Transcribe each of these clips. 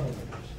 de.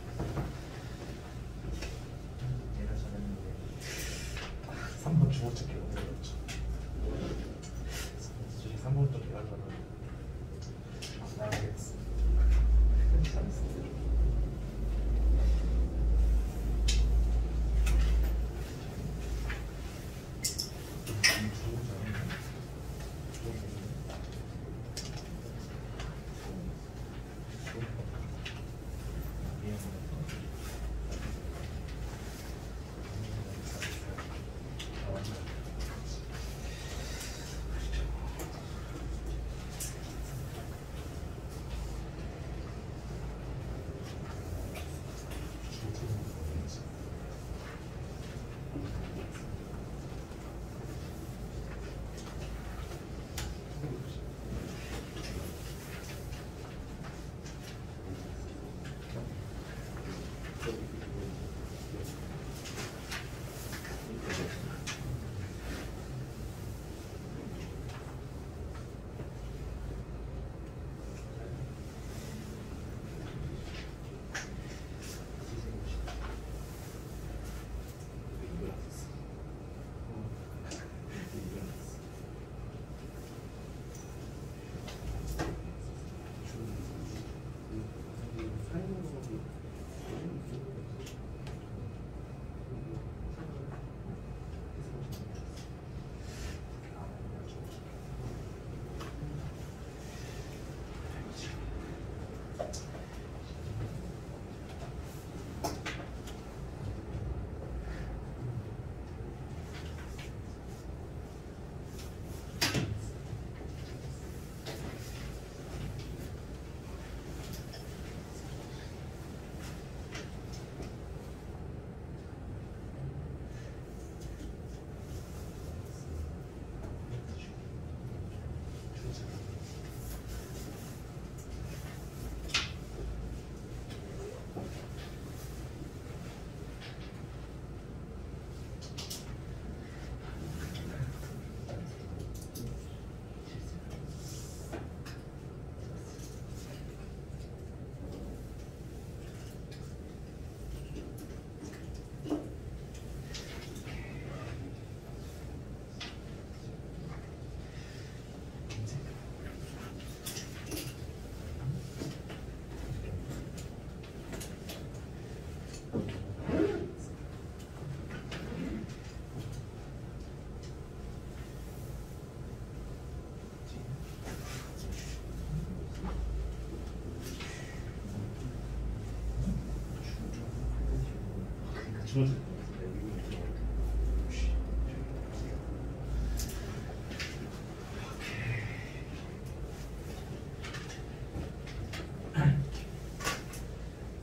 줄어들 것 같은데.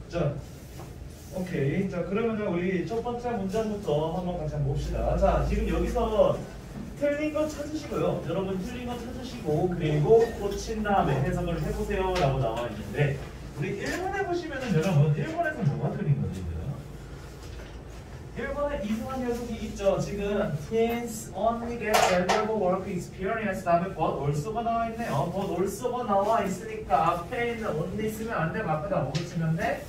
자, 오케이. 자, 그러면 우리 첫 번째 문장부터 한번 같이 한번 봅시다. 자, 지금 여기서 틀린 거 찾으시고요. 여러분 틀린 거 찾으시고 그리고 고친 다음에 해석을 해보세요 라고 나와 있는데 우리 1번에 보시면은 여러분 1번에서 뭐가 틀린 거지? 1번에 이상한 녀석이 있죠. 지금 teens only get valuable work experience 다음에 but also가 나와 있네요. but also가 나와 있으니까 앞에 있는 only 쓰면 안 되고 앞에다 뭐 붙이면 돼?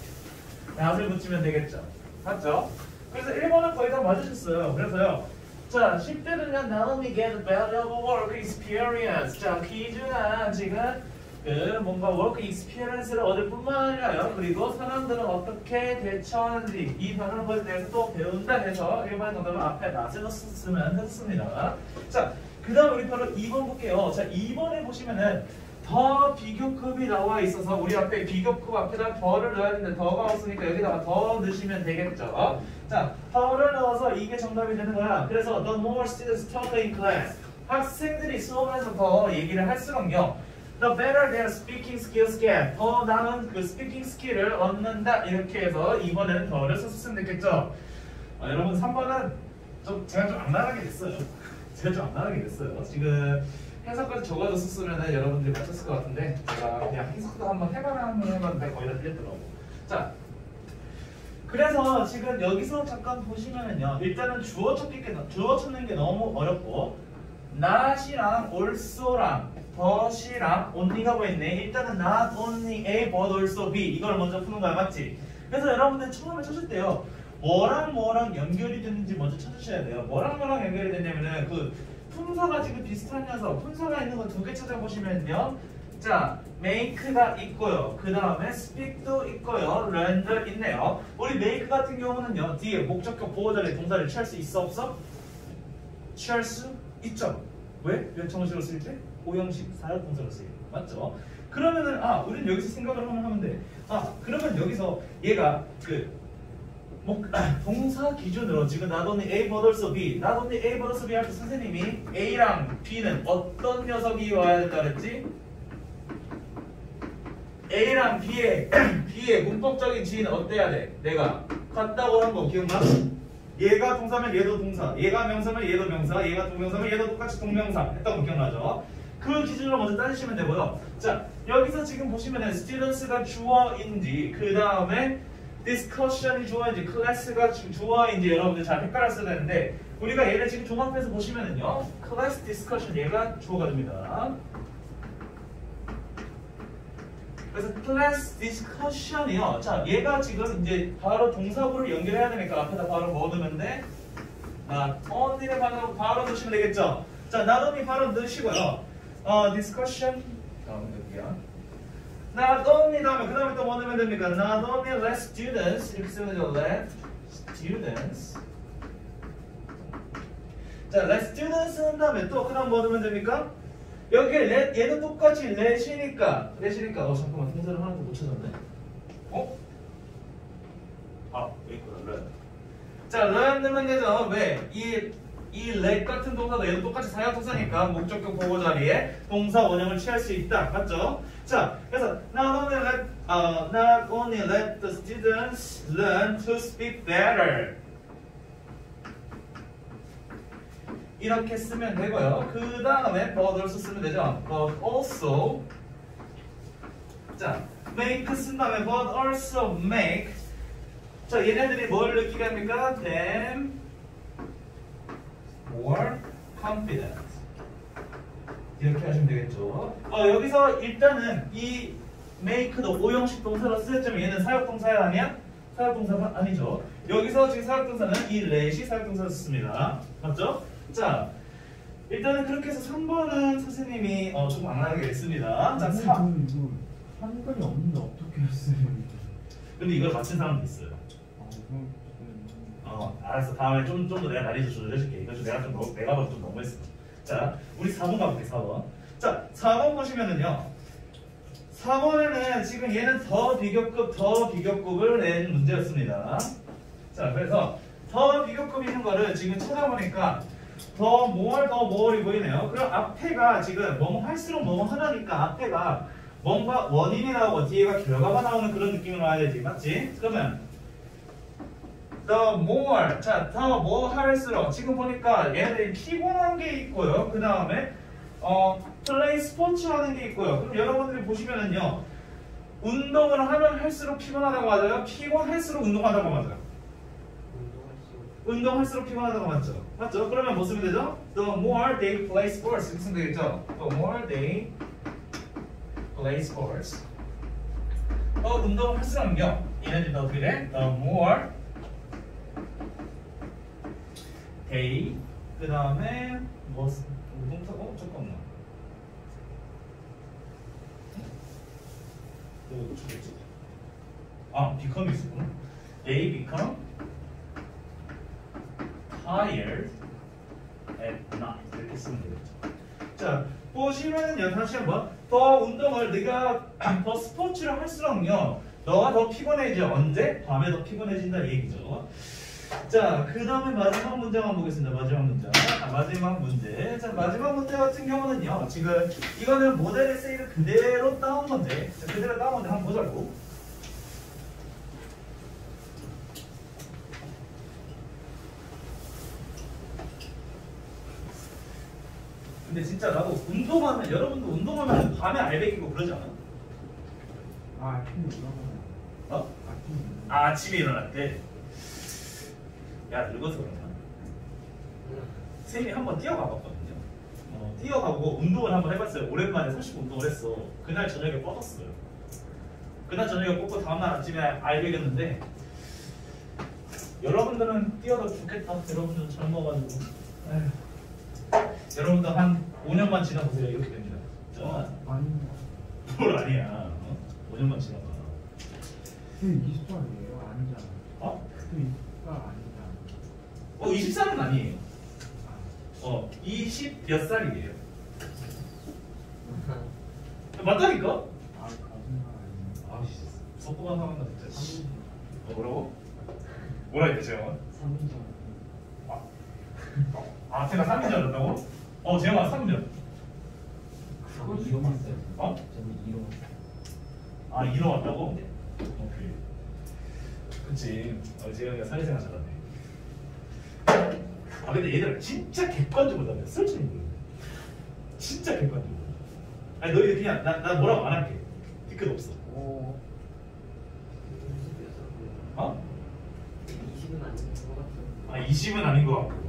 not을 붙이면 되겠죠. 맞죠? 그래서 1번은 거의 다 맞으셨어요. 그래서요. 자, 10대는요, not only get valuable work experience. 자, 퀴즈는 지금 그 뭔가 work experience를 얻을 뿐만 아니라요. 그리고 사람들은 어떻게 대처하는지 이 다른 것에 대해서 또 배운다 해서 일반 정답을 앞에 나세서 쓰면 했습니다. 자, 그 다음 우리 바로 2번 볼게요. 자, 2번에 보시면은 더 비교급이 나와 있어서 우리 앞에 비교급 앞에다 더를 넣어야 되는데 더가 없으니까 여기다가 더 넣으시면 되겠죠. 자, 더를 넣어서 이게 정답이 되는 거야. 그래서 the more students talk in class. 학생들이 수업에서 더 얘기를 할수록요. The better their speaking skills get. 더 나은 그 speaking skill을 얻는다. 이렇게 해서 이번에는 더를 썼으면 됐겠죠. 아, 여러분 3번은 좀 제가 좀 악랄하게 됐어요. 제가 좀 악랄하게 됐어요. 지금 해석까지 적어서 썼으면 여러분들이 맞췄을 것 같은데 제가 그냥 해석도 한번 해봐라 한번 해봤는데 거의 다 틀렸더라고. 자, 그래서 지금 여기서 잠깐 보시면은요. 일단은 주어 찾기 게 주어 찾는 게 너무 어렵고 not이랑 also랑 but이랑 only가 보였네. 일단은 not only A but also B 이걸 먼저 푸는 거야, 맞지? 그래서 여러분들 처음에 찾을 때요. 뭐랑 뭐랑 연결이 됐는지 먼저 찾으셔야 돼요. 뭐랑 뭐랑 연결이 됐냐면은 그 품사가 지금 비슷한 녀석, 품사가 있는 거 두 개 찾아보시면요. 자, make가 있고요. 그 다음에 speak도 있고요. learn도 있네요. 우리 make 같은 경우는요. 뒤에 목적격 보호자의 동사를 취할 수 있어 없어? 취할 수 있죠. 왜? 몇 형식으로 쓸 때? 오형식 사역 동사로 쓰여요. 맞죠? 그러면은 아, 우리는 여기서 생각을 하면 하면 돼. 아, 그러면 여기서 얘가 그 목, 동사 기준으로 지금 only A also B, only A also B 할 때 선생님이 A랑 B는 어떤 녀석이 와야 된다 그랬지? A랑 B의 B의 문법적인 지위는 어때야 돼? 내가 같다고 한 거 기억나? 얘가 동사면 얘도 동사, 얘가 명사면 얘도 명사, 얘가 동명사면 얘도 똑같이 동명사 했던 거 기억나죠? 그 기준으로 먼저 따지시면 되고요. 자, 여기서 지금 보시면은 students가 주어인지 그 다음에 discussion이 주어인지 클래스가 주- 주어인지 여러분들 잘 헷갈렸어야 되는데 우리가 얘를 지금 종합해서 보시면은요 클래스 discussion 얘가 주어가 됩니다. 그래서 class discussion이요. 자, 얘가 지금 이제 바로 동사구를 연결해야 되니까 앞에다 바로 뭐 넣으면 돼? 아, only를 바로, 넣으시면 되겠죠. 자, only 바로 넣으시고요. 어, discussion. 다음 여기야. Not only 다음에 그 다음에 또뭐 넣으면 됩니까? Not only let students 이렇게 쓰면 되죠. Let students. 자, let students 한 다음에 또 그 다음 뭐 넣으면 됩니까? 여기 let 얘는 똑같이 let이니까 let이니까 어 잠깐만 동사를 하나 더 못 찾았네. 어? 아, 왜 있구나, learn. 자, learn 넣으면 되죠. 왜? 이, 이 let 같은 동사도 얘도 똑같이 사역 동사니까 목적격 보호 자리에 동사 원형을 취할 수 있다. 맞죠? 자, 그래서 not only let, uh, not only let the students learn to speak better. 이렇게 쓰면 되고요. 그 다음에 but also 쓰면 되죠. but also 자, make 쓴 다음에 but also make 자, 얘네들이 뭘 느끼게 합니까? them more confident 이렇게 하시면 되겠죠. 어, 여기서 일단은 이 make도 오형식 동사로 쓰였지만 얘는 사역동사야 아니야? 사역동사가 아니죠. 여기서 지금 사역동사는 이 let이 사역동사로 썼습니다. 맞죠? 자, 일단은 그렇게 해서 3번은 선생님이 어, 조금 안 하게 됐습니다. 자, 4. 저는 이거 한글이 없는데 어떻게 했어요? 근데 이걸 맞힌 사람도 있어요. 알았어. 다음에 좀 좀 더 내가 난이도 조절해줄게. 이거 좀 내가 좀 너무, 내가 봐도 좀 너무했어. 자, 우리 4번 가볼게. 4번. 자, 4번 보시면은요. 4번에는 지금 얘는 더 비교급, 더 비교급을 낸 문제였습니다. 자, 그래서 더 비교급 있는 거를 지금 찾아보니까 더 more, 더 more이 보이네요. 그럼 앞에가 지금 뭐뭐 할수록 뭐뭐 하나니까 앞에가 뭔가 원인이 나오고 뒤에가 결과가 나오는 그런 느낌으로 와야 되지. 맞지? 그러면 the more 자, 더뭐 할수록 지금 보니까 얘네들이 피곤한 게 있고요. 그 다음에 어 플레이 스포츠 하는 게 있고요. 그럼 여러분들이 보시면은요. 운동을 하면 할수록 피곤하다고 맞아요? 피곤할수록 운동하다고 맞아요? 운동할수록 피곤하다고 맞죠? 맞죠? 그러면 뭐 쓰면 되죠? The more they play sports 이렇게 되겠죠? The more they play sports 어, 운동을 할수록요 얘네들이 어떻게 돼? The more they 그 다음에 뭐 쓰- 동사가 어? 잠깐만 이거 주겠지? 아, become이 있었구나 They become tired at night 이렇게 쓰면 되겠죠. 자 보시면은요 다시 한번 더 운동을 네가 더 스포츠를 할수록요 너가 더 피곤해져 언제 밤에 더 피곤해진다 이 얘기죠. 자 그 다음에 마지막 문제만 보겠습니다. 마지막 문제. 아, 마지막 문제. 자 마지막 문제 같은 경우는요 지금 이거는 모델 에세이를 그대로 따온 건데 자, 그대로 따온 건데 한번 보자고. 근데 진짜 나도 운동하면 여러분도 운동하면 밤에 알배기고 그러지 않아? 아, 아침에 일어나요. 어? 아침에. 아, 아침에 일어날 때. 야 늙어서 그런가? 쌤이 한번 뛰어가 봤거든요. 어, 뛰어가고 운동을 한번 해봤어요. 오랜만에 30분 운동을 했어. 그날 저녁에 뻗었어요. 그날 저녁에 뻗고 다음날 아침에 알겠는데 여러분들은 뛰어도 좋겠다. 여러분들은 젊어가지고. 에휴. 여러분도 한 5년만 지나보세요. 이렇게 됩니다. 자, 어, 아니 뭘 아니야. 어? 5년만 지나봐. 그 20살이에요? 아니잖아 어? 그 20살 아니잖아 어, 24는 아니에요. 어, 20 몇 살이에요. 맞다니까? 아 아씨, 속고만 상한다 진짜. 씨. 3년 어, 뭐라고? 뭐라 했대 재영아? 3년 아, 어, 아 제가 3년 전이었다고? 어, 재영아 3년. 그거 이로 왔어요. 어? 저는 이로. 아, 이러 왔다고? 오케이. 그치. 어, 재영이가 사회생활 잘하네. 아, 근데 얘들아 진짜 객관적으로 나면 솔직히 모르 진짜 객관적으로. 아니, 너희들 그냥 나, 나 뭐라고 안 할게. 뒤끝 없어. 오. 어? 20은 아닌 것 같아요. 아 20은 아닌 것 같고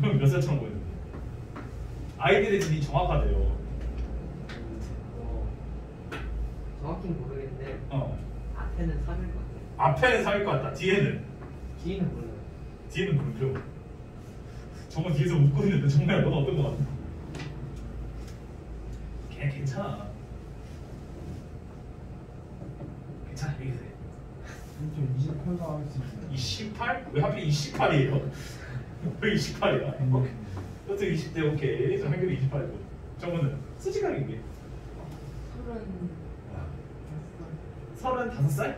몇 살처럼 보이는데 아이들의 진이 정확하대요 어, 정확히는 모르겠는데 어 앞에는 3일 것 같아요. 앞에는 3일 것 같다 뒤에는 뒤는 몰라요. 뒤에는 모르죠 정말 뒤에서 웃고 있는데 정말 넌 어떤 것 같아? 걔 괜찮아. 괜찮아 얘기해 저 28가 하겠습니다 28? 왜 하필 28이에요? 왜 28이야? 오케이. 여튼 20대 오케이. 저 한결이 28이고. 저거는 솔직하게 얘기해 서른? 35살?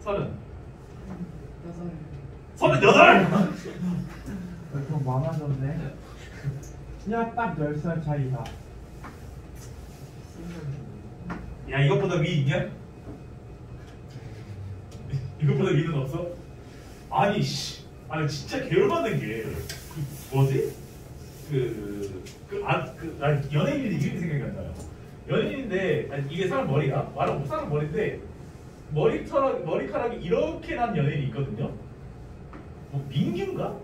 서른 여섯. 서른여 덟? 더 많아졌네 야 딱 10살 차이다 야 이것보다 위 있냐? 이것보다 위는 없어? 아니 씨 아니 진짜 개열받는 게 그, 뭐지? 그, 그, 아, 그, 난 연예인인데 이름이 생각이 안 나요. 연예인인데, 아니, 이게 사람 머리가, 말은 못 사람 머리인데, 머리카락, 머리카락이 이렇게 난 연예인이 있거든요? 뭐, 민규인가?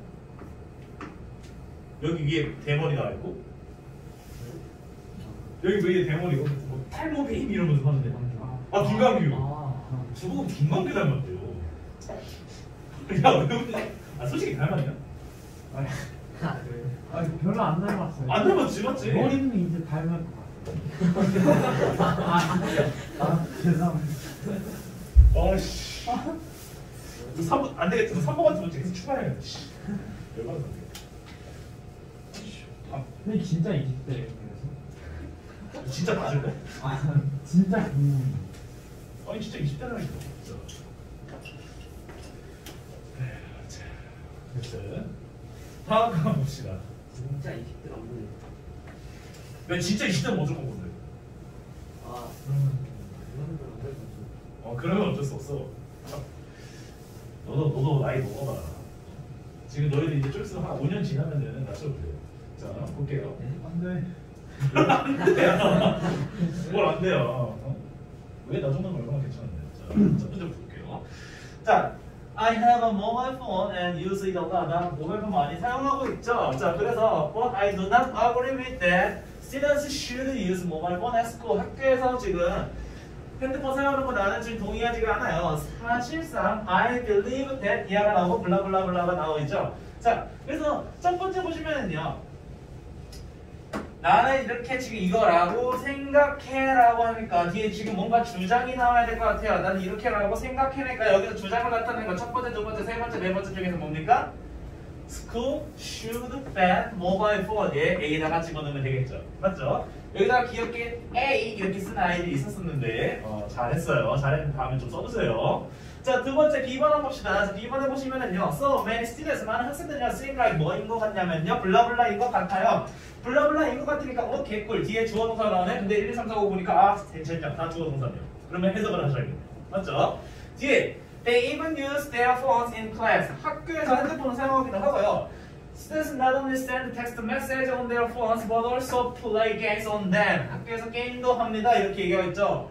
여기 위에 대머리 나와 있고, 여기 위에 대머리고, 뭐, 탈모 베이비 이러면서 하는데, 아, 김광규. 아. 저보고 김광규 닮았대요. 야, 왜 그래? 아, 솔직히 닮았냐? 아니, 아, 별로 안 닮았어요 안 닮았지, 맞지? 머리는 이제 닮을 것 같아요 아 죄송합니다 아씨. 3번 안 되겠다. 3번한테 먼저 계속 추가해야겠다. 씨. 열받아. 아, 근데 진짜 20대예요 그래서 진짜 맞을 거? 아 진짜 궁금해 아니 진짜 20대라니까. 진짜. 에휴, 자, 됐어요. 다음 거 한번 봅시다. 진짜 20대가 없네. 왜 진짜 20대는 어쩔 건데? 아, 그거는 안 되고. 어 그러면 어쩔 수 없어. 너도 너도 나이 먹어봐. 지금 너희들 이제 좀 있으면 한 5년 지나면은 돼. 자 볼게요. 안돼 안 돼요. 뭘안 돼요. 어? 왜나 정도면 얼마나 괜찮은데. 자, 첫 번째 볼게요. 자, I have a mobile phone and use it a lot. 나 모바일 폰 많이 사용하고 있죠. 자, 그래서 but I do not agree with that. Students should use mobile phone at school. 학교에서 지금 핸드폰 사용하는 거 나는 지금 동의하지가 않아요. 사실상 I believe that 나오고 블라블라블라가 나오고 있죠. 자, 그래서 첫 번째 보시면은요. 나는 이렇게 지금 이거라고 생각해라고 하니까 뒤에 지금 뭔가 주장이 나와야 될 것 같아요. 나는 이렇게라고 생각해니까 여기서 주장을 나타내는 건첫 번째, 두 번째, 세 번째, 네 번째 중에서 뭡니까? School should ban mobile phone에 A에다가 집어넣으면 되겠죠. 맞죠? 여기다가 귀엽게 A 이렇게 쓴 아이들이 있었었는데 어, 잘했어요. 잘했는데 다음에 좀 써주세요. 자, 두 번째 B번 한번 봅시다. 자, B번에 보시면은요. So many students, 많은 학생들이요. seem like 뭐인 것 같냐면요. 블라블라인 것 같아요. 블라블라인 것 같으니까 어 개꿀 뒤에 주어 동사 나오네. 근데 1, 2, 3, 4, 5 보니까 아 젠장 다 주어 동사네요. 그러면 해석을 하셔야겠네요. 맞죠? 뒤에 They even use their phones in class. 학교에서 핸드폰을 사용하기도 하고요. Students not only send text message on their phones but also play games on them. 학교에서 게임도 합니다. 이렇게 얘기하고 있죠.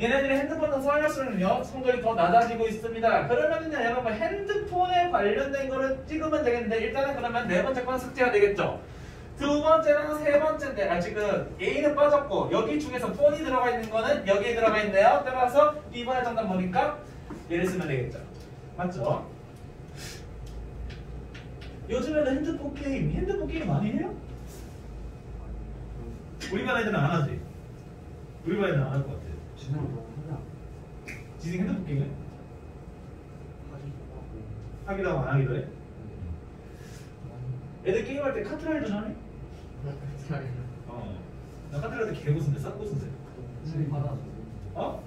얘네들이 핸드폰을 사용할수록요 성적이 더 낮아지고 있습니다. 그러면은요 여러분 핸드폰에 관련된 거를 찍으면 되겠는데 일단은 그러면 네 번째 건 삭제가 되겠죠. 두 번째는 세 번째인데 아 지금 A는 빠졌고 여기 중에서 폰이 들어가 있는 거는 여기에 들어가 있네요. 따라서 B번의 정답 뭐니까 얘를 쓰면 되겠죠. 맞죠? 요즘에는 핸드폰 게임, 핸드폰 게임 많이 해요? 우리 반 애들은 안 하지? 우리 반 애들은 안 할 것 같아. 진짜 너무 하다. 지금 핸드폰 게임 해? 하기도 하고. 안 하기도 해? 애들 게임할 때 카트라이더 잘해? 어. 나 카트라이더. 칠 받아서. 어?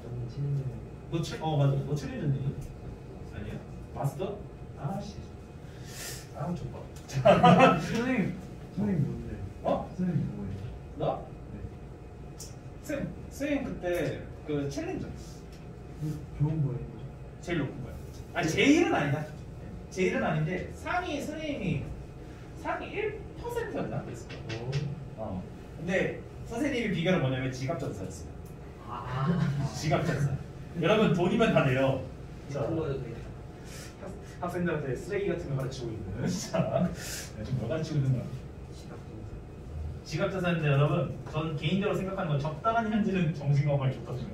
너 챌, 어 맞아. 너 챌린저니? 아니야. 마스터? 아씨. 아 족밥. 선생님, 선생님 뭔데? 어? 선생님 뭐예요? 나? 네. 쌤, 쌤 그때 그 챌린저 그 좋은 거예요. 제일 높은 거야. 아니 제일은 아니다. 제일은 아닌데 상위 선생님이 상위 1%였나 그랬어. 거. 어. 근데 선생님이 비결은 뭐냐면 지갑 전사였어요. 아. 지갑 전사. 여러분 돈이면 다 돼요. 자. 학- 학생들한테 쓰레기 같은 거 가르치고 있는 자, 지금 뭐 가르치고 있는 거야? 지갑 자산인데 여러분, 전 개인적으로 생각하는 건 적당한 현질은 정신건강에 생각해요.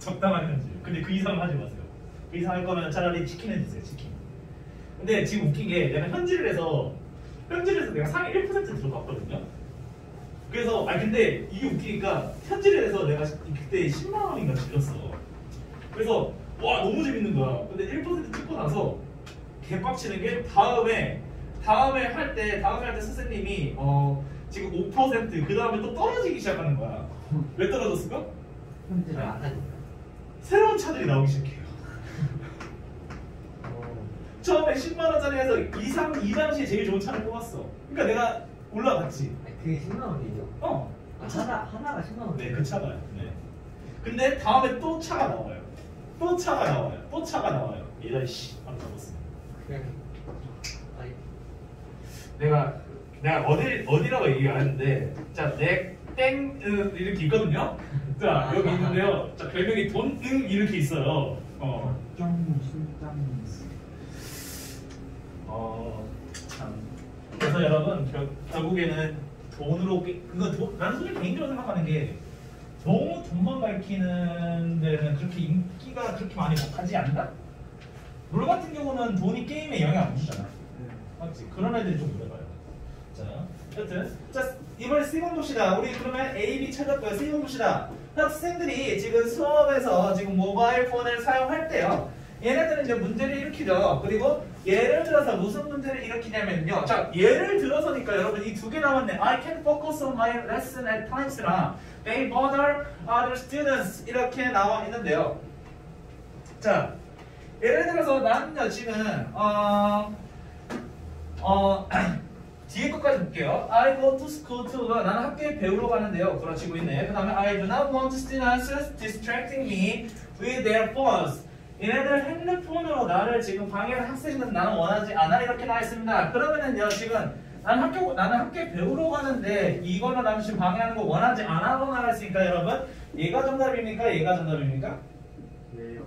적당한 현질. 근데 그 이상은 하지 마세요. 그 이상 할 거면 차라리 치킨 해주세요, 치킨. 근데 지금 웃긴 게 내가 현질을 해서 현질을 해서 내가 상위 1% 들어갔거든요. 그래서 아 근데 이게 웃기니까 현질을 해서 내가 그때 10만 원인가 질렀어. 그래서 와 너무 재밌는 거야. 근데 1% 찍고 나서 개빡치는 게 다음에 다음에 할 때 다음에 할 때 선생님이 어 지금 5%그 다음에 또 떨어지기 시작하는 거야. 왜 떨어졌을까? 현질을 안 하니까. 새로운 차들이 나오기 시작해요. 어. 처음에 10만 원짜리에서 2, 3, 이 당시에 제일 좋은 차를 뽑았어. 그러니까 내가 올라갔지. 그게 10만 원이에요? 어. 아, 하나 하나가 10만 원. 네, 그 차가요. 네. 근데 다음에 또 차가 나와요. 또 차가 나와요. 또 차가 나와요. 이런 씨. 그냥. 아니. 내가 내가 어디 어디라고 얘기 안 했는데 자내땡 이렇게 있거든요. 자 여기 있는데요. 자 별명이 돈응 이렇게 있어요. 어. 정. 어, 참. 그래서 여러분 결, 결국에는 돈으로 깨- 그거 돈, 나는 솔직히 개인적으로 생각하는 게 너무 돈만 밝히는 데는 그렇게 인기가 그렇게 많이 못하지 않나? 롤 같은 경우는 돈이 게임에 영향 안 주잖아. 네. 맞지? 그런 애들이 좀 오래 가요. 자, 여튼 자 이번에 C번 봅시다. 우리 그러면 A, B 찾았고요. C번 봅시다. 학생들이 지금 수업에서 지금 모바일 폰을 사용할 때요. 얘네들은 이제 문제를 일으키죠. 그리고 예를 들어서 무슨 문제를 일으키냐면요. 자, 예를 들어서니까 여러분 이 두개 나왔네. I can focus on my lesson at times랑 they bother other students 이렇게 나와 있는데요. 자, 예를 들어서 나는요 지금 어. 어 뒤에 것까지 볼게요. I go to school to가 나는 학교에 배우러 가는데요. 그렇지고 있네. 그 다음에 I do not want students distracting me with their phones. 얘네들 핸드폰으로 나를 지금 방해하는 학생들은 나는 원하지 않아 이렇게 나와 있습니다. 그러면은요 지금 나는 학교 나는 학교에 배우러 가는데 이거는 나는 지금 방해하는 거 원하지 않아로 나와 있으니까 여러분 얘가 정답입니까? 얘가 정답입니까? 왜요?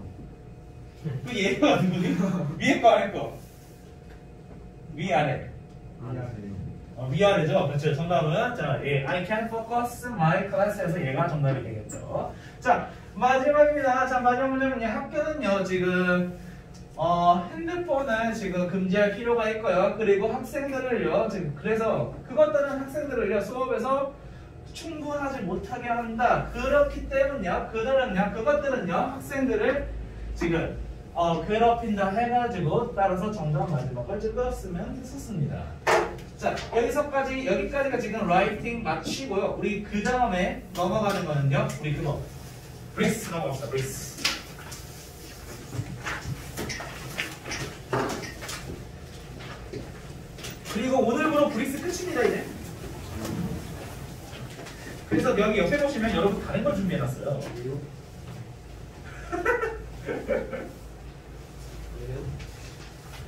그 얘가 누구니? 위에 거 아래 거? 위 아래. 어, 위아래죠. 그렇죠. 정답은 자, 예, I can focus my class에서 얘가 정답이 되겠죠. 자, 마지막입니다. 자, 마지막 문제는요. 학교는요, 지금 어, 핸드폰을 지금 금지할 필요가 있고요. 그리고 학생들을요, 지금 그래서 그것들은 학생들을요 수업에서 충분하지 못하게 한다. 그렇기 때문요, 그들은요, 그것들은요, 학생들을 지금 어, 괴롭힌다 해가지고 따라서 정답 마지막을 찍었으면 됐었습니다. 자 여기서까지 여기까지가 지금 writing 마치고요. 우리 그 다음에 넘어가는 거는요. 우리 그거 Bricks 넘어갑시다. Bricks. 그리고 오늘부로 브리스 끝입니다 이제. 그래서 여기 옆에 보시면 여러분 다른 걸 준비해놨어요.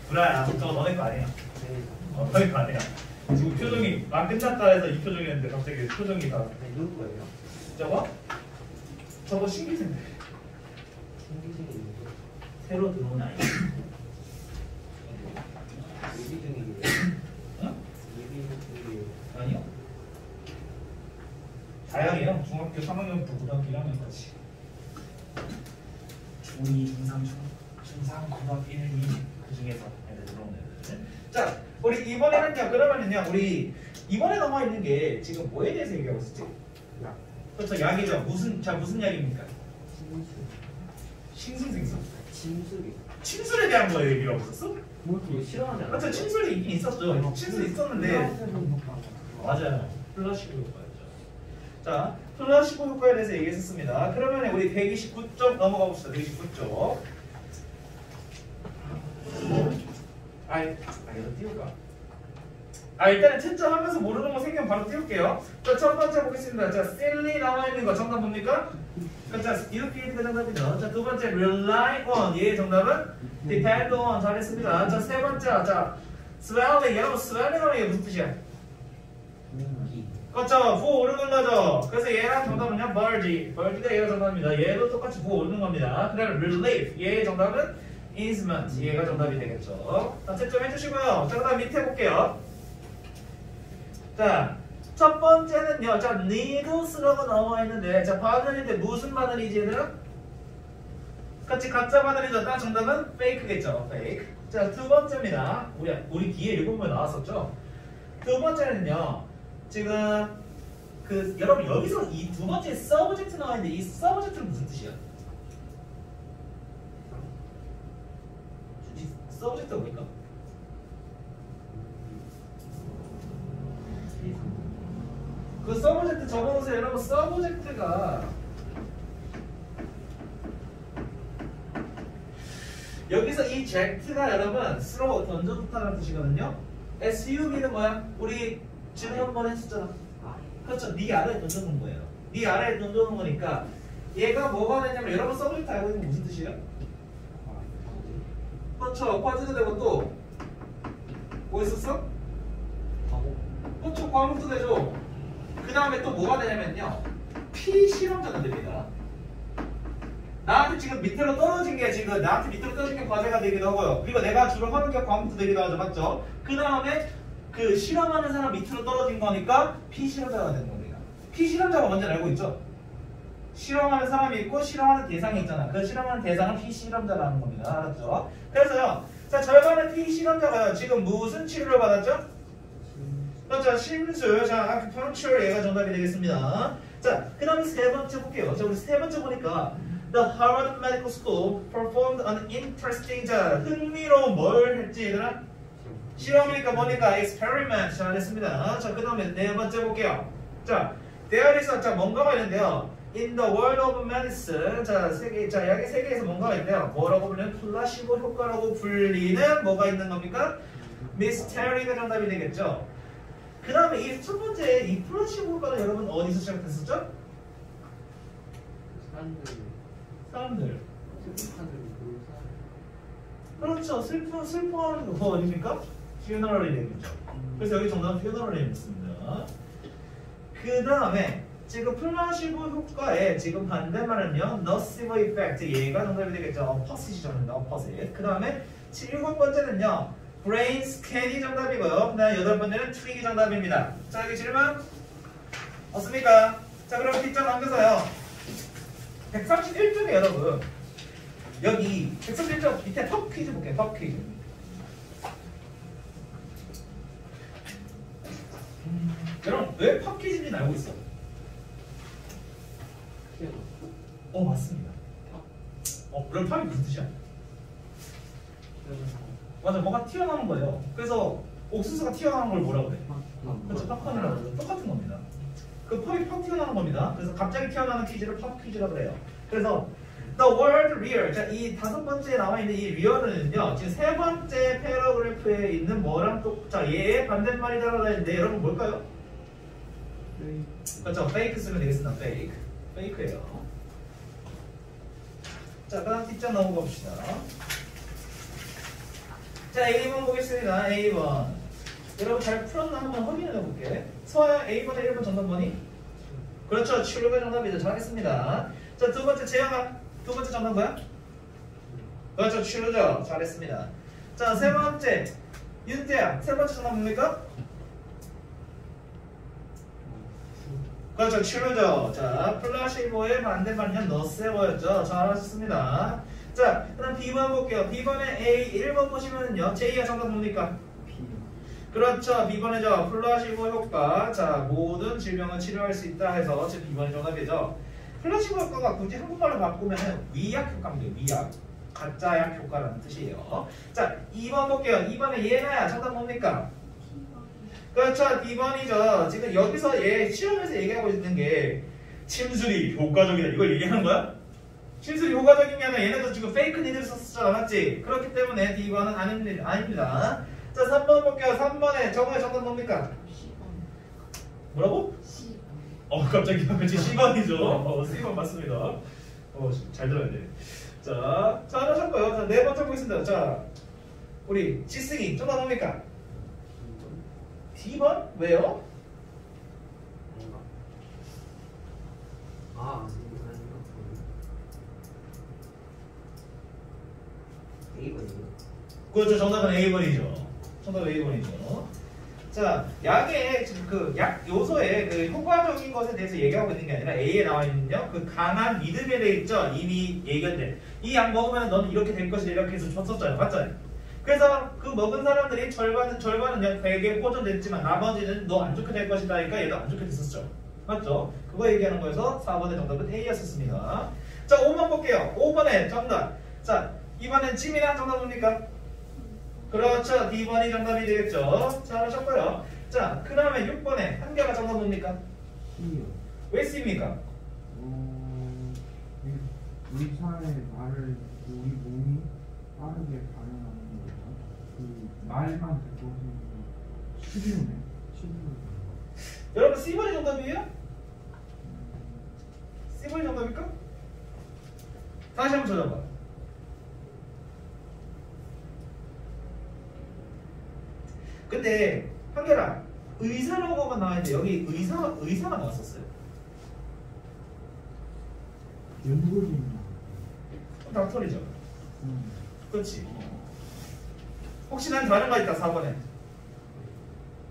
브라야, 저거 너네 거 아니야. 네. 어, 너네 거 아니야. 지금 표정이 막 끝났다 해서 이 표정이었는데 갑자기 표정이 다 네, 누구 거예요? 저거? 저거 신기생데 신기생이? 새로 들어온 아이 예비 중이에요. 응? 예비 중이에요. 아니요 중상이거지. 중2 중상 중 중상 고등학교 1, 2, 그 중에서 애들 들어오는 애들. 자, 우리 이번에는요. 그러면은요. 우리 이번에 남아 있는 게 지금 뭐에 대해서 얘기하고 있었지? 약. 그렇죠. 약이죠. 무슨 자 무슨 약입니까? 싱숭생숭. 침술이. 침술에 대한 거 얘기하고 있었어? 뭐 이거 싫어하지 않아? 그렇죠. 침술이 있긴 있었죠. 침술 있었는데 맞아요. 플라시보 효과였죠. 자, 플라시보 효과에 대해서 얘기했었습니다. 그러면 우리 129쪽 넘어가 봅시다. 129쪽. 아이, 아, 이거 띄울까? 아, 일단은 채점 하면서 모르는 거 생기면 바로 띄울게요. 자, 첫 번째 보겠습니다. 자, silly 나와 있는 거 정답 뭡니까? 자, stupid가 정답이죠. 자, 두 번째 rely on. 얘의 정답은 depend on. 잘했습니다. 자, 세 번째. 자, swelling. 여러분, swelling 하면 이게 무슨 뜻이야? 그렇죠. 부어 오르는 거죠. 그래서 얘랑 정답은요, 벌지. 벌지가 얘가 정답입니다. 얘도 똑같이 부어 오르는 겁니다. 그 다음에 relief. 얘의 정답은 easement. 얘가 정답이 되겠죠. 자, 채점 해주시고요. 자, 그 다음 밑에 볼게요. 자, 첫 번째는요, 자, needles라고 나와 있는데, 자, 바늘인데 무슨 바늘이지, 얘들아? 같이 가짜 바늘이죠. 딱 정답은 fake겠죠. fake. 자, 두 번째입니다. 우리, 우리 뒤에 읽어보면 나왔었죠? 두 번째는요, 지금, 그, 여러분, 여기서 이 두 번째 subject 나와 있는데, 이 subject는 무슨 뜻이야? 이 subject가 뭘까? 그 subject 적어놓으세요. 여러분, subject가 여기서 이 ject가 여러분 throw 던져줬다는 뜻이거든요. sub는 뭐야? 우리 지난번에 했었잖아. 아. 그렇죠. 네 아래에 던져놓은 거예요. 네 아래에 던져놓은 거니까 얘가 뭐가 되냐면 여러분 subject 알고 있는 게 무슨 뜻이에요? 그렇죠. 퍼즐도 되고 또 뭐 있었어? 바보. 그렇죠. 과목도 되죠. 그 다음에 또 뭐가 되냐면요. 피실험자가 됩니다. 나한테 지금 밑으로 떨어진 게 지금 나한테 밑으로 떨어진 게 과제가 되기도 하고요. 그리고 내가 주로 하는 게 과목도 되기도 하죠. 맞죠? 그 다음에 그 실험하는 사람 밑으로 떨어진 거니까 피실험자가 되는 겁니다. 피실험자가 뭔지 알고 있죠? 실험하는 사람이 있고 실험하는 대상이 있잖아. 그 실험하는 대상은 피실험자라는 겁니다. 알았죠? 그래서요. 자, 절반의 피실험자가요. 지금 무슨 치료를 받았죠? 그렇죠. 심술. 자, 아큐펑처 얘가 정답이 되겠습니다. 자, 그 다음에 세 번째 볼게요. 자, 우리 세 번째 보니까 The Harvard Medical School performed an interesting, 자, 흥미로운 뭘 했지, 얘들아? 실험이니까 뭐니까 experiment 잘했습니다. 자, 그 다음에 네 번째 볼게요. 자, there is, 자, 뭔가가 있는데요. In the world of medicine, 자, 세계, 자, 약의 세계에서 뭔가가 있는데요. 뭐라고 불리는 플라시보 효과라고 불리는 뭐가 있는 겁니까? 미스테리가 정답이 되겠죠. 그 다음에 이 첫 번째 이 플라시보 효과는 여러분 어디서 시작됐었죠? 사람들. 사람들. 슬픈 사람들. 그렇죠. 슬퍼, 슬퍼하는 거 어딥니까? Funeral이 되겠죠. 그래서 여기 정답은 funeral이 있습니다. 그 다음에 지금 플라시보 효과의 지금 반대말은요. nocebo effect. 얘가 정답이 되겠죠. opposite이 정답입니다. opposite. 그 다음에 일곱 번째는요. brain scan이 정답이고요. 그 다음에 여덟 번째는 트릭이 정답입니다. 자, 여기 질문 없습니까? 자, 그럼 뒷점 남겨서요. 131쪽에 여러분 여기 131쪽 밑에 팝 퀴즈 볼게요. 팝 퀴즈. 여러분 왜팝 퀴즈인지 알고 있어? 어 맞습니다. 어 그럼 pop이 무슨 뜻이야? 맞아 뭐가 튀어나오는 거예요. 그래서 옥수수가 튀어나오는 걸 뭐라고? 팝. 그렇죠 팝콘이라고 그러죠. 똑같은 겁니다. 그 pop이 팍 튀어나오는 겁니다. 그래서 갑자기 튀어나오는 퀴즈를 pop quiz라고 그래요. 그래서 The word real. 자, 이 다섯 번째에 나와 있는 이 real은요, 지금 세 번째 paragraph에 있는 뭐랑 똑, 자, 얘의 반대말이다라고 했는데, 여러분 뭘까요? 그렇죠. fake 쓰면 되겠습니다. fake. fake예요. 자, 그다음 뒷장 넘어가 봅시다. 자, A번 보겠습니다. A번. 여러분 잘 풀었나 한번 확인해 볼게. 서야 A번에 1번 정답 뭐니? 그렇죠. 출가 정답이죠. 잘했습니다. 자, 두 번째 재영아. 두 번째 정답 뭐야? 그렇죠. 출죠. 잘했습니다. 자, 세 번째. 윤태야. 세 번째 정답 뭡니까? 그렇죠. 치료죠. 자, 플라시보의 반대말은 너세버였죠. 잘하셨습니다. 자, 그럼 B번 볼게요. B번에 A 1번 보시면요. J가 정답 뭡니까? 그렇죠. B번에죠. 플라시보 효과. 자, 모든 질병을 치료할 수 있다 해서 제 B번이 정답이죠. 플라시보 효과가 굳이 한국말로 바꾸면 위약 효과입니다. 위약. 가짜 약 효과라는 뜻이에요. 자, 2번 볼게요. 2번에 얘나야. 정답 뭡니까? 그렇죠. B번이죠. 지금 여기서 얘 시험에서 얘기하고 있는 게 침술이 효과적이다. 이걸 얘기하는 거야? 침술이 아니라 얘네도 지금 페이크 니들 썼었잖아. 맞지? 그렇기 때문에 B번은 아닙니다. 아닙니다. 자, 3번 볼게요. 3번에 정말 정답 뭡니까? 뭐라고? 어, 갑자기 그치 C번이죠. 어, C번 맞습니다. 어, 잘 들어야 돼. 자, 자, 하셨고요. 자, 네 번째 보겠습니다. 자, 우리 지승이 정답 뭡니까? D번? 왜요? 아? A번이요? 그렇죠. 정답은 A번이죠. 정답 A번이죠. 자, 약의 그 약 요소의 그 효과적인 것에 대해서 얘기하고 있는 게 아니라 A에 나와 있는요. 그 강한 믿음에 대해 있죠. 이미 예견된. 이 약 먹으면 너는 이렇게 될 것이다. 이렇게 해서 줬었잖아요. 맞잖아요. 그래서 그 먹은 사람들이 절반은 절반은 되게 호전됐지만 나머지는 너 안 좋게 될 것이다니까 얘도 안 좋게 됐었죠. 맞죠? 그거 얘기하는 거여서 4번의 정답은 A였었습니다. 자, 5번 볼게요. 5번의 정답. 자, 이번엔 찜이랑 정답 뭡니까? 그렇죠. D번이 정답이 되겠죠. 잘하셨고요. 자, 그 다음에 6번에 한 개가 정답 뭡니까? 왜 C입니까? 어, 이- 의사의 말을 우리 몸이 빠르게 반응하는 거죠. 그 말만 듣고 치료네. 치료. 여러분 C번이 정답이에요? C번이 정답입니까? 다시 한번 찾아봐. 근데 한결아 의사라고만 나와있는데 여기 의사 의사가 나왔었어요. 그럼 닥터리죠. 음. 그렇지. 혹시 난 다른 거 있다 4번에.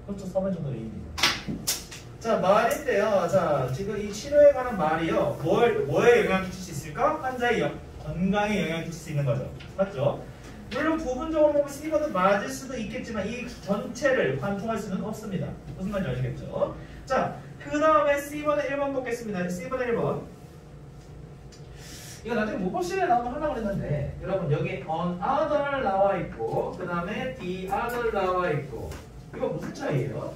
그렇죠 4번 정도 A입니다. 자 말인데요. 자 지금 이 치료에 관한 말이요. 뭘 뭐에 영향을 끼칠 수 있을까? 환자의 영- 건강에 영향을 끼칠 수 있는 거죠. 맞죠? 물론 부분적으로 보면 C번은 맞을 수도 있겠지만 이 전체를 관통할 수는 없습니다. 무슨 말인지 아시겠죠? 자, 그 다음에 C번의 1번 보겠습니다. C번의 1번. 이거 나중에 시간에 나오면 하려고 했는데 여러분 여기 on other 나와 있고 그 다음에 the other 나와 있고 이거 무슨 차이예요?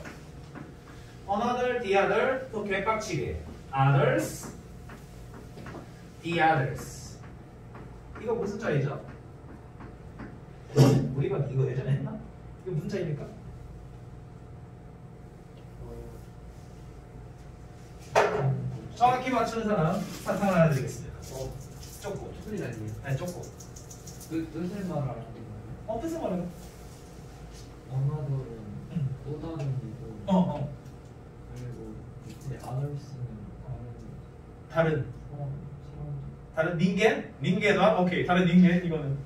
on other, the other 또 개빡치게 others, the others 이거 무슨 차이죠? 우리가 이거 예전에 했나? 이거 무슨 차이입니까? 정확히 맞추는 사람 사탕 하나 드리겠습니다. 어, 쪼꼬. 소리 아니에요? 아니 쪼꼬. 그, 뜻을 말하는 거예요? 어 뭐라고? 언어들은 응. 또 다른 이고 어 어. 그리고 이제 아널스는 다른 다른 사람 다른 닌겐? 닌겐화? 오케이 다른 이거는 이거는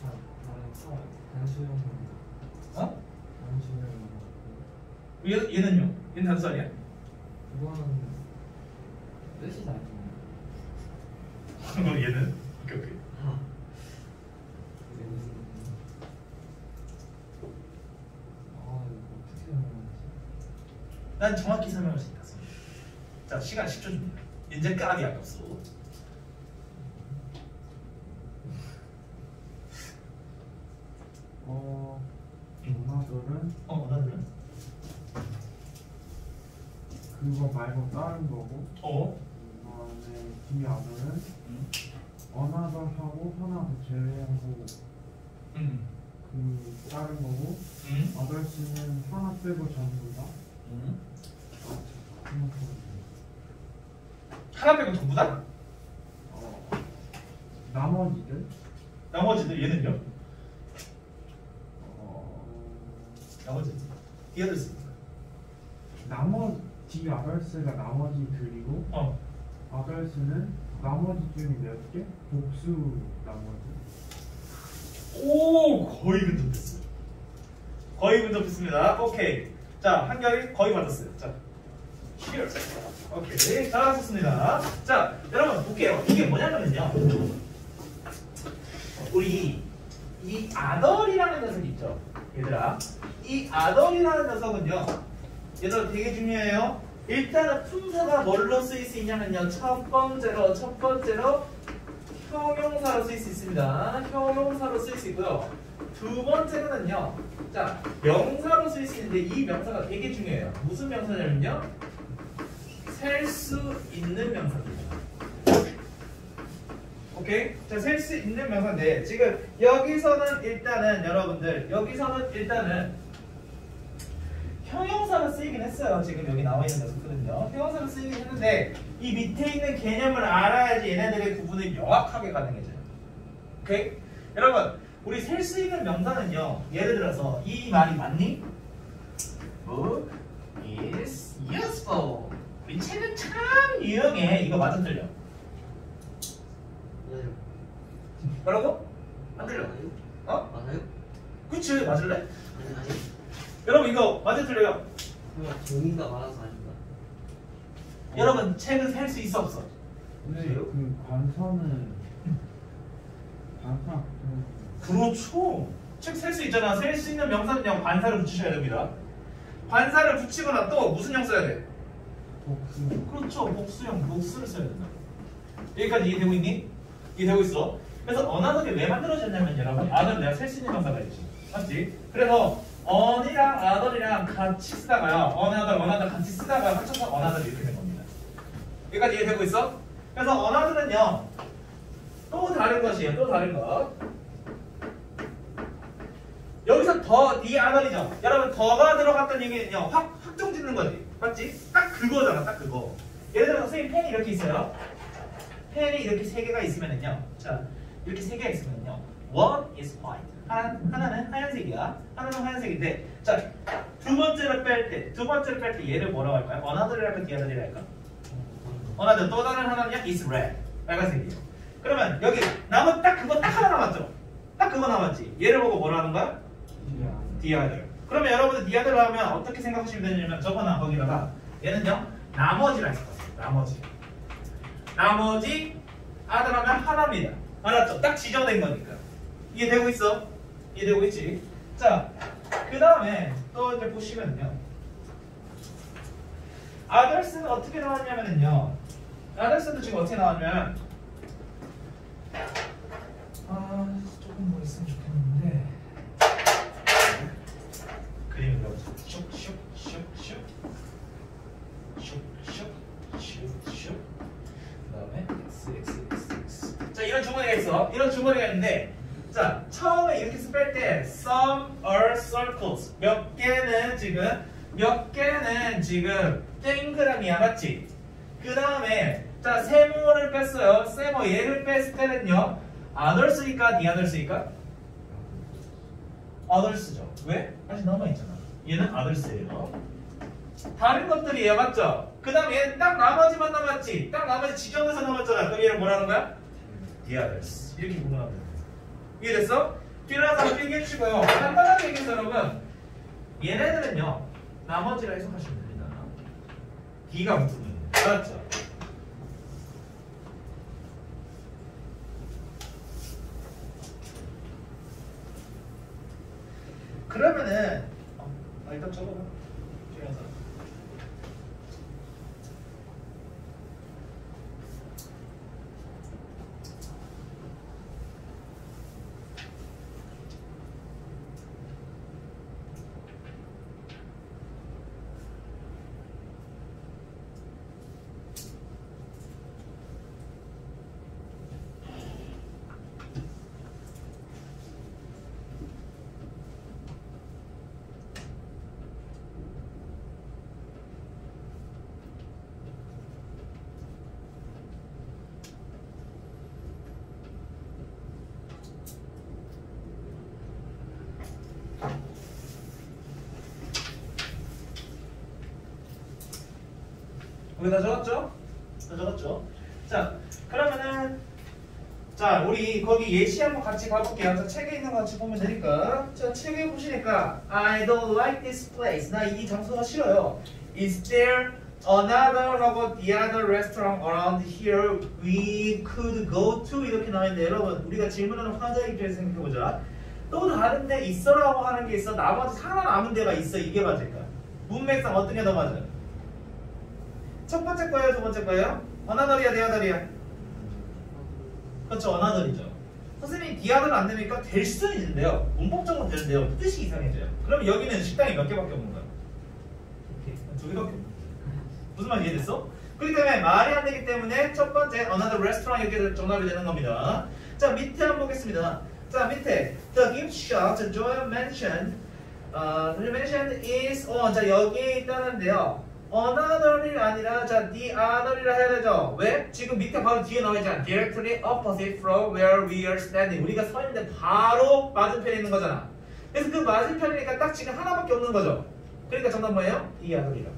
다, 다른 사람 단수형 어? 단수형 얘, 얘는요? 얘는 단수 아니야? 그거는 뜻이 다르잖아요 그럼 얘는? 오케이 오케이 아 무슨 아 이거 어떻게 설명하지? 난 정확히 설명할 수 있다 자 시간 10초 줍니다 이제 까비 아깝소 어, 문화들은 어 나들은? 그거 말고 다른 거고, 어? 그다음에 뒤 아들은 응? 어나더 하고 하나 더 제외하고 응? 그 다른 거고, 응? 아들씨는 하나 빼고 전부 다. 응? 생각해보세요. 하나 빼고 전부 다? 어, 나머지들 나머지들 얘는요? 어, 나머지 디어들스 나머지 뒤 아덜스가 나머지 들이고 어 아덜스는 나머지 중에 몇 개? 복수 나머지 오 거의 근접했어요. 거의 근접했습니다. 오케이. 자 한결이 거의 맞았어요. 자 Cheers. 오케이. 잘 하셨습니다. 자, 여러분 볼게요. 이게 뭐냐면요. 우리 이 아덜이라는 녀석 있죠. 얘들아. 이 아덜이라는 녀석은요. 얘들아 되게 중요해요. 일단은 품사가 뭘로 쓰일 수 있냐면요. 첫 번째로 첫 번째로 형용사로 쓰일 수 있습니다. 형용사로 쓰일 수 있고요. 두 번째로는요. 자, 명사로 쓰일 수 있는데 이 명사가 되게 중요해요. 무슨 명사냐면요. 셀 수 있는 명사입니다. 오케이? 자, 셀 수 있는 명사인데 지금 여기서는 일단은 여러분들 여기서는 일단은 형용사로 쓰이긴 했어요. 지금 여기 나와 있는 녀석들은요. 형용사로 쓰이긴 했는데 이 밑에 있는 개념을 알아야지 얘네들의 구분을 명확하게 가능해져요. 오케이? 여러분, 우리 셀 수 있는 명사는요. 예를 들어서 이 말이 맞니? Book is useful. 이 책은 참 유용해. 이거 맞아 틀려? 맞아요. 뭐라고? 안 들려? 맞아요? 어? 맞아요? 그치 맞을래? 아니 아니. 여러분 이거 맞아 틀려요? 그냥 종이가 많아서 아닌가? 여러분 책은 살 수 있어 없어? 근데 그 관서는 관사 그렇죠. 책 살 수 있잖아. 살수 있는 명사는요 관사를 붙이셔야 됩니다. 관사를 붙이거나 또 무슨 형 써야 돼? 복수 그렇죠. 복수형 복수를 써야 된다. 여기까지 이해되고 있니? 이해되고 있어. 그래서 언어들이 왜 만들어졌냐면 여러분 아들 내가 셀 수 있는 명사가 있지. 맞지? 그래서 언이랑 아들이랑 같이 쓰다가요. 언어들 언어들 같이 쓰다가 합쳐서 언어들 이렇게 된 겁니다. 여기까지 이해되고 있어? 그래서 언어들은요 또 다른 것이에요. 또 다른 것. 여기서 더, 디 아널이죠. 여러분, 더가 들어갔던 얘기는요, 확, 확정 짓는 거지. 맞지? 딱 그거잖아, 딱 그거. 예를 들어, 선생님 펜이 이렇게 있어요. 펜이 이렇게 세 개가 있으면은요, 자, 이렇게 세 개가 있으면은요, one is white. 하나, 하나는 하얀색이야. 하나는 하얀색인데, 자, 두 번째로 뺄 때, 두 번째로 뺄때 얘를 뭐라고 할까요? 어나더를 할까, 디아더를 할까? Another, 또 다른 하나는요, is red. 빨간색이에요. 그러면 여기 남은 딱 그거 딱 하나 남았죠? 딱 그거 남았지? 얘를 보고 뭐라 하는 거야? The other. 그러면 여러분들 the other 하면 어떻게 생각하시면 되냐면 저거나 거기다가 얘는요 나머지라 했을 거예요. 나머지. 나머지 other 하면 하나입니다. 알았죠? 딱 지정된 거니까. 이해되고 있어? 이해되고 있지? 자, 그 다음에 또 이제 보시면요. 아들스는 어떻게 나왔냐면요. 아들스도 지금 어떻게 나왔냐면 아 조금 뭐 있으면 좋겠는데 그림을 그려보자. 슉슉슉슉 슉슉슉슉 그 다음에 x x x x 자 이런 주머니가 있어. 이런 주머니가 있는데 자 처음에 이렇게 쓸 때 some are circles 몇 개는 지금 몇 개는 지금 동그라미야 맞지? 그 다음에 자 세모를 뺐어요. 세모 얘를 뺐을 때는요 쓰니까 니안을 쓰니까 others죠. 왜? 아직 남아있잖아. 얘는 others예요. 다른 것들이에요. 맞죠? 그 다음 얘는 딱 나머지만 남았지. 딱 나머지 지정해서 남았잖아. 그럼 얘는 뭐라는 거야? the others. 이렇게 돼. 이해됐어? 사람 필기해주시고요. 간단하게 얘기해서 여러분 얘네들은요. 나머지라 해석하시면 됩니다. D가 거예요. 알았죠? 그러면은 어, 아, 일단 적어봐. 필요한 사람. 여기 다 적었죠? 다 적었죠? 자, 그러면은 자, 우리 거기 예시 한번 같이 가볼게요. 자, 책에 있는 거 같이 보면 되니까. 자, 책에 보시니까 I don't like this place. 나 이 장소가 싫어요. Is there another하고 the other restaurant around here we could go to 이렇게 나와있는데 여러분 우리가 질문하는 화자 입장에서 생각해보자 또 다른 데 있어라고 하는 게 있어 나머지 살아남은 데가 있어 이게 맞을까 문맥상 어떤 게 더 맞아 첫 번째 거예요 두 번째 거예요? another이야 the other이야? 그렇죠 another이죠. 선생님이 the other 안 되니까 될 수는 있는데요. 문법적으로 되는데요 뜻이 이상해져요. 그럼 여기는 식당이 몇 개밖에 없는 거야? 두 개밖에 없는 무슨 말 이해됐어? 그렇기 때문에 말이 안 되기 때문에 첫 번째 another restaurant 이렇게 정답이 되는 겁니다. 자 밑에 한번 보겠습니다. 자 밑에 the gift shop the Joel mentioned uh, mentioned is on. 자 여기에 있다는데요. Another이 아니라 자 the other이라 해야 되죠. 왜? 지금 밑에 바로 뒤에 나와 있잖아. directly opposite from where we are standing. 우리가 서 있는데 바로 맞은편에 있는 거잖아. 그래서 그 맞은편이니까 딱 지금 하나밖에 없는 거죠. 그러니까 정답 뭐예요? the other이라.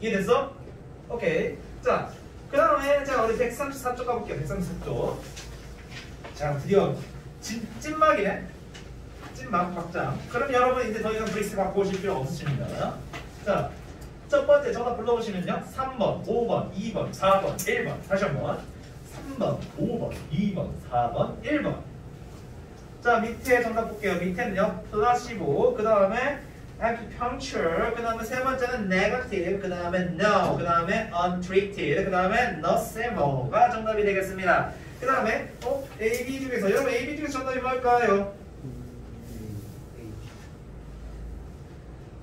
이해됐어? 오케이. 자, 그 다음에 자 우리 134쪽 가볼게요. 134쪽. 자, 드디어 찐, 찐막이네. 찐막 박장. 그럼 여러분 이제 더 이상 Bricks 갖고 오실 필요 없으십니다. 자, 첫 번째 정답 불러보시면요. 3번, 5번, 2번, 4번, 1번. 다시 한번. 3번, 5번, 2번, 4번, 1번. 자, 밑에 정답 볼게요. 밑에는요. 플라시보. 그 다음에 acupuncture, 그 다음에 세 번째는 negative, 그 다음에 no, 그 다음에 untreated, 그 다음에 nocebo가 정답이 되겠습니다. 그 다음에 어? A, B 중에서 여러분 A, B 중에서 정답이 뭘까요?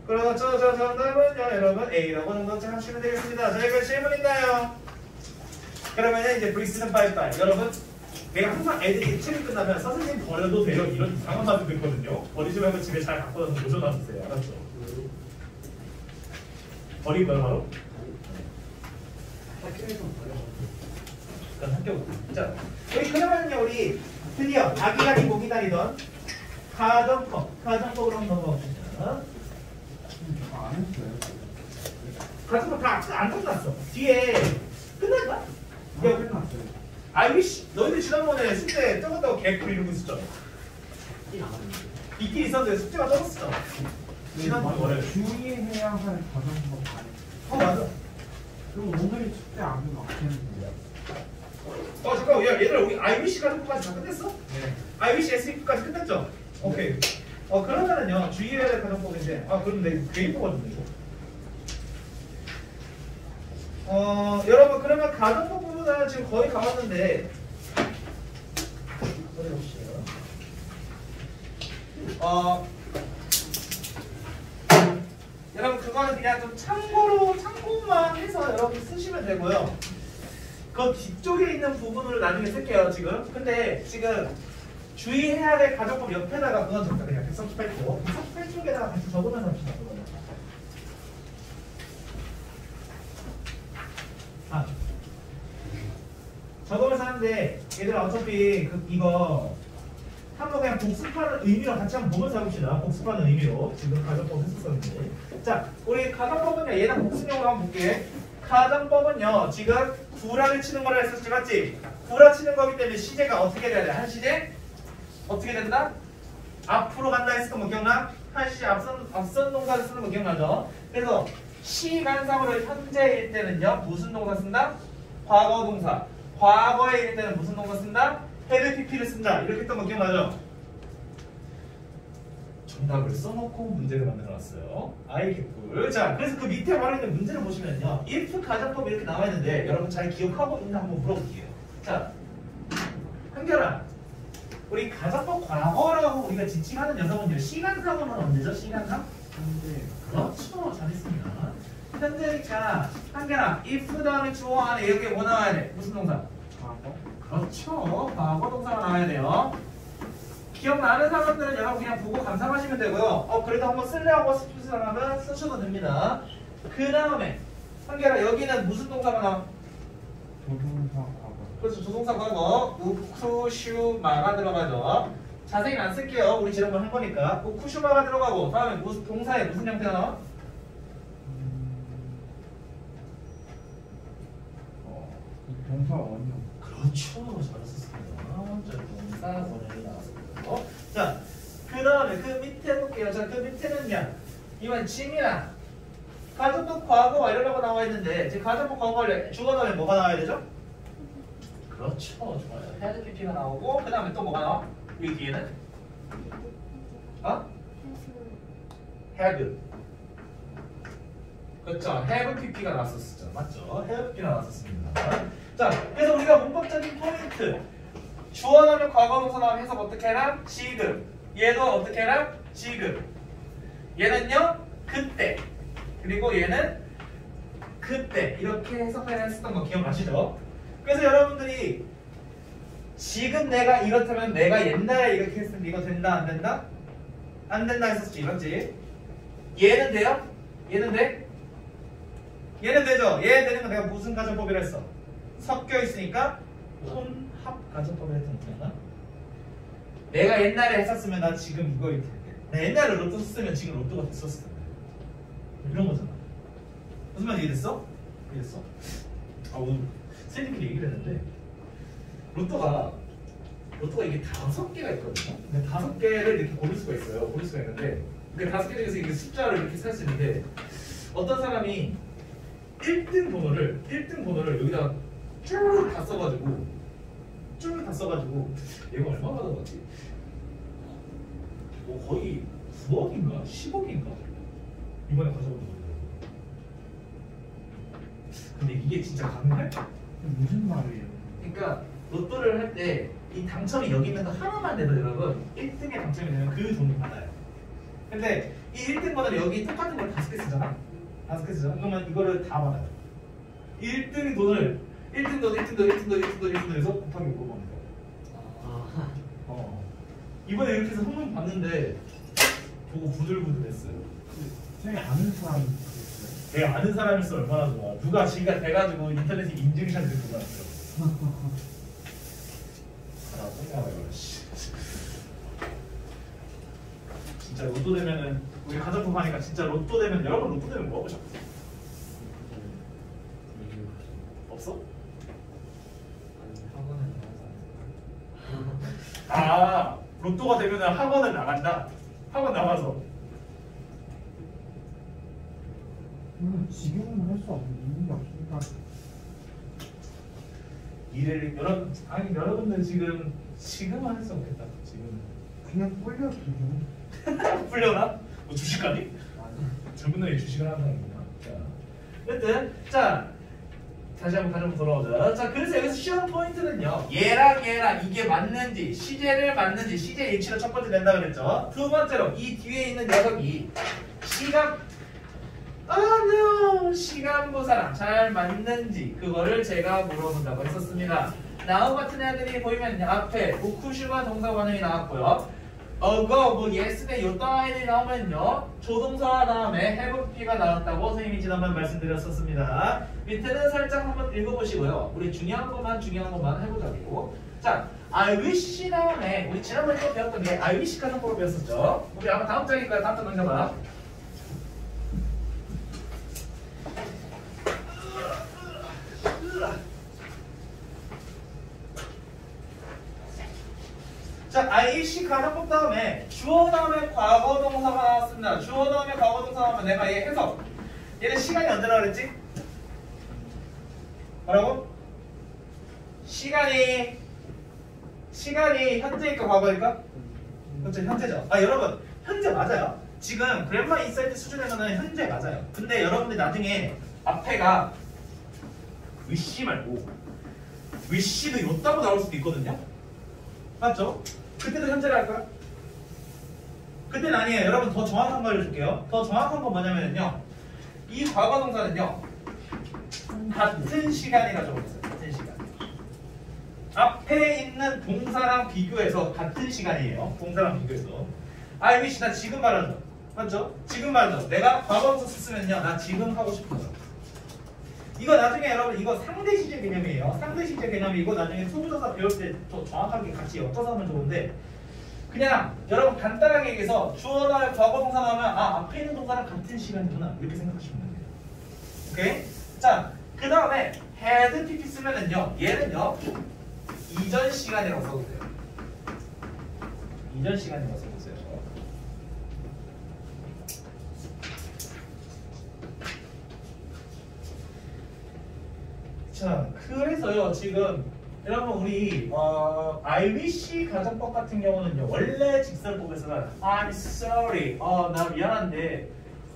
그렇죠. 저 정답은요 여러분 A라고 정답 하시면 되겠습니다. 저희가 질문인가요? 그러면 이제 브리스는 빠이빠이 여러분 내가 항상 애들이 책이 끝나면 선생님 버려도 돼요 이런 이상한 말도 듣거든요 버리지 말고 집에 잘 갖고 와서 모셔놔주세요 알았죠? 거야 바로? 학교에서 버려. 그럼 학교 자 여기 그러면요 우리 드디어 아기다리 고기다리던 가정법 가정법으로 한번 넘어갑시다 안 했어요. 가정법 다안 끝났어 뒤에 끝날까? 아, 야, 끝났어요. 아이씨 너희들 지난번에 숙제 적었다고 개꿀 이러고 있었잖아 이 나왔는데. 있긴 있었는데 숙제가 적었어 지난번 월요일 주의해야 할안 했어요. 어 맞아 그럼 오늘 축제 안 막혔는데. 어 잠깐만 야 얘들아 우리 IBC 가정법까지 다 끝냈어? 네. IBC SE까지 끝냈죠? 오케이 어 그러면은요 주의해야 될 가정법인데 아 그럼 내 괜히 뽑았는데 이거 어 여러분 그러면 가정법 부분은 지금 거의 보시죠 어 여러분 그거는 그냥 좀 참고로 참고만 해서 여러분 쓰시면 되고요. 그 뒤쪽에 있는 부분을 나중에 쓸게요 지금. 근데 지금 주의해야 될 가정법 옆에다가 그건 적다 그냥 138쪽 138쪽에다가 같이 적으면서 합시다 그거는. 아. 적으면서 하는데 얘들아 어차피 그 이거 한번 그냥 복습하는 의미로 같이 한번 보면서 해봅시다. 복습하는 의미로. 지금 가정법 했었었는데. 자 우리 가정법은요 얘랑 복습용으로 한번 볼게. 가정법은요 지금 구라를 치는 거라 했었지 맞지? 구라 치는 거기 때문에 시제가 어떻게 돼야 돼? 한 시제? 어떻게 된다? 앞으로 간다 했었던 거 기억나? 한 시제 앞선, 앞선 동사를 쓰는 거 기억나죠? 그래서 시간상으로 현재일 때는요 무슨 동사 쓴다? 과거 동사 과거에 일 때는 무슨 동사 쓴다? had PP를 쓴다 이렇게 했던 거 기억나죠? 정답을 써놓고 문제를 만들어놨어요. 아이 개꿀. 자, 그래서 그 밑에 바로 있는 문제를 보시면요. if 가정법 이렇게 나와 있는데 여러분 잘 기억하고 있나 한번 물어볼게요. 자, 한결아. 우리 가정법 과거라고 우리가 지칭하는 여성은요. 시간상으로는 언제죠? 시간상? 근데 그렇죠. 잘했습니다. 현재니까 한결아. if 다음에 주어 안에 이렇게 뭐 나와야 돼? 무슨 동사? 과거? 그렇죠. 과거 동사가 나와야 돼요. 기억나는 사람들은 여러분 그냥 보고 감상하시면 되고요. 어 그래도 한번 쓰려고 싶은 사람은 쓰셔도 됩니다. 그 다음에 한결아 여기는 무슨 동사가 나와? 과거. 그렇죠. 조동사 과거 우쿠슈마가 들어가죠. 자세히는 안 쓸게요. 우리 지난번 한 거니까 우쿠슈마가 들어가고 다음에 무슨 동사에 무슨 형태가 나와? 음... 어, 이 동사 원형. 그렇죠. 잘하셨습니다. 자, 동사 원형이 나왔습니다. 자, 그 다음에 그 밑에 볼게요. 자, 그 밑에는요. 이번 짐이나 가족도 가정법 과거 완료라고 나와 있는데 지금 가정법 과거 완료 주어 다음에 뭐가 나와야 되죠? 그렇죠. 좋아요. had PP가 나오고 그 다음에 또 뭐가 나와? 이 뒤에는? 어? have. 그렇죠. have pp가 나왔었죠. 맞죠? have pp가 나왔었습니다. 자, 그래서 우리가 문법적인 포인트. 주어 나오면 과거 동사 나오면 해석 어떻게 해라? 지금. 얘도 어떻게 해라? 지금. 얘는요? 그때. 그리고 얘는 그때. 이렇게 해석을 했었던 거 기억나시죠? 그래서 여러분들이 지금 내가 이렇다면 내가 옛날에 이렇게 했으면 이거 된다 안 된다? 안 된다 했었지 맞지? 얘는 돼요? 얘는 돼? 얘는 되죠? 얘 되는 건 내가 무슨 가정법이라 했어? 섞여 있으니까 혼합 가정법을 했던 거잖아 내가 옛날에 했었으면 나 지금 이거 이렇게 할게 나 옛날에 로또 썼으면 지금 로또가 됐었을 텐데 이런 거잖아 무슨 말 이해됐어? 이해됐어? 아 오늘 선생님끼리 얘기를 했는데 로또가 로또가 이게 다섯 개가 있거든요. 근데 다섯 개를 이렇게 고를 수가 있어요. 고를 수가 있는데 그 다섯 개 중에서 이게 숫자를 이렇게 살 수 있는데 어떤 사람이 1등 번호를 1등 번호를 여기다 쭉 다 써가지고 쭉 다 써가지고 얘가 얼마 받은 거지? 뭐 거의 9억인가 10억인가 이번에 가져온 거예요. 근데 이게 진짜 가능해? 무슨 말이에요? 그러니까 로또를 할 때 이 당첨이 여기 있는 거 하나만 돼도 여러분 1등에 당첨이 되면 그 돈을 받아요. 근데 이 1등 번호를 여기 똑같은 걸 다섯 개 쓰잖아. 다섯 개 쓰잖아. 그러면 이거를 다 받아요. 1등 돈을 1등 돈, 1등 돈, 1등 돈, 1등 돈, 1등 돈에서 곱하기 5번 하는 거야. 아, 어. 이번에 이렇게 해서 선물 봤는데 보고 부들부들했어요. 쌤이 아는 있어요? 내가 아는 사람일수록 얼마나 좋아. 누가 지가 돼가지고 인터넷에 인증샷 들고. 아, 똥나와요, 씨. 진짜 로또 되면은 우리 가족품 하니까 진짜 로또 되면 여러분 로또 되면 뭐 하고 싶어? 없어? 아 로또가 되면은 학원을 나간다. 학원 나가서 음, 지금은 할 수 없는 이유가 없으니까 일을 여러분 아니 여러분들 지금 지금은 할 수 없겠다. 지금 그냥 꼴려주죠. 풀려나? 뭐 주식하니? 젊은 나이에 주식을 하는 사람이구나. 자, 여튼 자 다시 한번 한번 돌아오자. 자 그래서 여기서 시험 포인트는요. 얘랑 얘랑 이게 맞는지 시제를 맞는지 시제 일치로 첫 번째 낸다 그랬죠. 두 번째로 이 뒤에 있는 녀석이 시간 아, no. 시간부사랑 잘 맞는지 그거를 제가 물어본다고 했었습니다. 나우 같은 애들이 보이면 앞에 우쿠슈가 동사 관음이 나왔고요. 어거 뭐 예스네 요딴 아이들이 나오면요 조동사 다음에 해부피가 나왔다고 선생님이 지난번에 말씀드렸었습니다. 밑에는 살짝 한번 읽어보시고요. 우리 중요한 것만 중요한 것만 해보자고. 자, I wish 다음에 우리 지난번에 또 배웠던 게 I wish 가정법을 배웠었죠. 우리 아마 다음 장일 거야. 다음 장 넘겨봐. 자, IC 가정법 다음에 주어 다음에 과거 동사가 나왔습니다. 주어 다음에 과거 동사 나오면 내가 얘 해석. 얘는 시간이 언제나 그랬지? 뭐라고? 시간이 시간이 현재일까 과거일까? 그렇죠, 현재죠. 아 여러분, 현재 맞아요. 지금 Grammar Inside 수준에서는 현재 맞아요. 근데 여러분들 나중에 앞에가 wish 말고 위시도 이렇다고 나올 수도 있거든요. 맞죠? 그때도 현재를 할까요? 그때는 아니에요. 여러분 더 정확한 걸 해줄게요. 더 정확한 건 뭐냐면요. 이 과거 동사는요. 같은 시간이라 적어주세요. 같은 시간. 앞에 있는 동사랑 비교해서 같은 시간이에요. 동사랑 비교해서. 아, 여기 나 지금 말하죠. 맞죠? 지금 말하죠. 내가 과거 동사 썼으면요. 나 지금 하고 싶은 거. 이거 나중에 여러분 이거 상대 시제 개념이에요. 상대 시제 개념이 이거 나중에 투부정사 배울 때 더 정확하게 같이 엮어서 하면 좋은데 그냥 여러분 간단하게 얘기해서 주어나 과거 동사 나오면 아 앞에 있는 동사랑 같은 시간이구나 이렇게 생각하시면 돼요. 오케이? 자, 그 다음에 had pp 쓰면은요 얘는요 이전 시간이라고 써주세요. 이전 시간이라고 써주세요. 자, 그래서요, 지금 여러분 우리 어, IBC 가정법 같은 경우는요, 원래 직설법에서는 I'm sorry, 어, 나 미안한데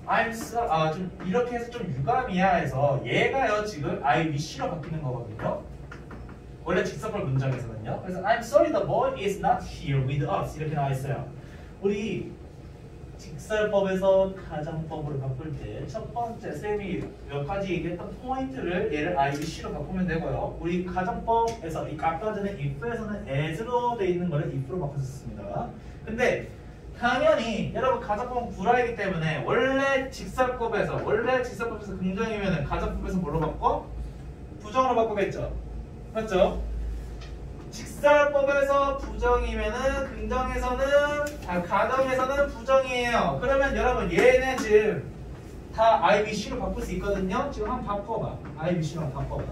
I'm sorry, 아, 좀 이렇게 해서 좀 유감이야 해서 얘가요 지금 IBC로 바뀌는 거거든요. 원래 직설법 문장에서는요. 그래서 I'm sorry the boy is not here with us 이렇게 나와 있어요. 우리 직설법에서 가정법으로 바꿀 때 첫 번째 쌤이 몇 가지 얘기했던 포인트를 얘를 IBC로 바꾸면 되고요. 우리 가정법에서 이 아까 전에 if에서는 as로 돼 있는 거를 if로 바꿨었습니다. 근데 당연히 여러분 가정법은 불화이기 때문에 원래 직설법에서 원래 직설법에서 긍정이면 가정법에서 뭘로 바꿔? 부정으로 바꾸겠죠. 맞죠? 직설법에서 부정이면은 긍정에서는 아, 가정에서는 부정이에요. 그러면 여러분 얘네 지금 다 IBC로 바꿀 수 있거든요. 지금 한번 바꿔봐. IBC로 한번 바꿔봐.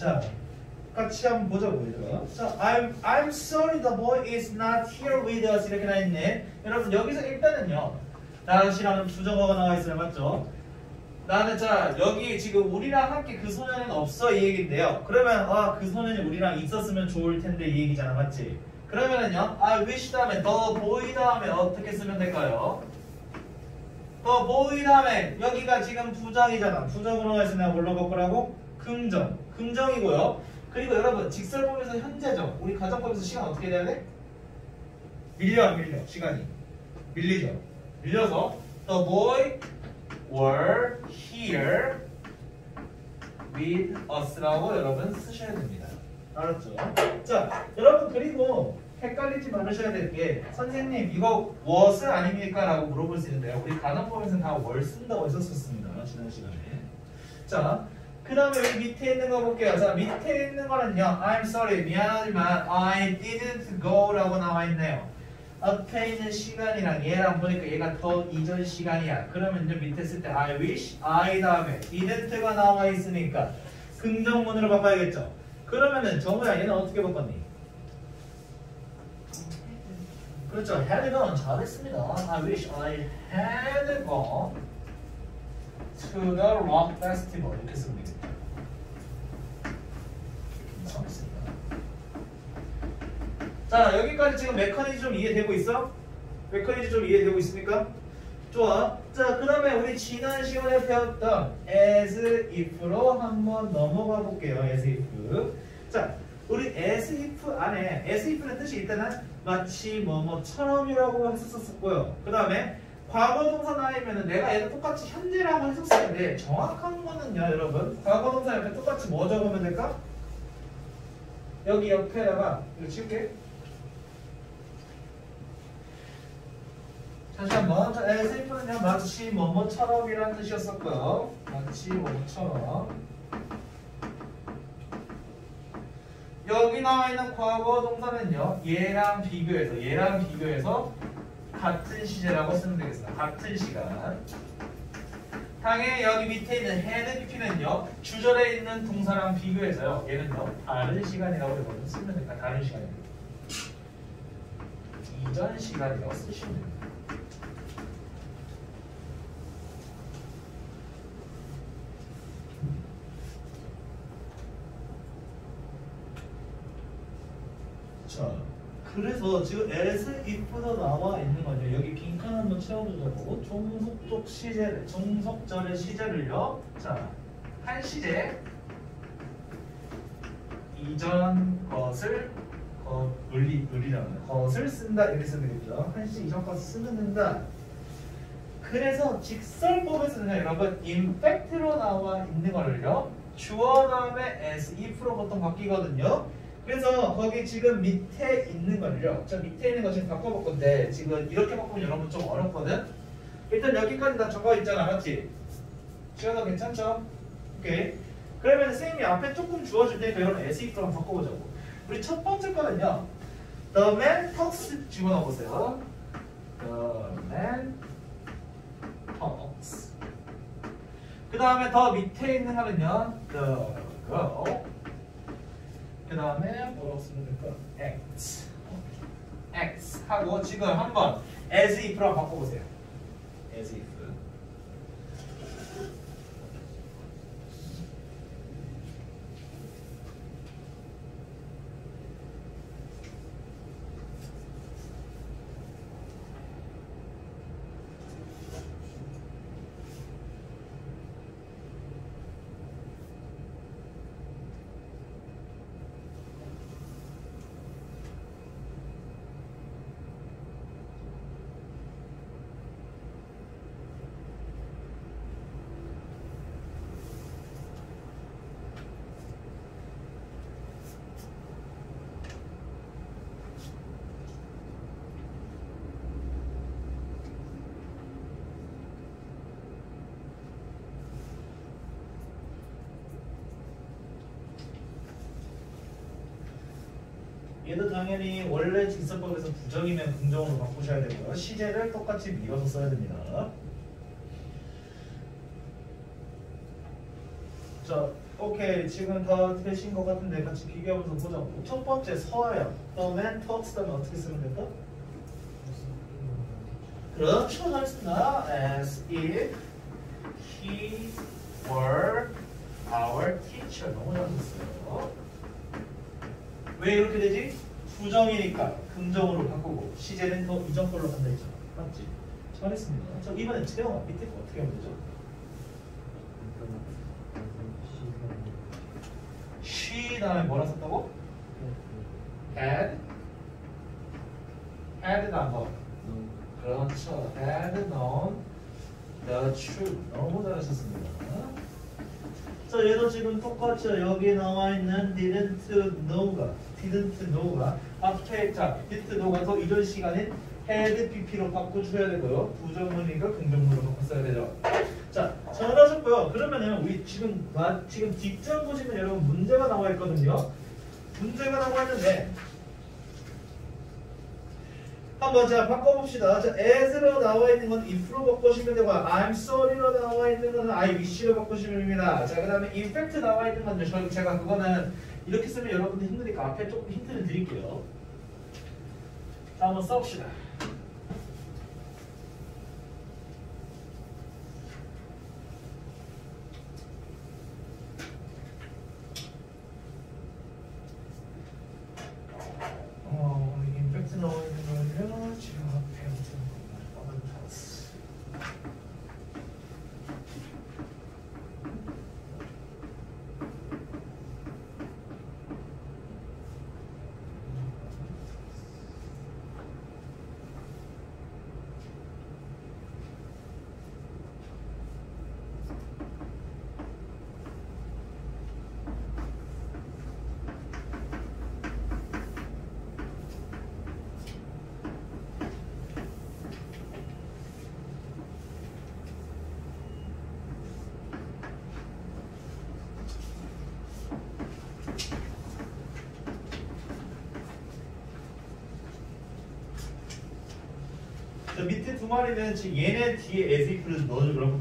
자, 같이 한번 보자고 얘들아. 자, I'm I'm sorry the boy is not here with us 이렇게 나 있네. 여러분 여기서 일단은요. 나시라는 부정어가 나와 있어요, 맞죠? 나는 자 여기 지금 우리랑 함께 그 소년은 없어 이 얘긴데요. 그러면 아 그 소년이 우리랑 있었으면 좋을 텐데 이 얘기잖아, 맞지? 그러면은요, I wish 다음에 the boy 다음에 어떻게 쓰면 될까요? the 다음에 여기가 지금 부정이잖아. 부정으로 내가 뭘로 바꾸라고? 긍정. 긍정이고요. 그리고 여러분 직설법에서 현재죠. 우리 가정법에서 시간 어떻게 돼야 돼? 밀려 안 밀려 시간이 밀리죠. 밀려서 the boy were here with us라고 여러분 쓰셔야 됩니다. 알았죠? 자, 여러분 그리고 헷갈리지 말으셔야 될 게 선생님 이거 was 아닙니까? 라고 물어볼 수 있는데요. 우리 가정법에서는 다 were 쓴다고 했었습니다. 지난 시간에. 자, 그 다음에 여기 밑에 있는 거 볼게요. 자, 밑에 있는 거는요. I'm sorry, 미안하지만 I didn't go 라고 나와 있네요. 앞에 있는 시간이랑 얘랑 보니까 얘가 더 이전 시간이야. 그러면 이제 밑에 쓸 때 I wish, I 다음에 didn't가 나와 있으니까 긍정문으로 바꿔야겠죠. 그러면은 정우야 얘는 어떻게 바꿨니? 그렇죠. had gone 잘했습니다. I wish I had gone to the rock festival 이렇게 쓰면 되겠다. 괜찮습니다. 자 여기까지 지금 메커니즘 좀 이해되고 있어? 메커니즘 좀 이해되고 있습니까? 좋아. 자, 그 다음에 우리 지난 시간에 배웠던 as if로 한번 넘어가 볼게요. as if. 자, 우리 as if 안에 as if는 뜻이 일단은 마치 뭐뭐처럼이라고 했었었고요. 그 다음에 과거동사 나이면은 내가 얘를 똑같이 현재라고 했었었는데 정확한 거는요, 여러분. 과거동사 옆에 똑같이 뭐 적으면 될까? 여기 옆에다가 이거 치울게. 다시 한번 자, SF는요 마치 뭐뭐처럼이라는 뜻이었었고요. 마치 뭐뭐처럼. 여기 나와 있는 과거 동사는요 얘랑 비교해서 얘랑 비교해서 같은 시제라고 쓰면 되겠습니다. 같은 시간. 당연히 여기 밑에 있는 had BP는요 주절에 있는 동사랑 비교해서요 얘는요 다른 시간이라고 여러분 쓰면 됩니다. 다른 시간입니다. 이전 시간이라고 쓰시면 됩니다 자, 그래서 지금 as if도 나와 있는 거죠. 여기 빈칸 한번 채워주자고. 종속적 시제, 종속절의 시제를요. 자, 한 시제, 이전 것을 거 논리 논리라는 것을 쓴다 이렇게 쓰면 되겠죠. 한시 이전 것을 쓰면 된다. 그래서 직설법에서는 여러분 임팩트로 나와 있는 거를요 주어 다음에 as if로 보통 바뀌거든요. 그래서 거기 지금 밑에 있는 거를요. 저 밑에 있는 거 지금 바꿔볼 건데 지금 이렇게 바꾸면 여러분 좀 어렵거든. 일단 여기까지 다 적어 있잖아, 맞지? 시간도 괜찮죠? 오케이. 그러면 선생님이 앞에 조금 주어줄 테니까 여러분 if로 한번 바꿔보자고. 우리 첫 번째 거는요. The man talks 집어넣어 보세요. The man talks. 그 다음에 더 밑에 있는 거는요. The girl. 그 다음에 뭐라고 쓰면 될까? acts. acts 하고 지금 한번 as if로 바꿔보세요. as if. 얘도 당연히 원래 직선법에서 부정이면 긍정으로 바꾸셔야 되고요. 시제를 똑같이 미뤄서 써야 됩니다. 자, 오케이. 지금 다 되신 것 같은데 같이 비교하면서 보자고. 첫 번째. The man talks 다음에 어떻게 쓰면 될까? 그렇죠. 잘했습니다. As if he were our teacher. 너무 잘했어요. 왜 이렇게 되지? 부정이니까 긍정으로 바꾸고 시제는 더 이전 걸로 간다 했잖아. 맞지? 잘했습니다. 저 이번엔 채영아 밑에 거 어떻게 하면 되죠? she 다음에 뭐라 썼다고? had had 다음 그렇죠. had known the truth. 너무 잘하셨습니다. 자, 얘도 지금 똑같죠. 여기 나와 있는 didn't know가 didn't know가 앞에 자 know가 더 이전 시간인 had pp로 바꿔줘야 되고요. 부정문이니까 긍정문으로 바꿨어야 되죠. 자, 잘하셨고요. 그러면은 우리 지금 마, 지금 뒷장 보시면 여러분 문제가 나와 있거든요. 문제가 나와 있는데 한번 자 바꿔봅시다. 자, as로 나와 있는 건 if로 바꾸시면 되고 I'm sorry로 나와 있는 거는 I wish로 바꾸시면 됩니다. 자, 그 다음에 in fact 나와 있는 건요. 저 제가 그거는 이렇게 쓰면 여러분들 힘드니까 앞에 조금 힌트를 드릴게요. 자, 한번 써봅시다. 어, 임팩트 나와 있는 거는요. 지금 앞에 무슨 어떤 타스. 자, 두 마리는 지금 얘네 뒤에 as if를 넣어주, 여러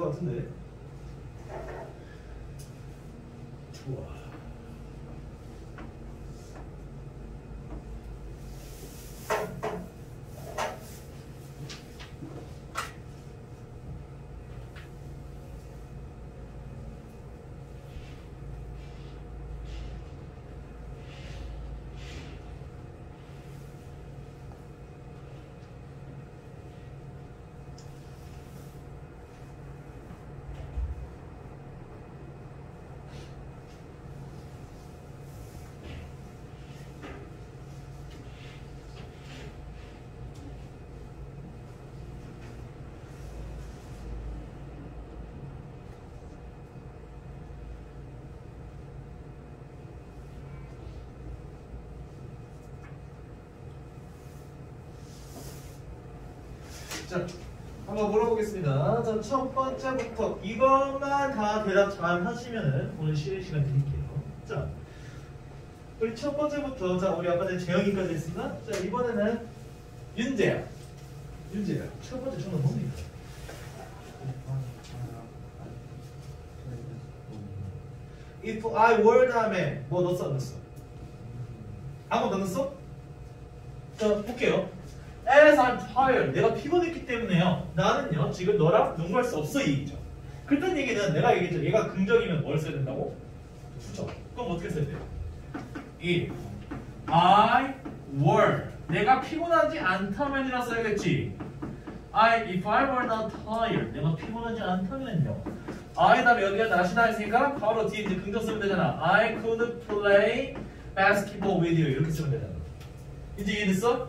것 같은데. 좋아. 자, 한번 물어보겠습니다. 자, 첫 번째부터 이것만 다 대답 잘 하시면은 오늘 쉬는 시간 드릴게요. 자, 우리 첫 번째부터 자, 우리 아까 전에 재영이까지 했습니다. 자, 이번에는 윤재야. 윤재야. 첫 번째 저는 뭡니까? If I were 다음에 뭐 넣었어 안 넣었어? 아무것도 안 넣었어? 자, 볼게요. As I'm tired. 내가 피곤했기 때문에요. 나는요, 지금 너랑 농구할 수 없어. 이 얘기죠. 그랬던 얘기는 내가 얘기했죠. 얘가 긍정이면 뭘 써야 된다고? 수죠. 그럼 어떻게 써야 돼요? If I were. 내가 피곤하지 않다면이라 써야겠지. I, if I were not tired. 내가 피곤하지 않다면요. I 다음에 여기가 나시나 했으니까 바로 뒤에 이제 긍정 쓰면 되잖아. I could play basketball with you. 이렇게 쓰면 되잖아. 이제 이해됐어?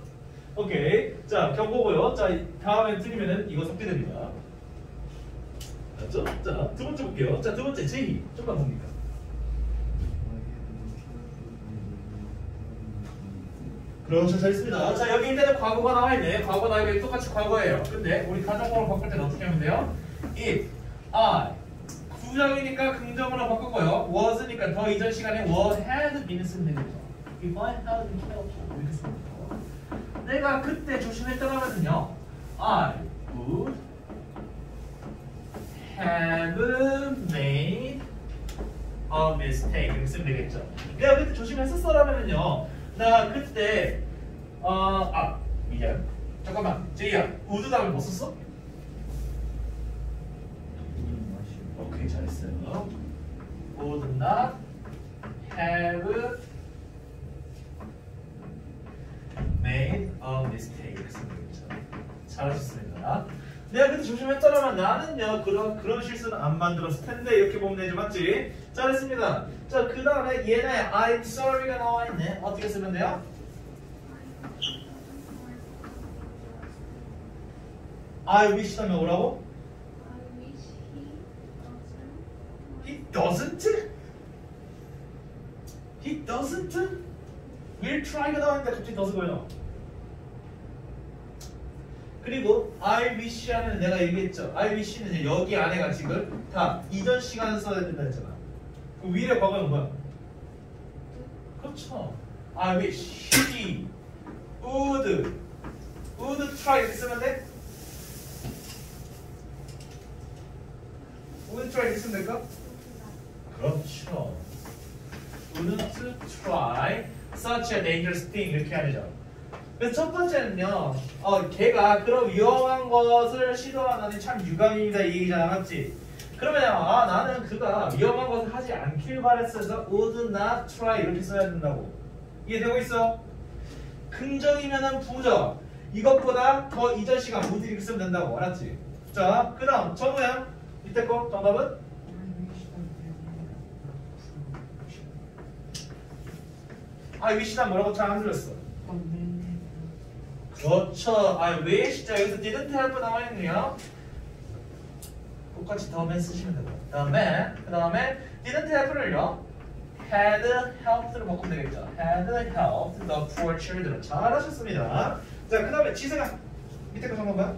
오케이. 자, 경고고요. 자, 다음에 틀리면은 이거 삭제됩니다. 맞죠? 자, 두 번째 볼게요. 자, 두 번째 제이. 좀만 봅니다. 그렇죠. 잘했습니다. 자, 여기 있는 과거가 나와 있네. 과거 나와 있는 똑같이 과거예요. 근데 우리 가정으로 바꿀 때는 어떻게 하면 돼요? if, I. 부정이니까 긍정으로 바꾸고요. was니까 더 이전 시간에 was, had been 쓰면 되겠죠. if I had been careful. 이렇게 쓰면. 내가 그때 조심했더라면요. I would have made a mistake. 이렇게 쓰면 되겠죠. 내가 그때 조심했었어라면요. 나 그때 어, 아 미안. 잠깐만. 제이야. 우드 다음에 뭐 썼어? 오케이 잘했어요. Would not have made a mistake. 쓰면 되겠죠. 잘하셨습니다. 내가 그때 조심했더라면 나는요 그런 그런 실수는 안 만들었을 텐데 이렇게 보면 되죠 맞지? 잘했습니다. 자 그 다음에 얘네 I'm sorry가 나와 있네. 어떻게 쓰면 돼요? I wish 다음에 뭐라고? He doesn't. He doesn't. Will try가 나왔는데 갑자기 보여. 그리고 I wish 하면 내가 얘기했죠. I wish는 여기 안에가 지금 다 이전 시간 써야 된다 했잖아. 그 위에 과거는 뭐야? 그렇죠. I wish he would would try 이렇게 쓰면 돼? would try 이렇게 쓰면 될까? 그렇죠. wouldn't try such a dangerous thing 이렇게 해야 되죠. 그래서 첫 번째는요, 어, 걔가 그런 위험한 것을 시도하다니 참 유감입니다. 이 얘기잖아, 맞지? 그러면, 아, 나는 그가 위험한 것을 하지 않길 바랬어서 would not try 이렇게 써야 된다고. 이해되고 있어? 긍정이면은 부정. 이것보다 더 이전 시간 would 이렇게 쓰면 된다고. 알았지? 자, 그 다음, 정우야. 밑에 거, 정답은? 아, 위시다 뭐라고 잘 안 들렸어. 그렇죠. Wish. 자, 여기서 didn't have 나와 있네요. 똑같이 다음에 쓰시면 되고. 다음에, 그 다음에 didn't have를요. had helped로 바꾸면 되겠죠. had helped the poor children. 잘하셨습니다. 자, 그 다음에 지세가 밑에 거 잠깐 봐요.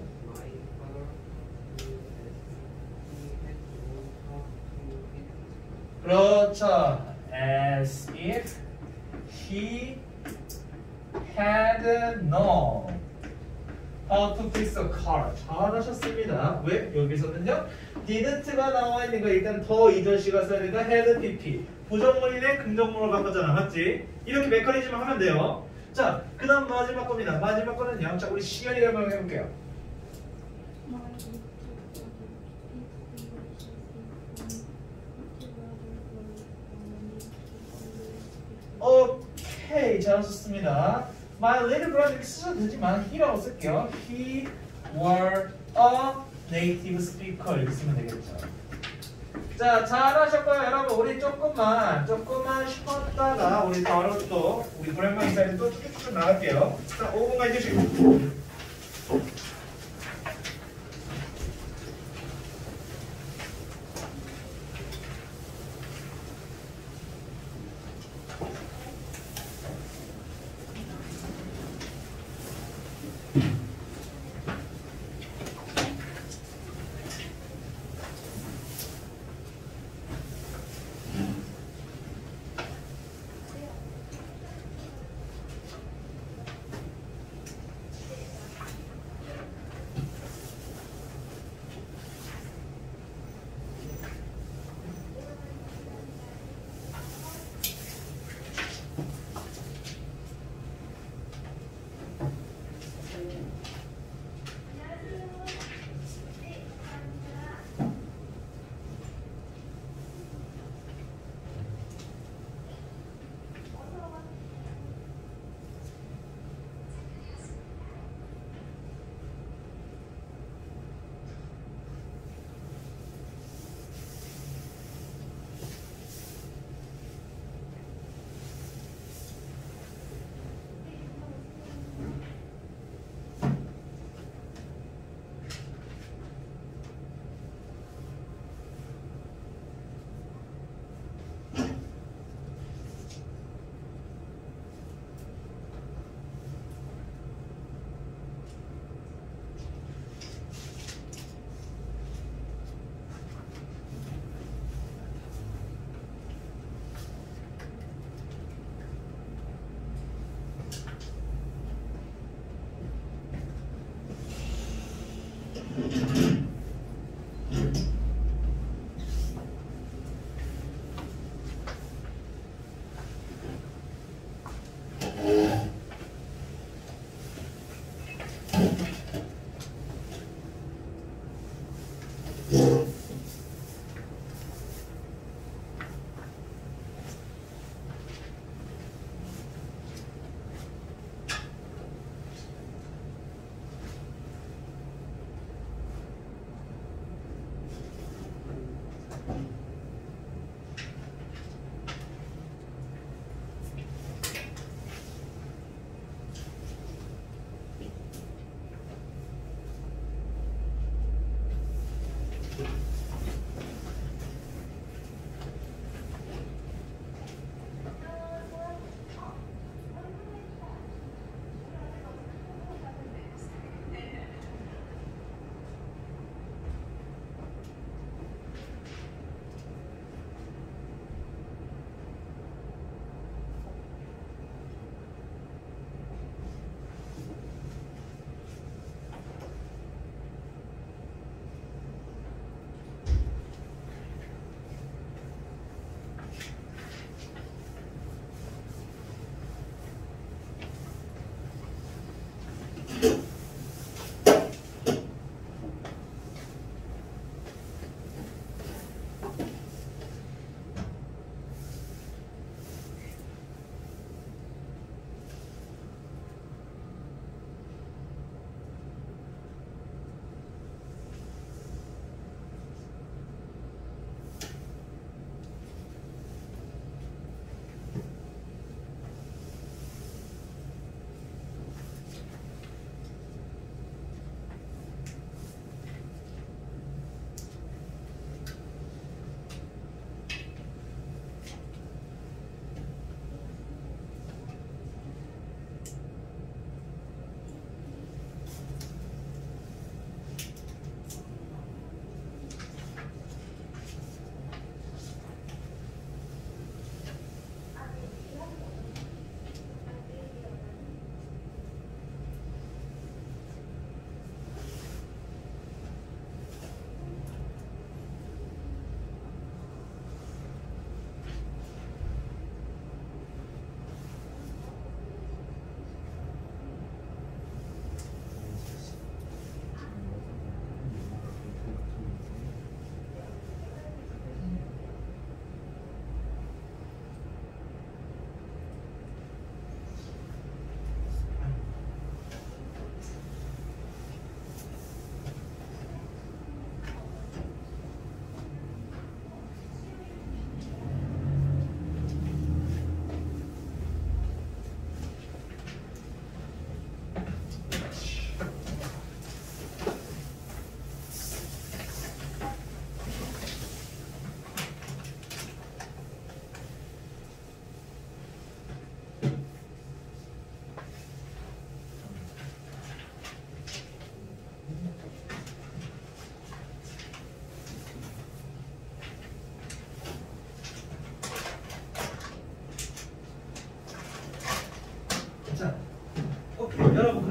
그렇죠. As if he had known. How to fix a car. 잘하셨습니다. 왜? 여기서는요. didn't가 나와 있는 거 일단 더 이전 시가 써야 된다. had pp. 부정문이네 긍정문으로 바꿨잖아. 맞지? 이렇게 메커니즘 하면 돼요. 자, 그 다음 마지막 겁니다. 마지막 거는요. 자, 우리 시연이가 한번 해볼게요. 오케이 잘하셨습니다. My little brother 쓰셔도 되지만 he라고 쓸게요. He were a native speaker 이렇게 쓰면 되겠죠. 자 잘하셨고요 여러분 우리 조금만 조금만 쉬었다가 우리 바로 또 우리 Grammar Inside 또 쭉쭉 나갈게요. 자 5분간 해주시고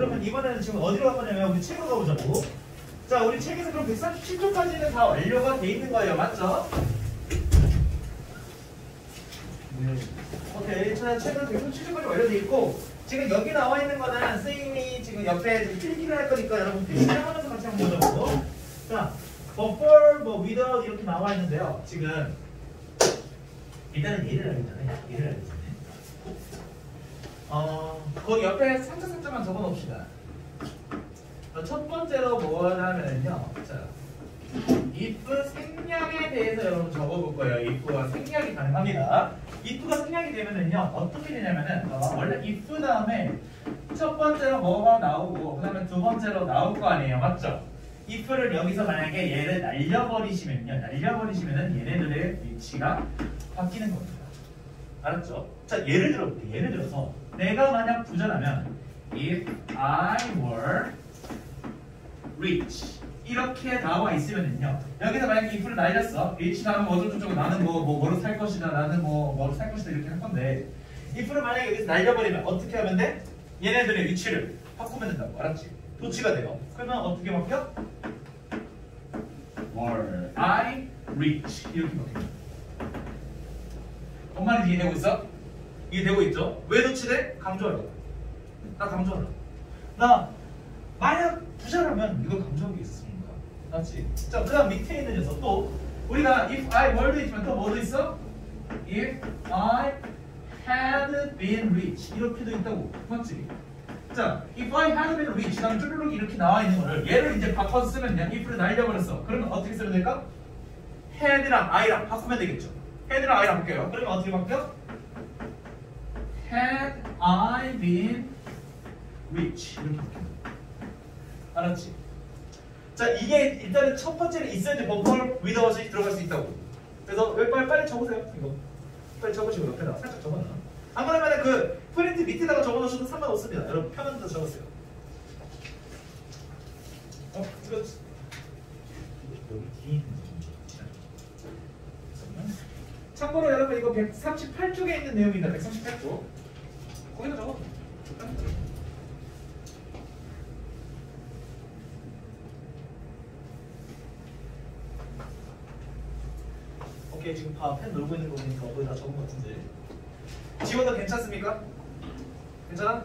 그러면 이번에는 지금 어디로 갈 거냐면 우리 책으로 가보자고. 자, 우리 책에서 그럼 137쪽까지는 다 완료가 돼 있는 거예요. 맞죠? 네. 오케이. 자, 책은 137쪽까지 완료돼 있고 지금 여기 나와 있는 거는 선생님이 지금 옆에 지금 필기를 할 거니까 여러분 필기를 하면서 같이 한번 보자고. 자, before, 뭐 without 이렇게 나와 있는데요. 지금 일단은 얘를 알겠잖아요. 얘를 알겠잖아요. 어, 거기 옆에 살짝 살짝만 적어 놓읍시다. 어, 첫 번째로 뭐냐면요. 자, if 생략에 대해서 여러분 적어볼 거예요. if가 생략이 가능합니다. If가 생략이 되면은요. 어떻게 되냐면은 어, 원래 if 다음에 첫 번째로 뭐가 나오고 그 다음에 두 번째로 나올 거 아니에요. 맞죠? if를 여기서 만약에 얘를 날려버리시면요. 날려버리시면은 얘네들의 위치가 바뀌는 겁니다. 알았죠? 자, 예를 들어볼게요. 예를 들어서 내가 만약 부자라면 if I were rich 이렇게 나와 있으면은요. 여기서 만약에 if를 날렸어. rich 나면 어쩌고저쩌고 나는 뭐, 뭐 뭐로 살 것이다. 나는 뭐 뭐로 살 것이다 이렇게 할 건데 if를 만약에 여기서 날려버리면 어떻게 하면 돼? 얘네들의 위치를 바꾸면 된다고. 알았지? 도치가 돼요. 그러면 어떻게 바뀌어? were I rich 이렇게 바뀌는 엄마 말인지 이해되고 있어? 이해되고 있죠? 왜 도치돼? 강조하려고 나 강조하려고 나 만약 부자라면 이걸 강조한 게 있었습니까? 맞지? 자, 그 다음 밑에 있는 녀석 또 우리가 if I were도 있지만 또 뭐도 있어? if I had been rich 이렇게도 있다고 맞지? 자, if I had been rich 다음 쭈루룩 이렇게 나와 있는 거를 얘를 이제 바꿔서 쓰면 그냥 if를 날려버렸어 그러면 어떻게 쓰면 될까? had랑 I랑 바꾸면 되겠죠 had랑 I랑 바뀌어요 그러면 어떻게 바뀌어? had I been rich 이렇게 바뀌어 알았지? 자 이게 일단은 첫 번째는 있어야지 버퍼 위더워시 들어갈 수 있다고. 그래서 왜 빨리 빨리 적으세요 이거. 빨리 적으시고 옆에다 살짝 적어놔. 안 그러면 그 프린트 밑에다가 적어놓으셔도 상관없습니다. 여러분 편한 데 적으세요. 어? 이거 여기 뒤에 있는. 참고로 여러분 이거 138쪽에 있는 내용입니다. 138쪽. 거기다 적어 오 케이 지금 다 펜 놀고 있는 거 보니까 거의 다 적은 것 같은데 지원도 괜찮습니까? 괜찮아?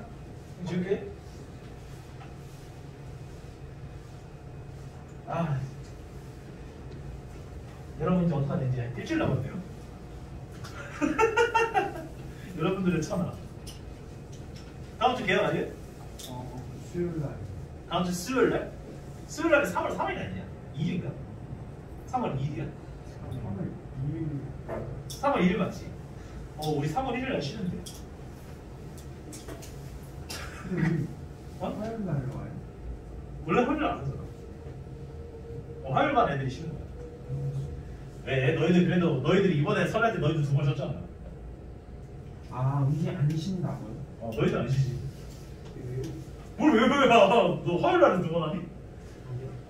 지울게 아 여러분 이제 어떡하냐 이제 일주일 남았네요 여러분들의 천하 다음 주 개학 아니에요? 어, 수요일 날. 다음 주 수요일 날? 수요일 날이 3월 3일 아니야? 2일인가? 3월 2일이야? 3월 2일. 3월 1일 맞지? 어 우리 3월 1일 날 쉬는데 어? 화요일 날 와요. 원래 화요일 안 하잖아 어, 화요일만 애들이 쉬는 거야 왜? 너희들 그래도 너희들이 이번에 설날 때 너희들 두번 쉬었잖아 아, 우리 안 쉰다고요? 어 너희들 안 쉬지 뭘왜 왜야 너 화요일 날은 두 번 하니?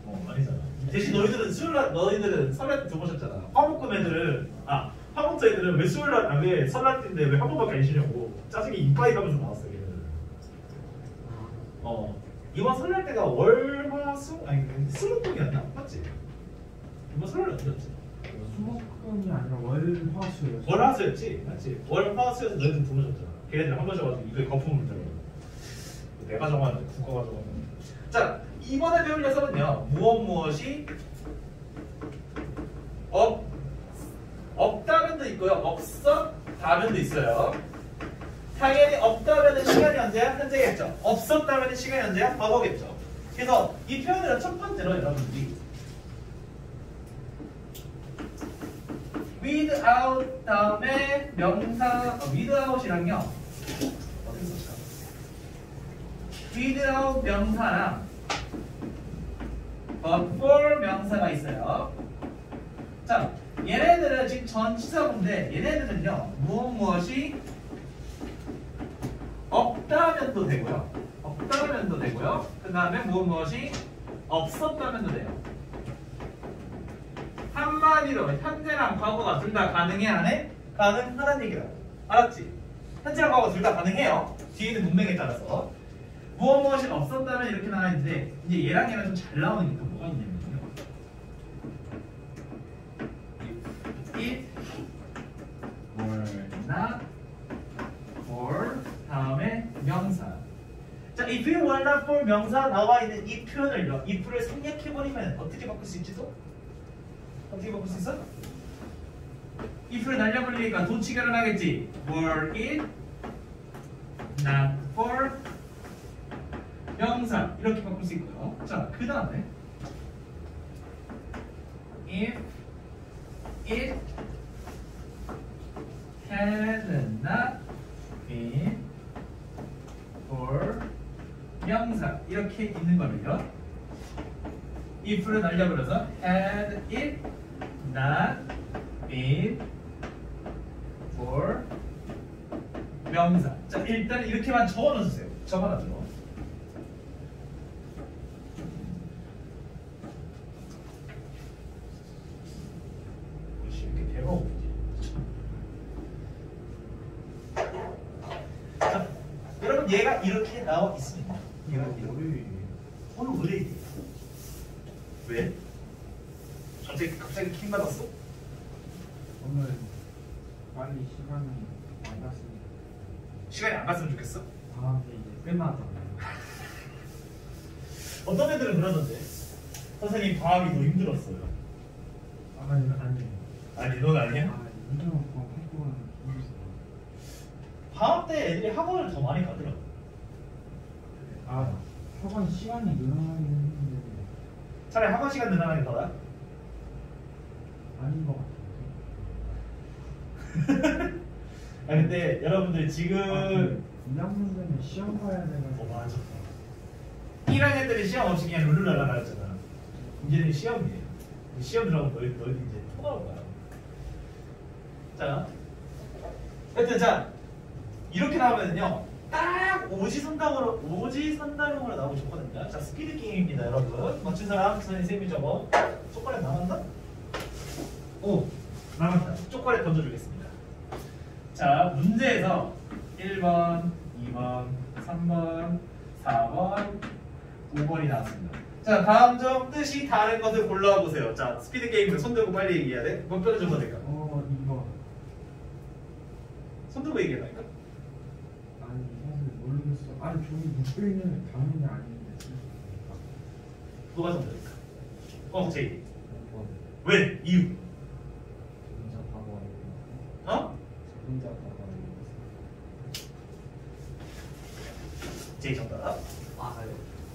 어 아니잖아 대신 너희들은 수요일 날 너희들은 설날 때 쉬었잖아 화목금 애들은 아 화목자 애들은 왜 수요일 날 아, 왜 설날 때인데 왜 한 번밖에 안 쉬냐고 짜증이 이빠이 가면서 나왔어 걔네들은 어 이번 설날 때가 월화수 아니 수목금이었나 맞지? 이번 설날 언제였지? 수목금이 아니라 월화수였어. 월화수였지 맞지? 월화수에서 너희들 쉬었잖아 걔네들 한번 쉬어가지고 이거에 거품을 들어 내가 정하는 국가가 정하는 자 이번에 배울 녀석은요 무엇 무엇이 없 없다면도 있고요 없어 다면도 있어요. 당연히 없다면은 시간이 언제야? 현재겠죠. 없었다면은 시간이 언제야? 과거겠죠. 그래서 이 표현을 첫 번째로 여러분들이 without 다음에 명사 어, without이랑요. without 명사랑 before 명사가 있어요. 자, 얘네들은 지금 전치사인데 얘네들은요 무엇 무엇이 없다면도 되고요. 없다면도 되고요. 그 다음에 무엇 무엇이 없었다면도 돼요. 한마디로 현재랑 과거가 둘 다 가능해 안 해? 가능하다는 얘기라고. 알았지? 현재랑 과거 둘 다 가능해요. 뒤에 있는 문맥에 따라서. 무엇 무엇이 없었다면 이렇게 나와 있는데 이제 얘랑 얘랑 좀 잘 나오는 게 또 뭐가 있냐면요. If were not for 다음에 명사. 자, if were not for 명사 나와 있는 이 표현을요. if를 생략해 버리면 어떻게 바꿀 수 있지도? 어떻게 바꿀 수 있어? if를 날려버리니까 도치가 일어나겠지. were it not for 명사 이렇게 바꿀 수 있고요. 자, 그 다음에 if it had not been for 명사 이렇게 있는 거를요. if를 날려버려서 had it not been for 명사. 자 일단 이렇게만 적어놓으세요. 적어놔줘. 이렇게 배가 오지. 자, 여러분 얘가 이렇게 나와 있습니다. 얘가 이렇게. 머리 오늘 왜 이래? 왜? 갑자기 갑자기 킹 받았어? 오늘 빨리 시간이 안 갔으니까 시간이 안 갔으면 좋겠어? 다음 주 이제 끝나잖아요. 어떤 애들은 그러던데 선생님 방학이 너무 힘들었어요. 아니 아니. 아니 넌 아니야? 아 인정 없고 학교는 힘들어. 방학 때 애들이 학원을 더 많이 가더라. 아 학원 시간이 늘어나긴 했는데 차라리 학원 시간 늘어나는 게 더다. 아닌 것 같아요. 아 근데 지금 아, 그 2학년 되면 시험 봐야 돼가지고. 어 맞아. 1학년 때는 시험 없이 그냥 룰루랄라 나였잖아. 이제는 시험이에요. 시험 들어가면 너희 너희 이제 토 나올 거야. 자, 하여튼 자 이렇게 나오면요 딱 오지선당으로 오지선당으로 나오고 좋거든요. 자 스피드 게임입니다, 여러분. 맞춘 사람 선생님이 저거 초콜릿 남았나? 오 남았다. 초콜릿 던져주겠습니다. 자 문제에서 1번, 2번, 3번, 4번, 5번이 나왔습니다. 자 다음 점 뜻이 다른 것을 골라와 보세요. 자 스피드 게임을 손 들고 빨리 얘기해야 돼. 몇 번을 줘도 될까? 어 이거 손 들고 얘기해라니까. 아니 사실 모르겠어. 아니 저기 묶여 있는 당연히 아닌데. 누가 손 들까? 어 제이. 뭐 왜? 이유? 혼자 바보 아니고. 어? 혼자 바보 아니고. 제이 정답. 아,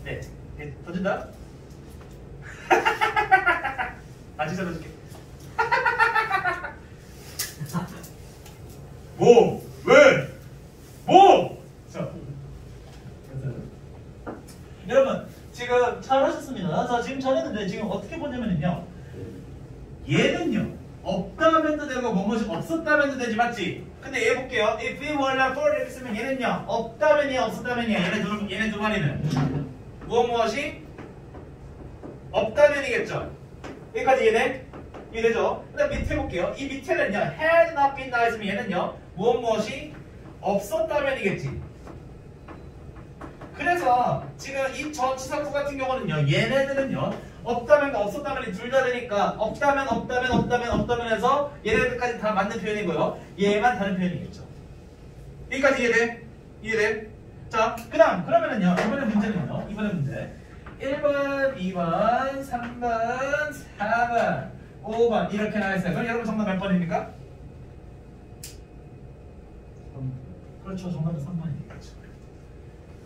네. 네, 던진다. 아 진짜 던질게. 뭐? 왜? 뭐? 자. 여러분 지금 잘 하셨습니다. 자 지금 잘했는데 지금 어떻게 보냐면요. 얘는요. 없다면 도 되고 뭐뭐이 없었다면 도 되지 맞지? 근데 얘 볼게요. If we were not for 이렇게 쓰면 얘는요. 없다면이야 없었다면이야. 얘네 두 얘네 두 마리는 무엇 무엇이 없다면이겠죠. 여기까지 이해돼? 이해되죠? 그 다음 밑에 볼게요. 이 밑에는요. had not been 나있으면 얘는요. 무엇 무엇이 없었다면이겠지. 그래서 지금 이 전 치사구 같은 경우는요. 얘네들은요. 없다면과 없었다면이 둘 다 되니까 없다면 없다면 없다면 없다면 해서 얘네들까지 다 맞는 표현이고요. 얘만 다른 표현이겠죠. 여기까지 이해돼? 이해돼? 자, 그 다음 그러면은요. 이번에 문제는요. 이번에 문제 1번, 2번, 3번, 4번, 5번 이렇게 나와있어요. 그럼 여러분 정답 몇 번입니까? 그렇죠. 정답은 3번이겠죠.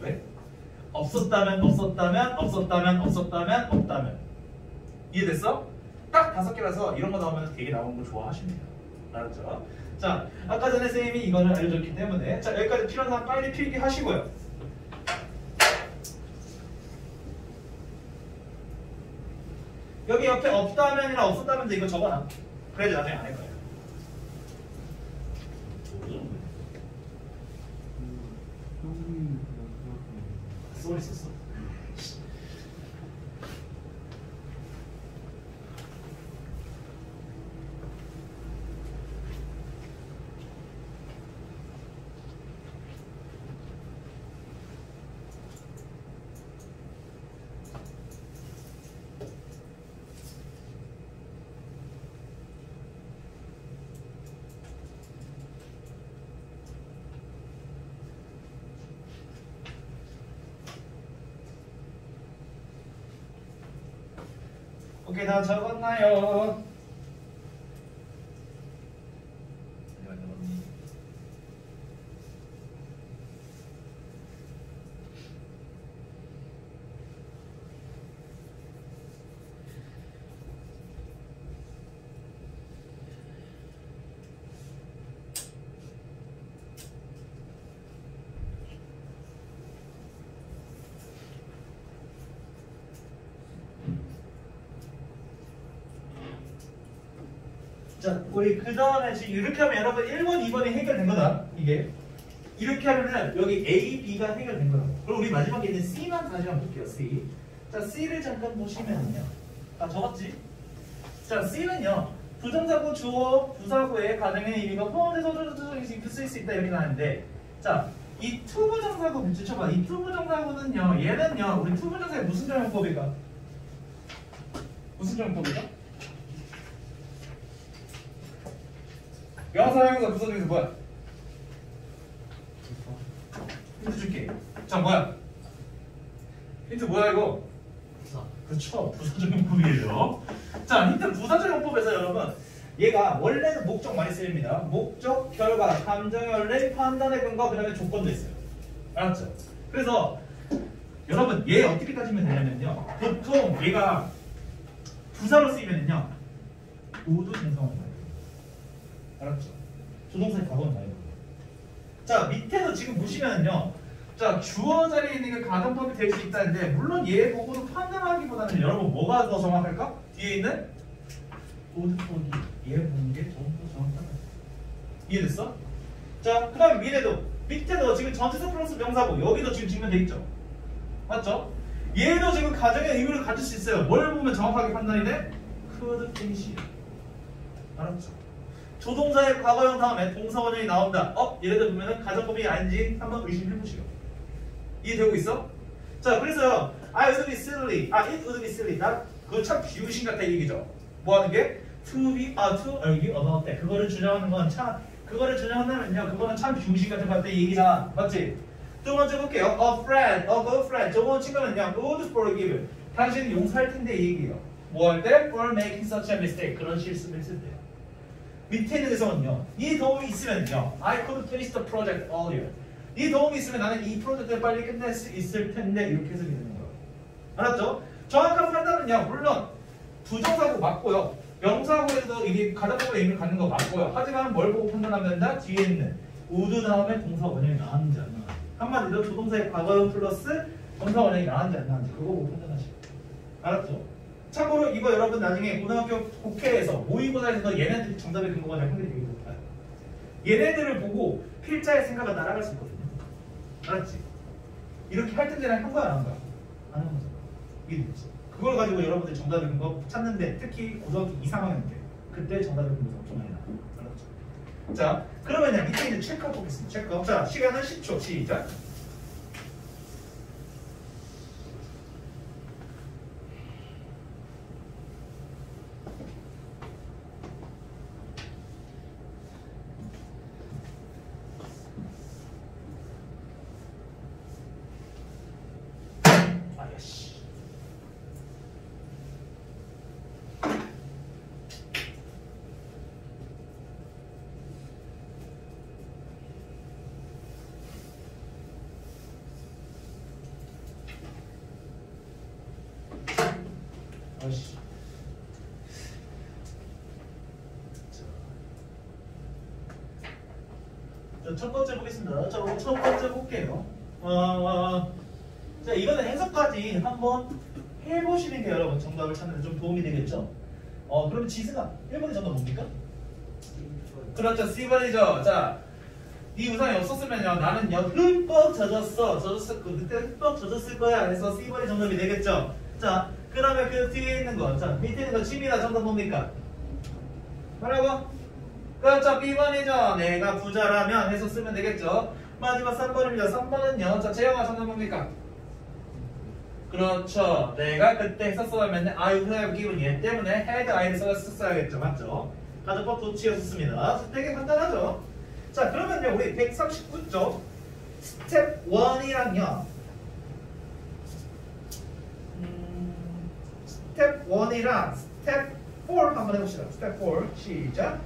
왜? 없었다면 없었다면 없었다면 없었다면 없다면 이해됐어? 딱 다섯 개라서 이런 거 나오면 되게 나오는 거 좋아하십니다. 알았죠? 자, 아까 전에 선생님이 이거를 알려줬기 때문에 자 여기까지 필요한 사람 빨리 필기 하시고요. 여기 옆에 없다면이나 없었다면도 이거 적어놔. 그래야지 나중에 안 할 거예요. 형님 그거 쏘리 있었 어. 오케이 다 적었나요? 내가 적었니? 자, 우리 그 다음에 지금 이렇게 하면 여러분 1번, 2번이 해결된 거다. 이게. 이렇게 하면은 여기 A, B가 해결된 거다. 그럼 우리 마지막에 있는 C만 다시 한번 볼게요. C. 자, C를 잠깐 보시면요. 아, 적었지? 자, C는요. 부정사구 주어, 부사구의 가정의 의미가 포함돼서 쓸수 있다 이렇게 나왔는데 자, 이 투부정사구 붙여봐. 이 투부정사구는요. 얘는요. 우리 투부정사의 무슨 용법일까? 무슨 정형법일까? 명 사 형사 부사 중에서 뭐야? 힌트 줄게. 자 뭐야? 힌트 뭐야 이거? 부사. 그렇죠. 부사적용법이에요. 자 힌트 부사적용법에서 여러분 얘가 원래는 목적 많이 쓰입니다. 목적, 결과, 원래, 판단의 근거, 그 다음에 조건도 있어요. 알았죠? 그래서 여러분 얘 어떻게 따지면 되냐면요. 보통 얘가 부사로 쓰이면은요. 우도 생성합니다. 알았죠? 조동사의 과거는 나요. 자 밑에도 지금 보시면은요. 자 주어 자리에 있는 게 가정법이 될 수 있다는데 물론 얘 보고도 판단하기보다는 여러분 뭐가 더 정확할까? 뒤에 있는 오드포기 얘 보는 게좀더 정확하다. 이해됐어? 자 그다음에 미래도 밑에도 지금 전치사 플러스 명사구 여기도 지금 증명돼 있죠. 맞죠? 얘도 지금 가정의 의미를 가질 수 있어요. 뭘 보면 정확하게 판단이 돼? could 땡시. 알았죠? 조동사의 과거형 다음에 동사 원형이 나온다. 어? 얘네들 보면은 가정법이 아닌지 한번 의심해보시오. 이해되고 있어? 자, 그래서 I would be silly. 아, it would be silly. 나 그거 참 병신 같다 이 얘기죠. 뭐 하는 게? To be, 아, to argue about that. 그거를 주장하는 건 참, 그거를 주장한다면요. 그거는 참 비유신 같은 것 같다 이 얘기잖아. 맞지? 두 번째 볼게요. A friend, a girlfriend. 저번 친구는요. would forgive. 당신은 용서할 텐데 이 얘기예요. 뭐 할 때? For making such a mistake. 그런 실수를 했을 때요. 밑에 있는 데서는요. 이 도움이 있으면요. I could finish the project earlier. 이 도움이 있으면 나는 이 프로젝트를 빨리 끝낼 수 있을 텐데 이렇게 해석이 되는 거예요. 알았죠? 정확한 판단은요. 물론 부정사구 맞고요. 명사구에서 이게 가정법의 의미를 갖는 거 맞고요. 하지만 뭘 보고 판단하면 된다? 뒤에 있는 would 다음에 동사 원형이 나왔는지 안 나왔는지. 한마디로 조동사의 과거형 플러스 동사 원형이 나왔는지 안 나왔는지 그거 보고 판단하시고. 알았죠? 참고로 이거 여러분 나중에 고등학교 국회에서 모의고사에서 얘네들이 정답의 근거가 될 확률이 되게 높아요. 얘네들을 보고 필자의 생각을 따라갈 수 있거든요. 알았지? 이렇게 할 텐데는 한 거야 안 한 거야? 안 한 거죠. 이게 됐지. 그걸 가지고 여러분들 정답의 근거 찾는데 특히 고등학교 2, 3학년 때 그때 정답의 근거가 엄청 많이 나와요. 알았죠? 자 그러면 밑에 있는 체크업 보겠습니다. 체크업. 자 시간은 10초 시작. 아씨. 자, 첫 번째 보겠습니다. 자, 그럼 첫 번째 볼게요. 어, 자, 이거는 해석까지 한번 해보시는 게 여러분 정답을 찾는 데 좀 도움이 되겠죠? 어, 그러면 지수가 1번의 정답 뭡니까? 그렇죠, C번이죠. 자, 이 우산이 없었으면요, 나는 요, 흠뻑 젖었어. 젖었을, 그, 그때 흠뻑 젖었을 거야. 그래서 C번이 정답이 되겠죠? 자, 그 다음에 그 뒤에 있는 거. 자, 밑에 있는 거 집이다. 정답 뭡니까? 뭐라고? 그렇죠, B번이죠. 내가 부자라면 해서 쓰면 되겠죠? 마지막 3번입니다. 3번은요, 자, 재영아 정답 뭡니까? 그렇죠. 내가 그때 했는데 I would have 얘 때문에 had I를 썼어야겠죠. 맞죠? 가정법 도치였습니다. 되게 간단하죠? 자, 그러면요. 우리 139쪽 스텝 1이랑요. 스텝 1이랑 스텝 4 한번 해봅시다. 스텝 4 시작.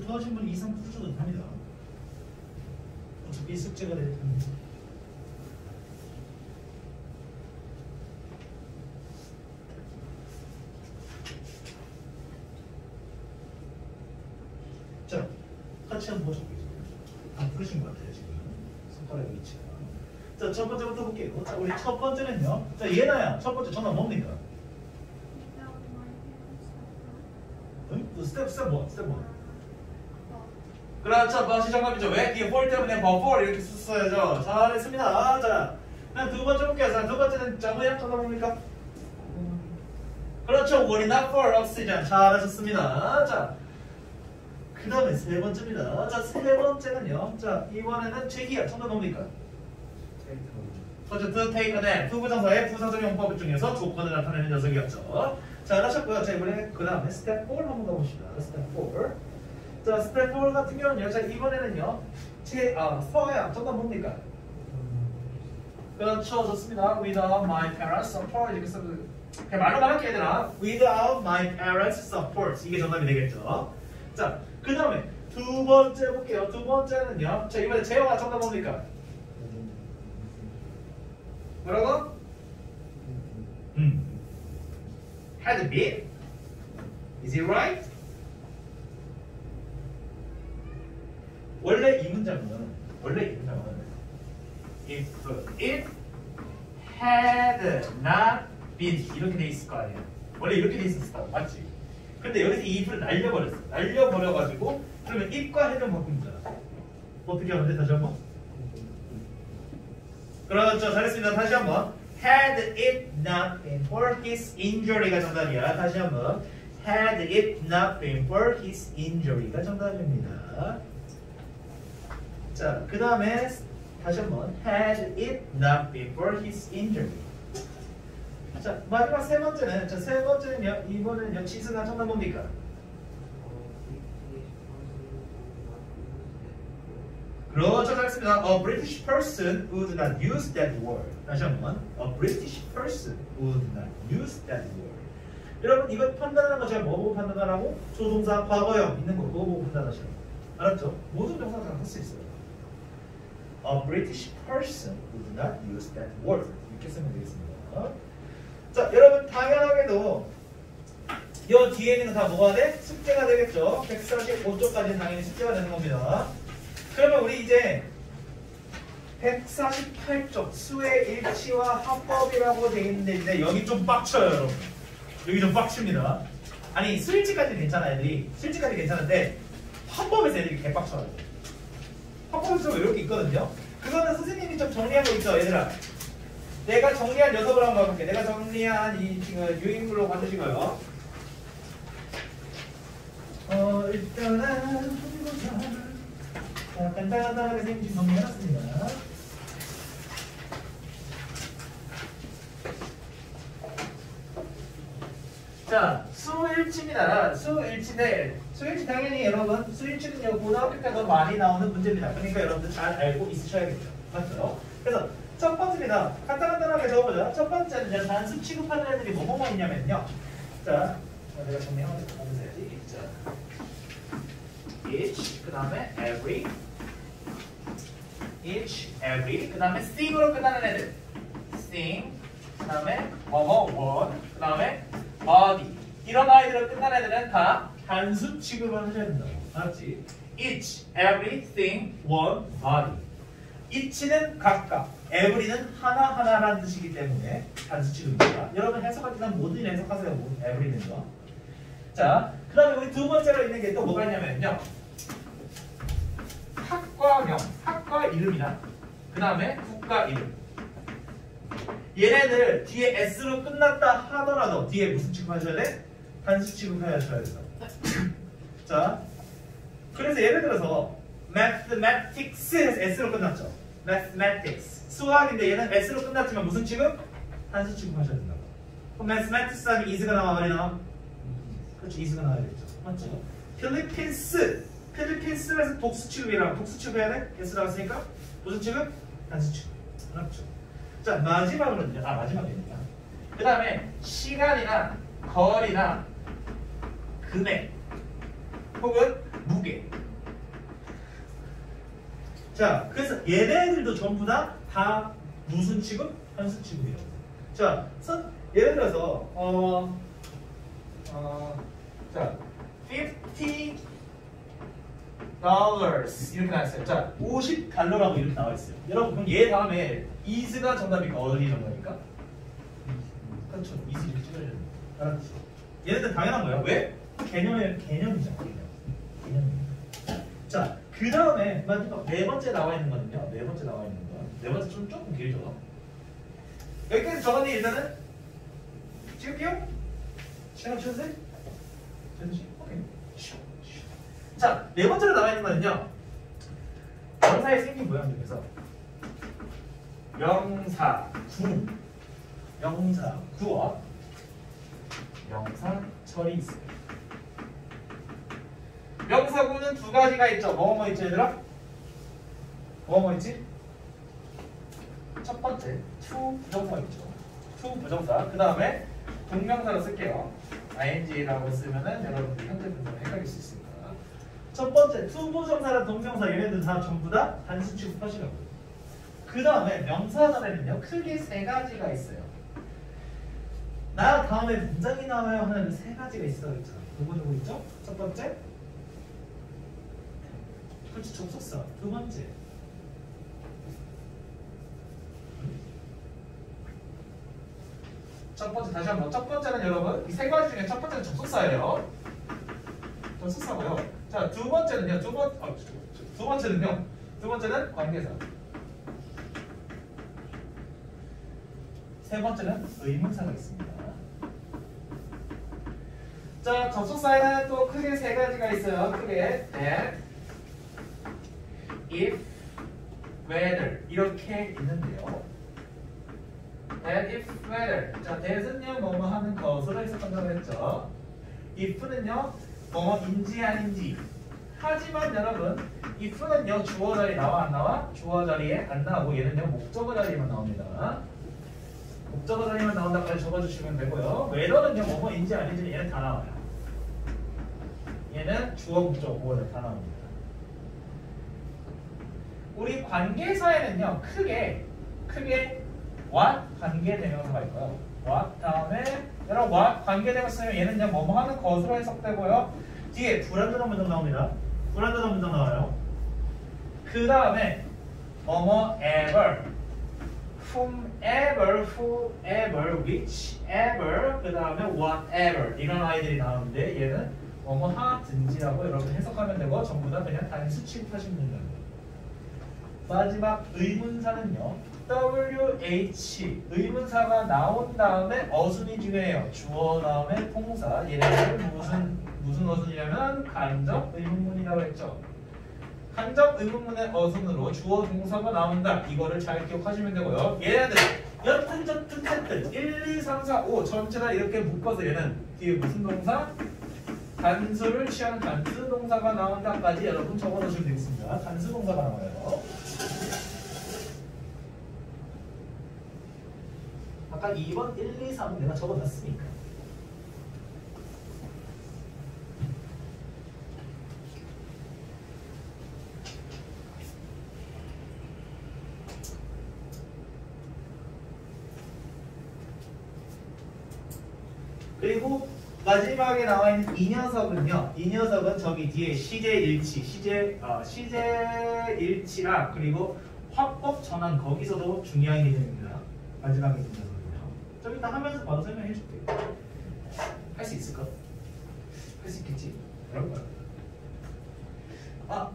저 도와준 분 이상 풀어줘도 됩니다. 어차피 숙제가 될 텐데. 자, 같이 한번 보셔보겠습니다. 안 풀으신 것 같아요, 지금. 손가락 위치가. 자, 첫 번째부터 볼게요. 자, 우리 첫 번째는요. 자, 예나야, 첫 번째 전화 뭡니까? 응? 또 스텝, 스텝 뭐? 스텝 뭐? 그렇죠. 뭐 시정감이죠. 왜? 뒤에 폴 때문에 버퍼 이렇게 썼어야죠. 잘했습니다. 자, 두 번째 볼게요. 자, 두 번째는 정의학 전화 뭡니까? 그렇죠. Not for oxygen. 잘하셨습니다. 자, 그 다음에 세 번째입니다. 자, 세 번째는요. 자, 이번에는 제기야. 정답 뭡니까? a nap. 투부정사의 부사적 용법 중에서 조건을 나타내는 녀석이었죠. 잘하셨고요. 자, 이번에 그 다음에 스텝 4 한번 가봅시다. 스텝 4. 자, 스텝 4 같은 경우는요. 자, 이번에는요. 제, 아, 서야. 정답 뭡니까? 그렇죠. 좋습니다. Without my parents' support. 이렇게 써 그냥 말로만 할게 얘들아. Without my parents' support. 이게 정답이 되겠죠. 자, 그 다음에 두 번째 볼게요. 두 번째는요. 자, 이번에 재영아 정답 뭡니까? 뭐라고? 음. Had been. Is it right? 원래 이 문장은 원래 이 문장은 if it had not been 이렇게 돼 있을 거 아니에요. 원래 이렇게 돼 있었을 거 맞지? 근데 여기서 이 if를 날려버렸어. 날려버려가지고 그러면 it과 had는 바꾸면 되잖아. 어떻게 하면 돼? 다시 한번. 그렇죠. 잘했습니다. 다시 한번. Had it not been for his injury가 정답이야. 다시 한번. Had it not been for his injury가 정답입니다. 자, 그 다음에 다시 한번. Had it not been for his injury. 자 마지막 세 번째는 자 세 번째는요 이번엔 지수가 정답 뭡니까? 그렇죠 잘했습니다. A British person would not use that word. 다시 한번 A British person would not use that word. 여러분 이거 판단하는 거 제가 뭐 보고 판단하라고? 조동사 과거형 있는 거 그거 보고 판단하시는 거 알았죠? 모든 명사가 다할 수 있어요. A British person would not use that word. 이렇게 쓰면 되겠습니다. 자 여러분 당연하게도 이 뒤에 있는 거 다 뭐가 돼? 숙제가 되겠죠? 145쪽까지는 당연히 숙제가 되는 겁니다. 그러면 우리 이제 148쪽 수의 일치와 합법이라고 되어 있는데 이제 여기 좀 빡쳐요 여러분 여기 좀 빡칩니다 아니 수일치까지는 괜찮아 애들이 수일치까지 괜찮은데 합법에서 애들이 개빡쳐요 합법에서 이렇게 있거든요. 그거는 선생님이 좀 정리하고 있죠 얘들아. 내가 정리한 녀석을 한번 봐볼게. 내가 정리한 이 지금 유인물로 봐주시고요. 어 일단은 자, 간단하게 지금 정리해놨습니다. 자, 수일치입니다. 수일치인 데 수일치 당연히 여러분 수일치는요 고등학교 때 더 많이 나오는 문제입니다. 그러니까 여러분들 잘 알고 있으셔야겠죠. 맞죠? 그래서 첫 번째입니다. 간단간단하게 적어보자. 첫 번째는 단수 취급하는 애들이 뭐뭐뭐 있냐면요. 자, 내가 정리하면서 보면서야지. 자, each 그 다음에 every each, every 그 다음에 sing으로 끝나는 애들 sing 그 다음에 뭐뭐 one 그 다음에 body 이런 아이들로 끝나는 애들은 다 단수 취급을 하셔야 된다고 알았지? each, everything, one, body. Each는 각각 every는 하나하나라는 뜻이기 때문에 단수 취급입니다. 여러분 해석할 때는 모든 해석하세요. every는요. 자, 그 다음에 우리 두 번째로 있는 게 또 뭐가 있냐면요. 학과명, 학과 이름이나 그 다음에 국가 이름. 얘네들 뒤에 S로 끝났다 하더라도 뒤에 무슨 취급하셔야 돼? 단수 취급하셔야 된다 자 그래서 예를 들어서 mathematics 해서 S로 끝났죠 mathematics 수학인데 얘는 S로 끝났지만 무슨 취급? 단수 취급하셔야 된다고 그럼 mathematics 하면 is가 나와 말이 나와? 그렇죠 is가 나와야겠죠 맞죠? 필리핀스 필리핀스에서 독수 취급이랑 독수 취급해야 돼? S 나왔으니까 무슨 취급? 단수 취급 그렇죠 자 마지막으로는요 아 마지막입니다 그 다음에 시간이나 거리나 금액 혹은 무게 자 그래서 얘네들도 전부 다, 다 무슨 취급? 한수 취급이에요 자 선, 예를 들어서 어, 어, 자 50 dollars 이렇게 나왔어요 자 50달러라고 이렇게 나와 있어요 여러분 그럼 얘 다음에 is가 정답입니까? 어디 정답입니까? 그렇죠 is 이렇게 찍어야 알았지? 얘네들 당연한 거예요 왜? 개념의 개념이죠 개념 자, 그 다음에 마지막 네 번째 나와 있는 거는요. 네 번째 나와 있는 거. 네 번째 좀 조금 길죠. 여기까지 적었니 일단은? 찍을게요. 시간 주세요. 전시. 자, 네 번째로 나와 있는 거는요. 명사의 생긴 모양 중에서 명사 구, 명사 구와 명사 절이 있어요. 명사구는 두 가지가 있죠. 뭐뭐 뭐 있죠, 얘들아? 뭐뭐 뭐 있지? 첫 번째, to 부정사 있죠. to 부정사. 그 다음에 동명사로 쓸게요. ing라고 쓰면은 여러분들 현재 분사는 헷갈릴 수 있습니다. 첫 번째, to 부정사랑 동명사 얘네들 다 전부 다 단수 취급하시라고요. 그 다음에 명사전에는요, 크게 세 가지가 있어요. 나 다음에 문장이 나와요 하는 세 가지가 있어요. 누구 누구 있죠? 첫 번째, 그렇지 접속사. 두 번째. 첫 번째 다시 한번. 첫 번째는 여러분 이 세 가지 중에 첫 번째는 접속사예요. 접속사고요. 자두 번째는요. 두, 번, 어, 두 번째는요. 두 번째는 관계사. 세 번째는 의문사가 있습니다. 자 접속사에는 또 크게 세 가지가 있어요. 크게 that if, whether 이렇게 있는데요. that if whether. 자 that은요 뭐뭐 하는 것으로 해석한다고 했죠. if는요 뭐뭐 인지 아닌지. 하지만 여러분 if는요 주어 자리 나와 안 나와? 주어 자리에 안 나오고 얘는요 목적어 자리에만 나옵니다. 목적어 자리에만 나온다까지 적어주시면 되고요. whether는요 뭐뭐인지 아닌지 얘는 다 나와요. 얘는 주어 목적어 그거는 다 나옵니다 우리 관계사에는요 크게 크게 what 관계대명사가 있고요. what 다음에 여러분 what 관계대명사면 얘는요 뭐뭐 하는 것으로 해석되고요. 뒤에 불완전한 문장 나옵니다. 불완전한 문장 나와요. 그 다음에 뭐뭐 ever whomever, whoever, whichever 그 다음에 whatever 이런 아이들이 나오는데 얘는 뭐뭐 하든지라고 여러분 해석하면 되고 전부 다 그냥 단수 취급하시면 됩니다. 마지막 의문사는요. WH 의문사가 나온 다음에 어순이 중요해요. 주어 다음에 동사 얘네들 무슨 무슨 어순이냐면 간접 의문문이라고 했죠. 간접 의문문의 어순으로 주어 동사가 나온다. 이거를 잘 기억하시면 되고요. 얘네들 여튼 저튼 셋들 1, 2, 3, 4, 5 전체 다 이렇게 묶어서 얘는 뒤에 무슨 동사? 단수를 취하는 단수 동사가 나온다까지 여러분 적어놓으시면 되겠습니다. 단수 동사가 나와요. 아까 2번, 1, 2, 3은 내가 적어놨으니까. 그리고 마지막에 나와 있는 이 녀석은요. 이 녀석은 저기 뒤에 시제 일치, 시제 어, 시제 일치랑 그리고 화법 전환 거기서도 중요한 개념입니다. 마지막에 있는 녀석은요. 좀 이따 하면서 바로 설명해 줄게요. 할 수 있을까? 할 수 있겠지? 여러분. 아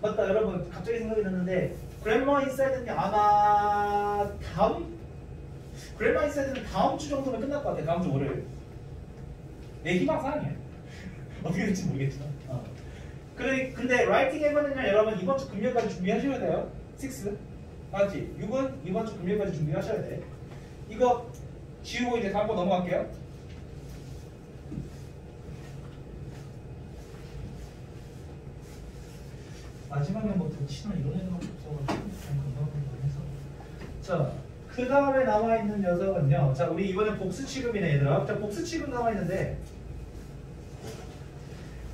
맞다 여러분 갑자기 생각이 났는데 그래머 인사이드는 아마 다음 Grammar Inside는 다음 주 정도면 끝날 것 같아. 다음 주 월요일. 내 희망사항이야. 어떻게 될지 모르겠지만. 어. 그래, 근데 writing 해보는요, 여러분 이번 주 금요일까지 준비하셔야 돼요. 6. 맞지? 6은 이번 주 금요일까지 준비하셔야 돼. 이거 지우고 이제 다음 거 넘어갈게요. 마지막에 뭐 도치나 이런 애들 없어가지고 그냥 금방금방 해서. 자, 그 다음에 남아 있는 녀석은요. 자, 우리 이번에 복수 취급이네 얘들아. 자, 복수 취급 남아 있는데.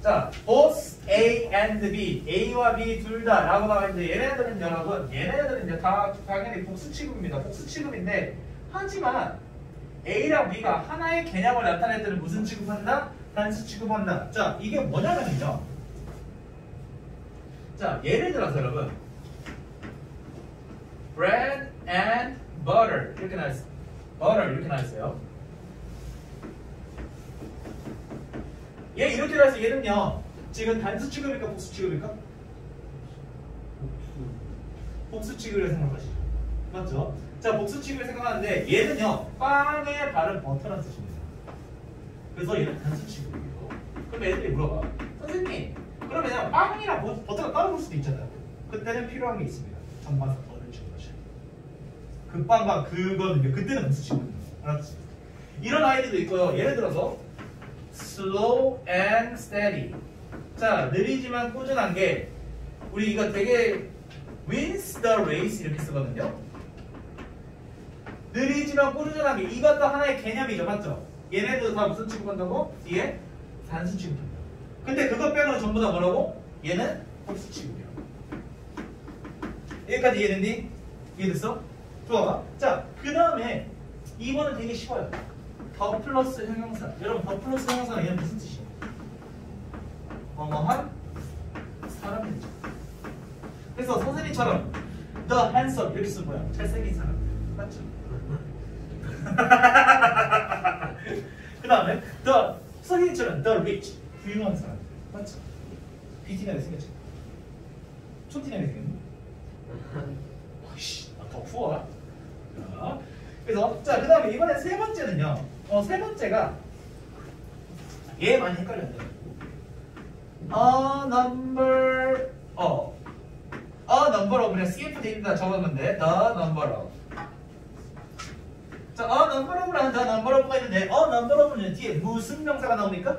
자, both A and B, A와 B 둘 다 라고 나와 있는데 얘네들은 여러분, 얘네들은 이제 다 당연히 복수 취급입니다. 복수 취급인데 하지만 A랑 B가 하나의 개념을 나타낼 때는 무슨 취급한다? 단수 취급한다. 자, 이게 뭐냐면요. 자, 예를 들어서 여러분, bread and butter 이렇게 나왔어요. butter 이렇게 나왔어요. 얘 이렇게 나와서 얘는요. 지금 단수 취급일까 복수 취급일까? 복수 취급을 생각하시죠. 맞죠? 자, 복수 취급을 생각하는데 얘는요. 빵에 바른 버터라는 뜻입니다. 그래서 얘는 단수 취급이에요. 그럼 애들이 물어봐. 선생님, 그러면 빵이랑 버- 버터가 따로 볼 수도 있잖아요. 그때는 필요한 게 있습니다. 정반사 버를 취급하셔야 돼요. 그 빵과 그거는요. 그때는 무슨 취급입니다. 알았지? 이런 아이들도 있고요. 예를 들어서 slow and steady. 자, 느리지만 꾸준한 게 우리 이거 되게 wins the race 이렇게 쓰거든요. 느리지만 꾸준한 게 이것도 하나의 개념이죠, 맞죠? 얘네도 다 무슨 취급한다고? 뒤에 단수 취급합니다. 근데 그것 빼고는 전부 다 뭐라고? 얘는 복수 취급이야. 여기까지 이해됐니? 이해됐어? 좋아. 자, 그 다음에 2번은 되게 쉬워요. 더 플러스 형용사. 여러분, 더 플러스 형용사는 얘는 무슨 뜻이에요? 뭐뭐한 사람이죠. 그래서 선생님처럼 the handsome 이렇게 쓰면 뭐야? 잘생긴 사람. 맞죠? 그 다음에 the 선생님처럼 the rich 훌륭한 사람. 맞죠? 비티나게 생겼죠? 촌티나게 생겼네? 오이씨, 아, 더 그래서 자, 그 다음에 이번에 세 번째는요. 어, 세 번째가 얘 많이 헷갈렸는데. A number of A number of 그냥 CF 돼 있다 적었는데 The number of 자, a number of를 한다. number of가 있는데 a number of는 뒤에 무슨 명사가 나옵니까?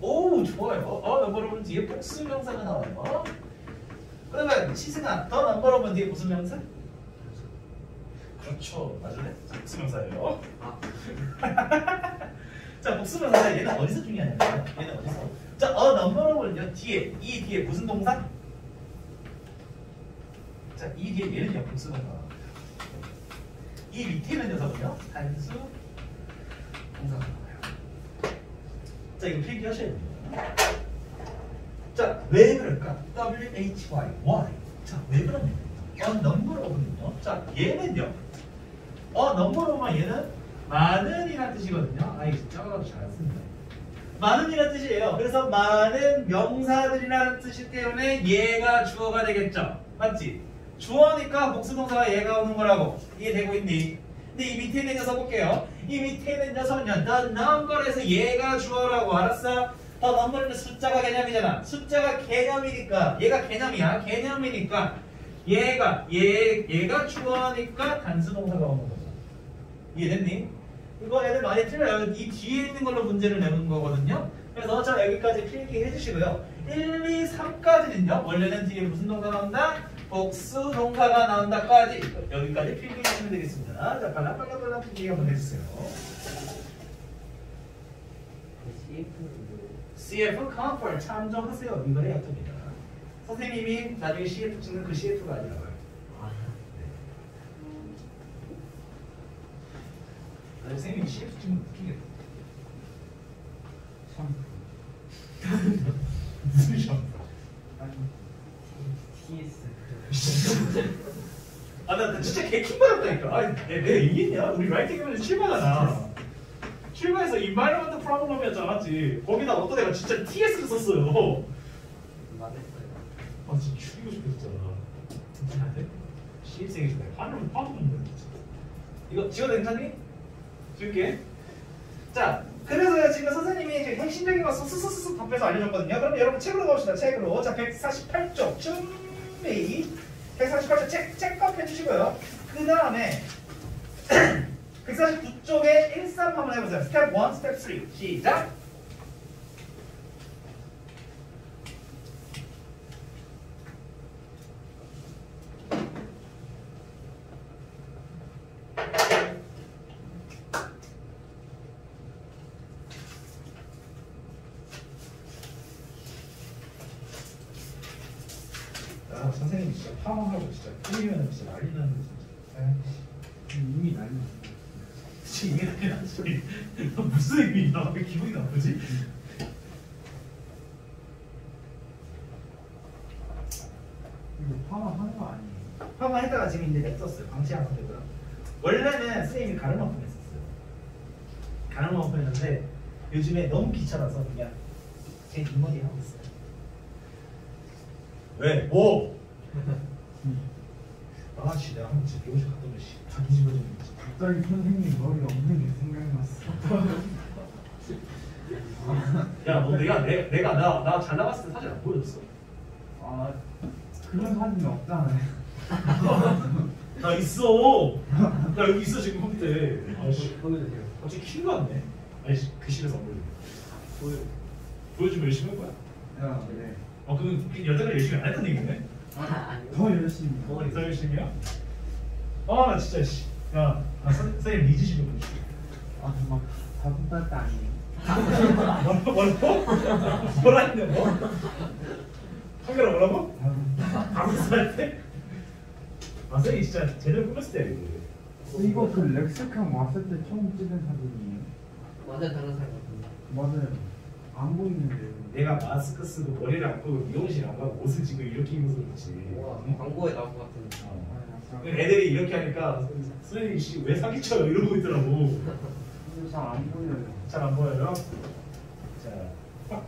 오 좋아요. a number of는 뒤에 복수 명사가 나와요. 그러면 시승아 the number of는 뒤에 무슨 명사? 그렇죠. 맞을래? 자, 복수 명사예요. 자, 복수 명사 얘는 어디서 중요하냐면 얘는 어디서? 자, a number of는요 뒤에 이 뒤에 무슨 동사? 자, 이 뒤에 얘는요 복수 명사. 이 밑에 있는 녀석은요 단수 동사가 나와요. 자, 이거 필기하셔야 됩니다. 자, 왜 그럴까? W H Y Y. 자, 왜 그러냐면 a number of는요. 자, 얘는요. a number of만 얘는 많은이라는 뜻이거든요. 아, 이거 적어도 잘 씁니다. 많은이라는 뜻이에요. 그래서 많은 명사들이라는 뜻이기 때문에 얘가 주어가 되겠죠. 맞지? 주어니까 복수동사가 얘가 오는 거라고 이해되고 있니? 근데 이 밑에 있는 녀석 볼게요. 이 밑에 있는 녀석은요. The number에서 얘가 주어라고 알았어? The number는 숫자가 개념이잖아. 숫자가 개념이니까 얘가 개념이야. 개념이니까 얘가 얘 얘가 주어니까 단수동사가 오는 거죠. 이해됐니? 이거 애들 많이 틀려요. 이 뒤에 있는 걸로 문제를 내는 거거든요. 그래서 자 여기까지 필기 해 주시고요. 1, 2, 3까지는요. 원래는 뒤에 무슨 동사 나온다? 복수 동사가 나온다까지 여기까지 필기 해 주시면 되겠습니다. 자 빨라빨라빨라 필기 한번 해주세요. CF 컴포를 참조하세요. 이거 해야 됩니다. 선생님이 나중에 CF 찍는 그 CF가 아니라고요. 아, 선생님이 CF 거 웃기겠다. 참. 무슨 샴푸? 아니, 아, 나, 나 진짜 개킹 받았다니까. 아니, 내, 내가 얘기했냐? 우리 라이팅 하면 출발하잖아. 출발해서 environment problem이었잖아, 맞지? 거기다 어떤 애가 진짜 TS를 썼어요. 아, 진짜 죽이고 싶었잖아. 돼? 시입생이 주네. 화를 내는 진짜. 이거 지워도 괜찮니? 줄게. 자, 그래서 지금 선생님이 이제 핵심적인 거 스스스스 답해서 알려줬거든요. 그럼 여러분 책으로 가봅시다. 책으로. 자, 148쪽 준비. 148쪽 책, 책값 해주시고요. 그 다음에 149쪽에 1, 3 한번 해보세요. 스텝 1, 스텝 3. 시작. 아, 선생님 진짜 파마하고 진짜 틀리면 진짜 난리 나는 거 진짜. 이미 난리 진짜 이게 난리 나는 소리. 무슨 의미야? 왜 기분이 나쁘지? 이거 파마하는 거 아니에요? 파마했다가 지금 이제 냅뒀어요. 방치한 상태고요. 원래는 선생님이 가르마품 했었어요. 가르마품 했는데 요즘에 너무 귀찮아서 그냥 제 뒷머리 하고 있어요. 왜? 뭐? 아, 씨, 내가 한번 진짜 미용실 거지. 갑자기 선생님 머리 없는 게 생각났어. 야, 너 내가 내, 내가 나 나 잘 나갔을 때 사진 안 보여줬어? 아, 그런 사진이 없잖아요. 나 있어. 나 여기 있어 지금 컴퓨터에. 아씨, 보여주세요. 갑자기 킨 같네. 아이씨, 글씨에서 안 보여. 보여. 보여주면 열심히 할 거야. 야, 그래. 어, 그건 여자가 열심히 안 했던 얘기네. 더 열심히. 더더 열심히야? 아, 나 진짜 씨. 야, 나 선- 선생님 리즈시로 보내줘. 아, 막 다섯 살때 아니에요. 뭐라고? 뭐라고? 뭐라 했냐 뭐? 카메라 뭐라고? 다섯 살 때? 아, 선생님 진짜 제대로 꾸몄을 때 이거. 이거 그 렉스칸 왔을 때 처음 찍은 사진이에요. 완전 다른 사람 같은데. 맞아요. 안 보이는데요. 내가 마스크 쓰고 머리를 안 끄고 미용실 안 가고 옷을 지금 이렇게 입어서 그렇지. 와, 광고에 나올 것 같은. 어. 아, 약간 애들이 이렇게 하니까 선생님 씨왜 사기쳐요 이러고 있더라고. 잘 안 보여요. 잘 안 보여요? 자, 자,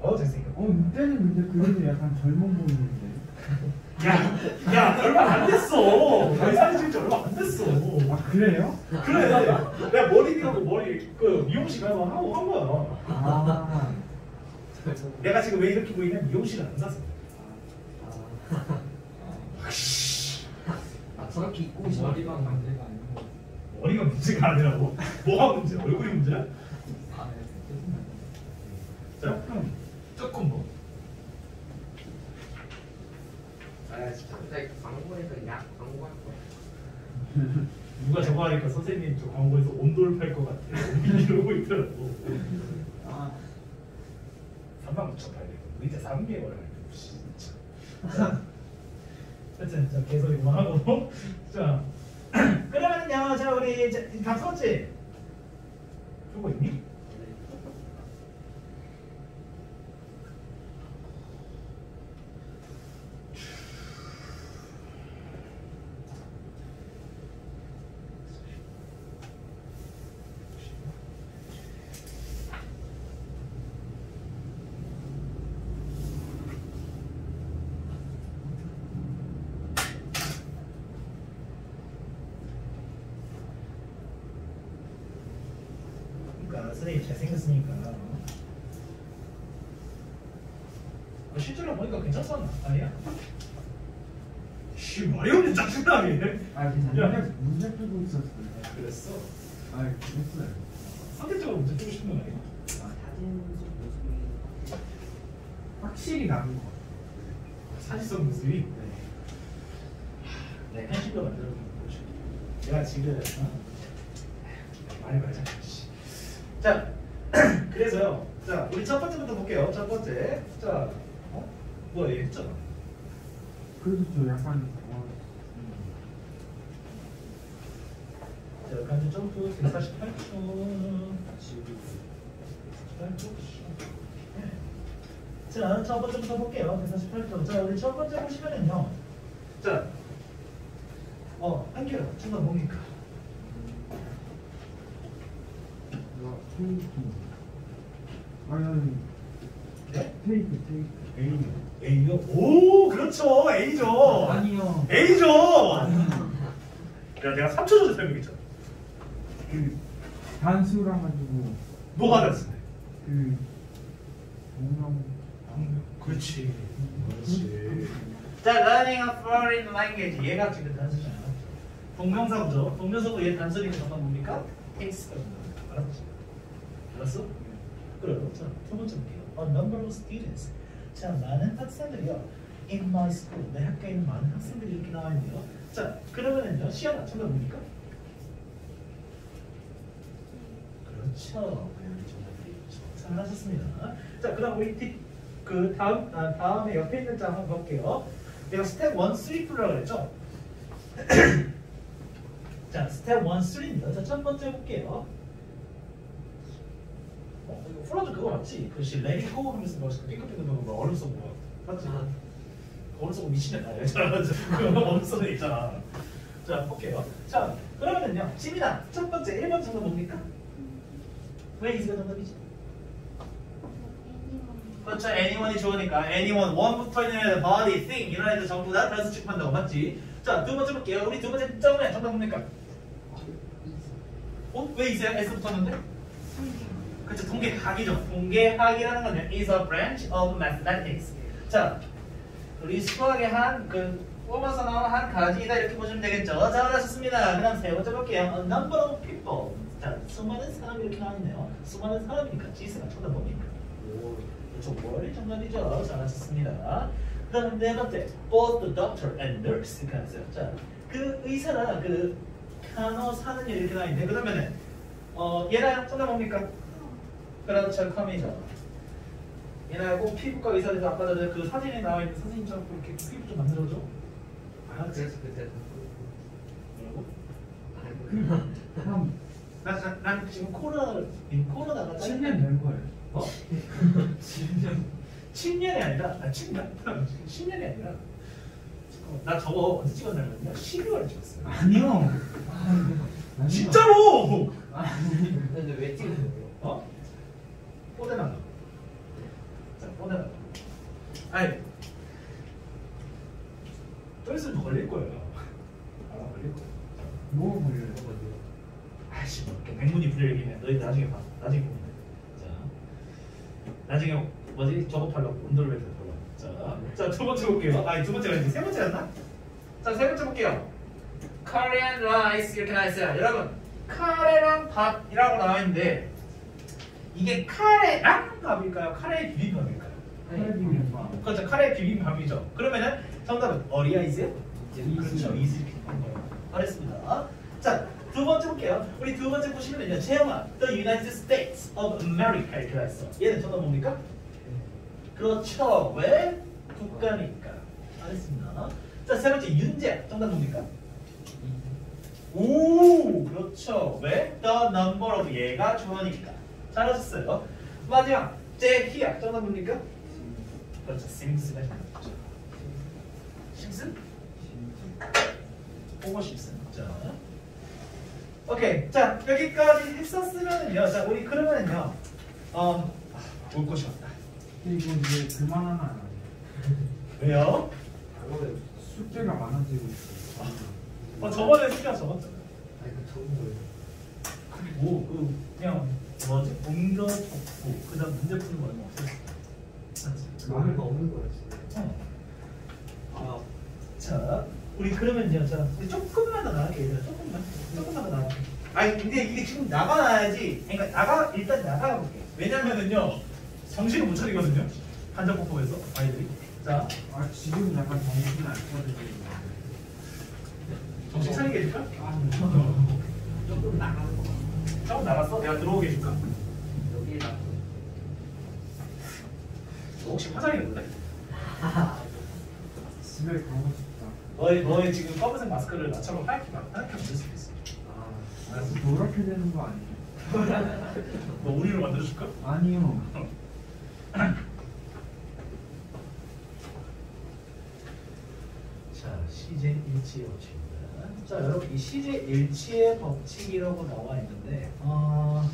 어 잘생겼. 어, 이때는 근데 그래도 약간 젊어 보이는데. 야, 야 얼마 안 됐어. 나이 사진 찍은 지 얼마 안 됐어. 아, 그래요? 그래, 내가 머리 하고 머리 그 미용실 가서 하고 한 거야. 아, 내가 지금 왜 이렇게 보이냐? 미용실을 안 가서. 아, 아, 저렇게 입고 오시면 머리가 문제가 아니고 머리가 문제가 아니라고? 뭐가 문제? 얼굴이 문제야? 아, 네. 죄송해요. 자, 조금 조금 뭐. 아 진짜. 갑자기 광고에서 약 광고할 거야. 누가 저거 하니까 선생님 저 광고에서 온돌 팔것 같아. 이러고 있더라고. 아 3만 9천 팔백. 의자 3개월. 진짜. 자, 하여튼 자 개소리 그만하고. 자, 그러면요, 자 우리 이제 다 썼지? 그거 있니? 그러니까 선생님 잘생겼으니까 어, 실제로 보니까 괜찮잖아 아니야? 씨 말이 없는 짜증나게 아, 문제 문제 풀고 있었어요. 그랬어? 아, 그랬어요. 상대적으로 문제 뜨고 싶은 건 아니야? 모습이 확실히 나은 것 같아요. 사실성 모습이 네, 현실로 만들어주는 거지 내가 지금 어? 말자 씨. 자 그래서요 자 우리 첫 번째부터 볼게요 첫 번째 자 어? 뭐 얘기했잖아 그래서 저 약간 어, 자 간주 점프 148초 네. 자, 첫 번째부터 볼게요. 148초. 자, 우리 첫 번째 보시면은요. 자, 어, 한결 정답 뭡니까? 테이프. 아니, 아니, 네? 테이프, 테이프. 에이. A요? 오, 그렇죠. A죠. 아니요. A죠. 야, 내가 3초 전에 설명했잖아. 그 단수랑 가지고 뭐가 됐어? 그 공룡. 그렇지. 그렇지. 자, learning a foreign language. 얘가 지금 단수잖아. 동명사구죠. 동명사구 얘 단수니까 정답 뭡니까? takes가. 알았지? 알았어? 그래요. 자, 두 번째 볼게요. A number of students. 자, 많은 학생들이요. In my school. 내 학교에 있는 많은 학생들이 이렇게 나와 있네요. 자, 그러면은요. 시연아, 정답 뭡니까? 그렇죠. 잘하셨습니다. 자, 그럼 우리 뒷, 그 다음 아, 다음에 옆에 있는 장 한번 볼게요. 내가 스텝 1, 3 풀라고 그랬죠? 자, 스텝 1, 3입니다. 자, 첫 번째 볼게요. 어, 이거 풀어도 그거 맞지? 그렇지. ready go 하면서 뭐 삐끗삐끗 뭐 얼음 쏘고 뭐. 맞지? 아. 얼음 쏘고. 그거 얼음 쏘는 애 있잖아. 자, 볼게요. 자, 그러면은요. 지민아, 첫 번째 1번 정답 뭡니까? 왜 이수가 정답이지? 그렇죠. anyone이 좋으니까 anyone, one부터 있는 body, thing 이런 애들 전부 다 단수 취급한다고 맞지? 자, 두 번째 볼게요. 우리 두 번째 점에 정답 뭡니까? 어? 왜 이세요? S 붙었는데? 그렇죠. 통계학이죠. 통계학이라는 건 is a branch of mathematics. 자, 우리 수학의 한그 뽑아서 나온 한 가지이다 이렇게 보시면 되겠죠. 잘 하셨습니다. 그다음 세 번째 볼게요. A number of people. 자, 수많은 사람이 이렇게 나와 있네요. 수많은 사람이니까 지수가 뭡니까? 오, 그렇죠. 월이 정답이죠. 잘하셨습니다. 그 다음 네 번째, both the doctor and nurse 이렇게 나왔어요. 자, 그 의사나 그 간호사는 이렇게 나와 있네. 그러면은 어 얘랑 뭡니까? 그렇죠, 컴이죠. 얘나하고 피부과 의사들도 아까 전에 그 사진에 나와 있는 선생님처럼 이렇게 피부 좀 만들어줘. 아, 그래서 그때 뭐라고? 난, 난, 난 지금 코로나를 이 코로나가 7년 된 거예요. 어? 7년 7년이 아니라 아 7년 10년이 아니라 나 저거 언제 찍었냐면요 12월에 찍었어요. 아니요. 아니요. 진짜로! 근데 왜 찍은 거예요? 어? 뽀대나가. 자, 뽀대나가. 아니, 좀 있으면 걸릴 거예요. 아마 걸릴 거예요. 뭐 걸려요? 이렇게 백문이 불여일기네. 너희 나중에 봐. 나중에 보면 돼. 자, 나중에 뭐지? 저거 팔라고 온돌벨트 팔라고. 자, 자두 번째 볼게요. 아니 두 번째가 이제 세 번째였나? 자, 세 번째 볼게요. and rice 이렇게 나와 있어요. 여러분 카레랑 밥이라고 나와 있는데 이게 카레랑 밥일까요? 카레 비빔밥일까요? 텔레비전 그렇죠. 카레 비빔밥이죠. 그러면은 정답은 are야 is? 그렇죠. is 거예요. 알겠습니다. 자, 두 번째 볼게요. 우리 두 번째 보시면은요. 채영아, The United States of America 이렇게 나 있어. 얘는 정답 뭡니까? 그렇죠. 왜? 국가니까. 알겠습니다. 자, 세 번째 윤재. 정답 뭡니까? 오, 그렇죠. 왜? The number of 얘가 주어니까. 잘하셨어요. 마지막 제희야. 정답 뭡니까? 그렇죠. 심슨가 정답이죠. 심슨? 호모 심슨. 자, 오케이. 자, 여기까지 했었으면은요. 자, 우리 그러면은요. 어, 아, 올 곳이 없다. 이거 이제 그만하나 왜요? 그거는 숙제가 많아지고 있어 어, 저번에 수가 적었잖아요. 아니 그 적은 거예요. 그리고 그 그냥 뭐지? 문서 적고 그다음 문제 푸는 거는 없었어. 많은 거 없는 거야 진짜. 어. 아 자, 우리 그러면요. 자, 우리 조금만 더 나갈게 얘들아. 조금만. 조금만 더 나갈게. 아니 근데 이게 지금 나가놔야지. 그러니까 나가 일단 나가볼게. 왜냐면은요. 정신을 못 차리거든요. 반전폭포에서 아이들이. 자, 아 지금 약간 정신이 안 차리고 정신 차리게 해줄까? 아니 조금 나가는 거 같아. 조금 나갔어? 내가 들어오게 해줄까? 여기다. 너 혹시 화장이? 집에 가고 싶다 너의 너의 지금 검은색 마스크를 나처럼 하얗게 하얗게 만들 수도 있어. 아 아, 노랗게 되는 거 아니에요? 너 우리를 만들어줄까? 아니요 자, 시제 일치의 법칙입니다. 자, 여러분 이 시제 일치의 법칙이라고 나와 있는데, 어,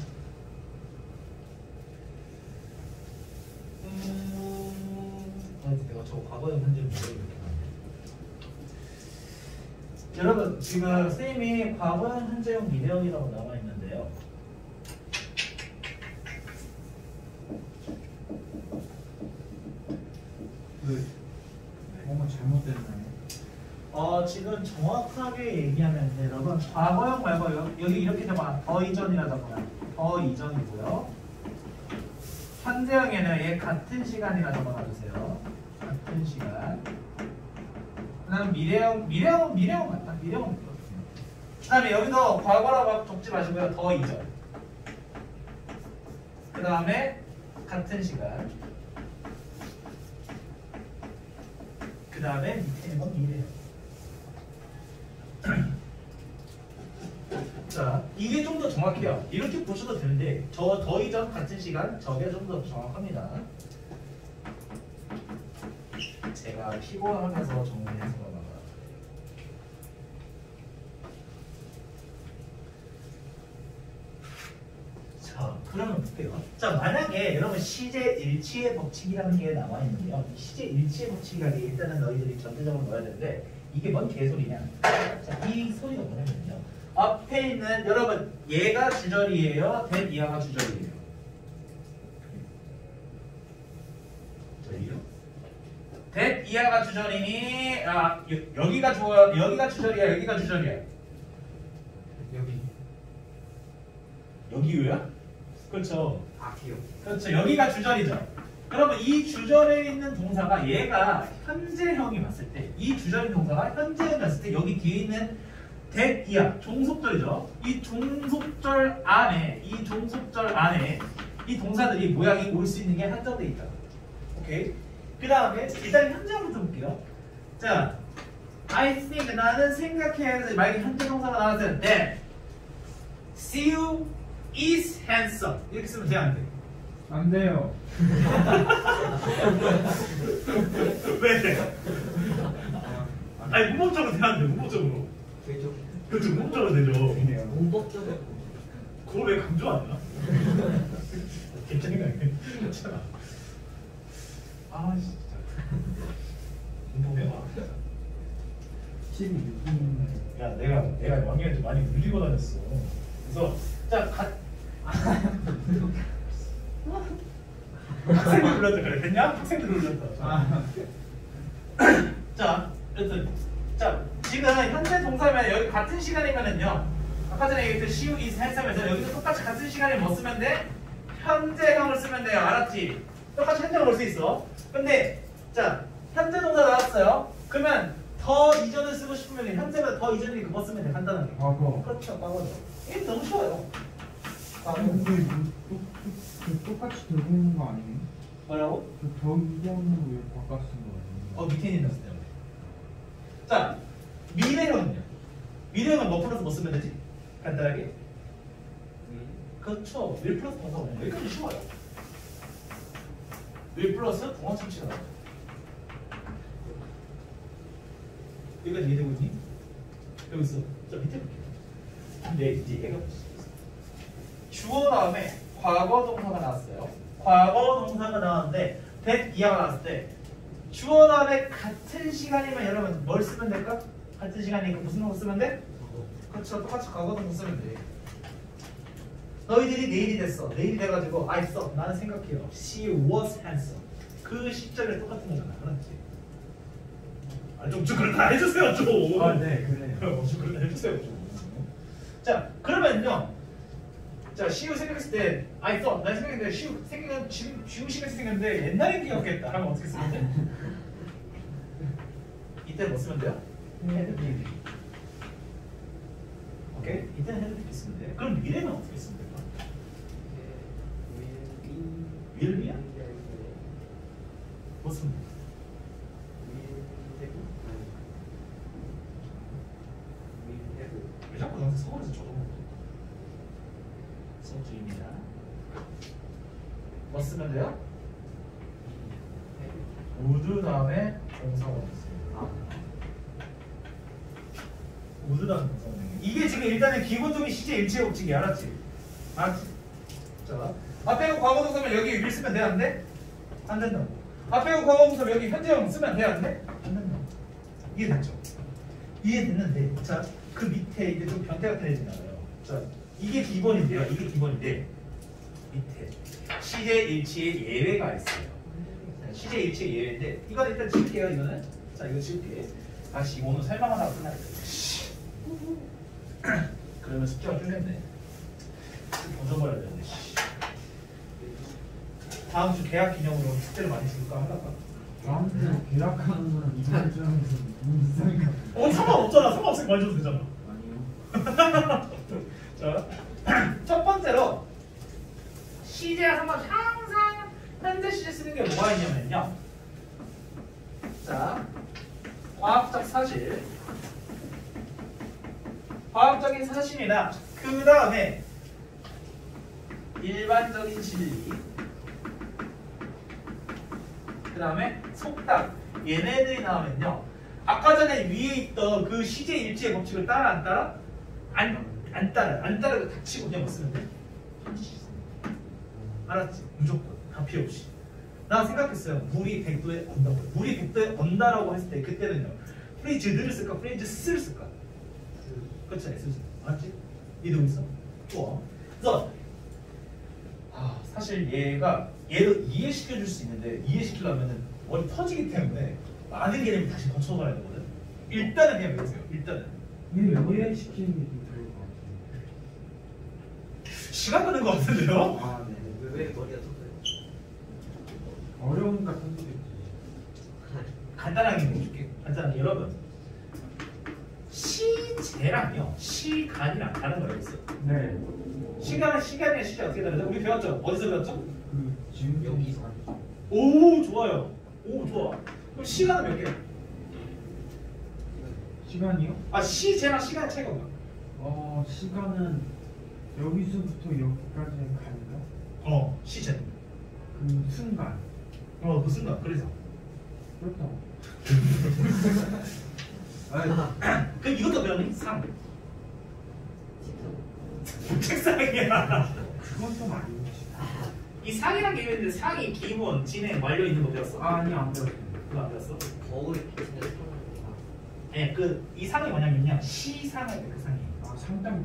음, 아니 내가 저 과거의 현재를 모르겠네. 여러분 지금 선생님이 과거형, 현재형, 미래형이라고 나와 있는데요. 그 뭔가 잘못됐나요? 어 지금 정확하게 얘기하면 네, 여러분 과거형 말고 여- 여기 이렇게 적어놔 더 이전이라 적어놔 더 이전이고요. 현재형에는 얘 같은 시간이라 적어놔주세요. 같은 시간 그 다음 미래형 미래형 미래형 맞다. 미래형 그 다음에 여기도 과거라고 적지 마시고요. 더 이전 그 다음에 같은 시간. 그 다음에 밑에 있는 건 미래형. 자, 이게 좀 더 정확해요. 이렇게 보셔도 되는데 저 더 이전 같은 시간? 저게 좀 더 정확합니다. 제가 피곤하면서 정리해서 나가. 자, 그러면 볼게요. 자, 만약에 여러분 시제 일치의 법칙이라는 게 나와 있는데요. 이 시제 일치의 법칙이라는 게 일단은 너희들이 전체적으로 넣어야 되는데 이게 뭔 개소리냐? 자, 이 소리가 뭐냐면요. 앞에 있는 여러분 얘가 주절이에요. 대 이하가 주절이에요. 저기요? 대 이하가 주절이니 아 여, 여기가 주 여기가 주절이야. 여기가 주절이야. 여기 여기 왜야? 그렇죠. 앞이요. 그렇죠. 여기가 주절이죠. 그러면 이 주절에 있는 동사가 얘가 현재형이 봤을 때 이 주절인 동사가 현재형이 봤을 때 여기 뒤에 있는 대 이하 종속절이죠. 이 종속절 안에 이 종속절 안에 이 동사들이 모양이 올 수 있는 게 한정돼 있다. 오케이. 그 다음에 일단 현재형부터 볼게요. 자, I think 나는 생각해 만약에 현재 동사가 나왔을 때 See you is handsome 이렇게 쓰면 돼요 안 돼? 안 돼요 왜? 아, 아니 문법적으로 돼야 안 돼. 문법적으로. 되죠. 그렇죠. 문법적으로 되죠. 아니에요 문법적으로. 그걸 왜 강조 안 하나? 괜찮은 거 아니야? 괜찮아. 아 진짜. 문법해봐. 16분 야 내가 내가 왕년에 많이 늘리고 다녔어. 그래서 자 가. 학생들 불렀다 그래 됐냐? 학생들 불렀다. 아 자, 여튼 자 지금 현재 동사면 여기 같은 시간이면은요. 아까 전에 얘기했던 시우 is handsom에서 여기서 똑같이 같은 시간에 뭐 쓰면 돼? 현재형을 쓰면 돼요. 알았지? 똑같이 현재형을 볼수 있어. 근데 자 현재 동사 나왔어요. 그러면 더 이전을 쓰고 싶으면 현재보다 더 이전이 그거 쓰면 돼. 간단하게. 과거. 그렇죠. 과거죠. 이게 너무 쉬워요. 과거. 근데 똑- 똑- 똑같이 들고 있는 거 아니에요? 뭐라고? 저 이전으로 왜 바꿨은 거예요? 어 밑에 있는 것을 때문에. 자 미래형은요. 미래형은 뭐 플러스 뭐 쓰면 되지? 간단하게. 그렇죠. 윌 플러스 동사 오는 거. 여기까지 쉬워요. 윌 플러스 동사 참치가 나와요. 여기까지 이해되고 있니? 여기 있어. 저 밑에 볼게요. 근데 이제 얘가 주어 다음에 과거 동사가 나왔어요. 과거 동사가 나왔는데 that 이하가 나왔을 때 주어 다음에 같은 시간이면 여러분 뭘 쓰면 될까? 같은 시간이니까 무슨 동사 쓰면 돼? 그렇죠. 똑같이 과거 동사 쓰면 돼. 너희들이 내일이 됐어. 내일이 돼가지고 I saw. 나는 생각해요. She was handsome. 그 시점에 똑같은 거잖아. 그렇지? 아좀 좀 그렇다 해주세요 좀. 아, 네, 그래요. 어, 좀 그렇다 해주세요 좀. 자 그러면요. 자 시우 생각했을 때 I thought. 난 생각했는데 시우 생각 지금 시간에 생각했는데 옛날에 기억했다. 하면 어떻게 쓰면 돼? 이때 뭐 쓰면 돼요? had been. 오케이? 이때는 had been 쓰면 돼. 그럼 미래는 어떻게 쓰면 될 쓰면 돼? 왜 자꾸 나한테 서울에서 먹고 소주입니다. 뭐 쓰면 돼요? 우드 다음에 동사원. 우드 다음에 동사원 이게 지금 일단은 기본적인 시제 일치의 법칙이 알았지? 알았지? 자, 앞에 거 과거 동사면 여기 윌 쓰면 돼? 안 돼? 안 된다고. 앞에 거 과거 동사면 여기 현재형 쓰면 돼? 안 돼? 안 된다고. 이해됐죠? 이해됐는데 자 그 밑에 이제 좀 변태 같은 애들이 나와요. 자 이게 기본인데요. 이게 기본인데 밑에 시제 일치의 예외가 있어요. 자, 시제 일치의 예외인데 이건 일단 지울게요. 이거는 자 이거 지울게. 다시 오늘 설명 하나 끝나요. 그러면 숙제가 줄겠네. 던져버려야 되는데. 씨. 다음 주 계약 기념으로 숙제를 많이 줄까 하다가. 나한테 계약하는 사람 이번 주 하면서 무슨 이상한가? 어 상관없잖아. 상관없으니까 많이 줘도 되잖아. 아니요. 자, 첫 번째로 시제와 상관 항상 현재 시제 쓰는 게 뭐가 있냐면요. 자, 과학적 사실, 과학적인 사실이나 그 다음에 일반적인 진리, 그 다음에 속담 얘네들이 나오면요. 아까 전에 위에 있던 그 시제 일치의 법칙을 따라 안 따라? 안, 안 따라 안 따라고 닥치고 그냥 쓰면 돼. 알았지? 무조건 다 필요 없이. 나 생각했어요. 물이 100도에 언다고. 물이 100도에 언다라고 했을 때 그때는요. freeze를 쓸까? freezes를 쓸까? 그렇지 S지. 알았지? 이해되고 있어? 좋아. 그래서 아, 사실 얘가 얘를 이해시켜 줄 수 있는데 이해시키려면은 머리 터지기 때문에 많은 개념을 다시 거쳐가야 되거든. 일단은 그냥 외우세요. 일단은. 이거 이해시키는 게좀 좋을 것 같아요. 시간 끄는 것 같은데요? 아, 네. 왜 머리가 터져요? 어려우니까 선택했지. 간단하게 해줄게. 간단하게 여러분. 시제랑요, 시간이랑 다른 거 알고 있어요? 네. 시간은 시간이야 시제 어떻게 다르죠? 우리 배웠죠? 어디서 배웠죠? 그 지금 여기서. 오 좋아요. 오 좋아. 그럼 시간은 몇 개? 시간이요? 아 시제랑 시간 차이가 뭐야? 어, 시간은 여기서부터 여기까지 간다? 어 시제는. 그 순간. 어 무슨 가 그래서. 그렇다고. 그럼 이것도 배웠니? 상. 책상이야. 그건 좀 아니지. 이 상이란 게 있는데 상이 기본, 진행, 완료 있는 거 배웠어? 아, 아니, 안 배웠어요. 그거 안 배웠어? 거울이 비치는. 예, 그 이 상이 뭐냐면요 시상을 그 상이. 아, 상담.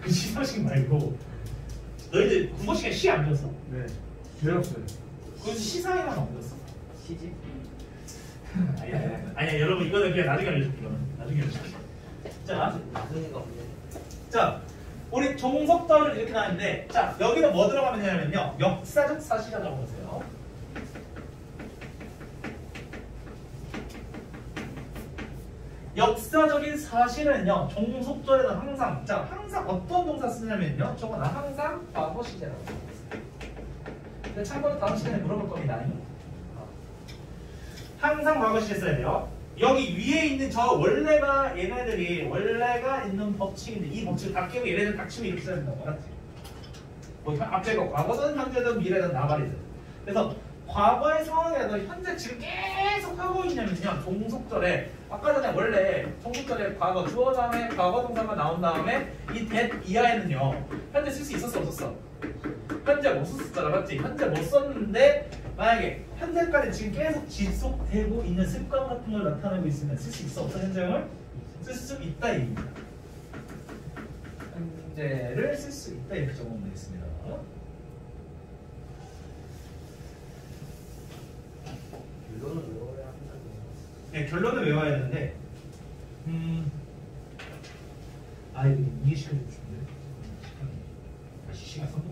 그 시상식 말고 너희들 국어 시간 시안 배웠어? 네. 배웠어요. 그 시상이란 안 배웠어? 시집? 아니야, 아니야, 아니야, 여러분 이거는 그냥 나중에 알려줄게. 이거는 나중에 알려줄게. 자, 나중에가 없네. 자, 우리 종속절을 이렇게 나왔는데, 자 여기는 뭐 들어가면 되냐면요, 역사적 사실이라고 적어보세요. 역사적인 사실은요, 종속절에는 항상, 자, 항상 어떤 동사 쓰냐면요, 저거 나 항상 과거 시제라고. 근데 참고로 다음 시간에 물어볼 겁니다. 항상 과거 시제 써야 돼요. 여기 위에 있는 저 원래가 얘네들이 원래가 있는 법칙인데 이 법칙을 다 깨고 얘네들 다 치고 이렇게 써야 된다고 알았지? 뭐 현- 앞에가 과거든 현재든 미래든 나발이든 그래서 과거의 상황에서 현재 지금 계속 하고 있냐면요 종속절에 아까 전에 원래 종속절에 과거 주어 다음에 과거 동사가 나온 다음에 이 that 이하에는요 현재 쓸 수 있었어 없었어? 현재 못 썼잖아 맞지? 현재 못 썼는데 만약에 현재까지 지금 계속 지속되고 있는 습관 같은 걸 나타내고 있으면 쓸 수 있어 없어 현재형을? 쓸 수 있다 이 얘기입니다 현재를 쓸 수 있다 이렇게 적으면 되겠습니다 결론은 외워야 한다고. 네, 결론을 외워야 되는데 음... 아 이거 이해시켜주고 싶은데 아 시간 3분 남았네 씨.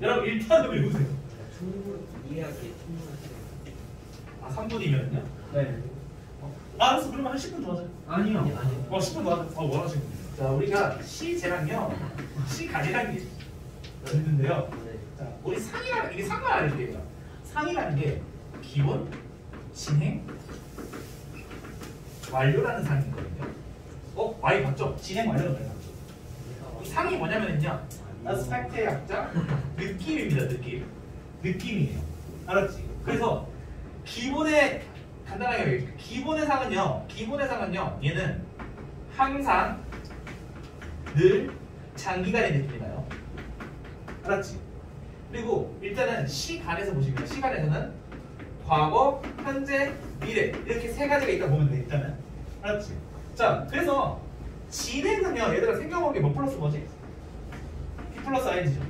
여러분 일단은 외우세요 충분히 이해하기. 아 3분이면요? 네. 아, 알았어 그러면 한 10분 더 하자 아니요. 아니 아니. 어 10분 더 하자 어 원하시는 분 자 우리가 시제랑요 시가지라는 게 있는데요 네. 자 우리 상이라는 이게 상관 알려줄게요 상이라는 게 기본 진행 완료라는 상이거든요 어? 많이 봤죠? 진행 완료는 많이 봤죠 이 상이 뭐냐면은요 아스펙트의 약자 느낌입니다 느낌 느낌이에요 알았지? 그래서 기본의 간단하게 얘기해 기본의 상은요 기본의 상은요 얘는 항상 늘 장기간의 느낌이 나요 알았지? 그리고 일단은 시간에서 보시면 시간에서는 과거, 현재, 미래 이렇게 세 가지가 있다 보면 돼 일단은 알았지? 자 그래서 진행은요 얘들아 생각해보는 게뭐 플러스 뭐지? 플러스 ING죠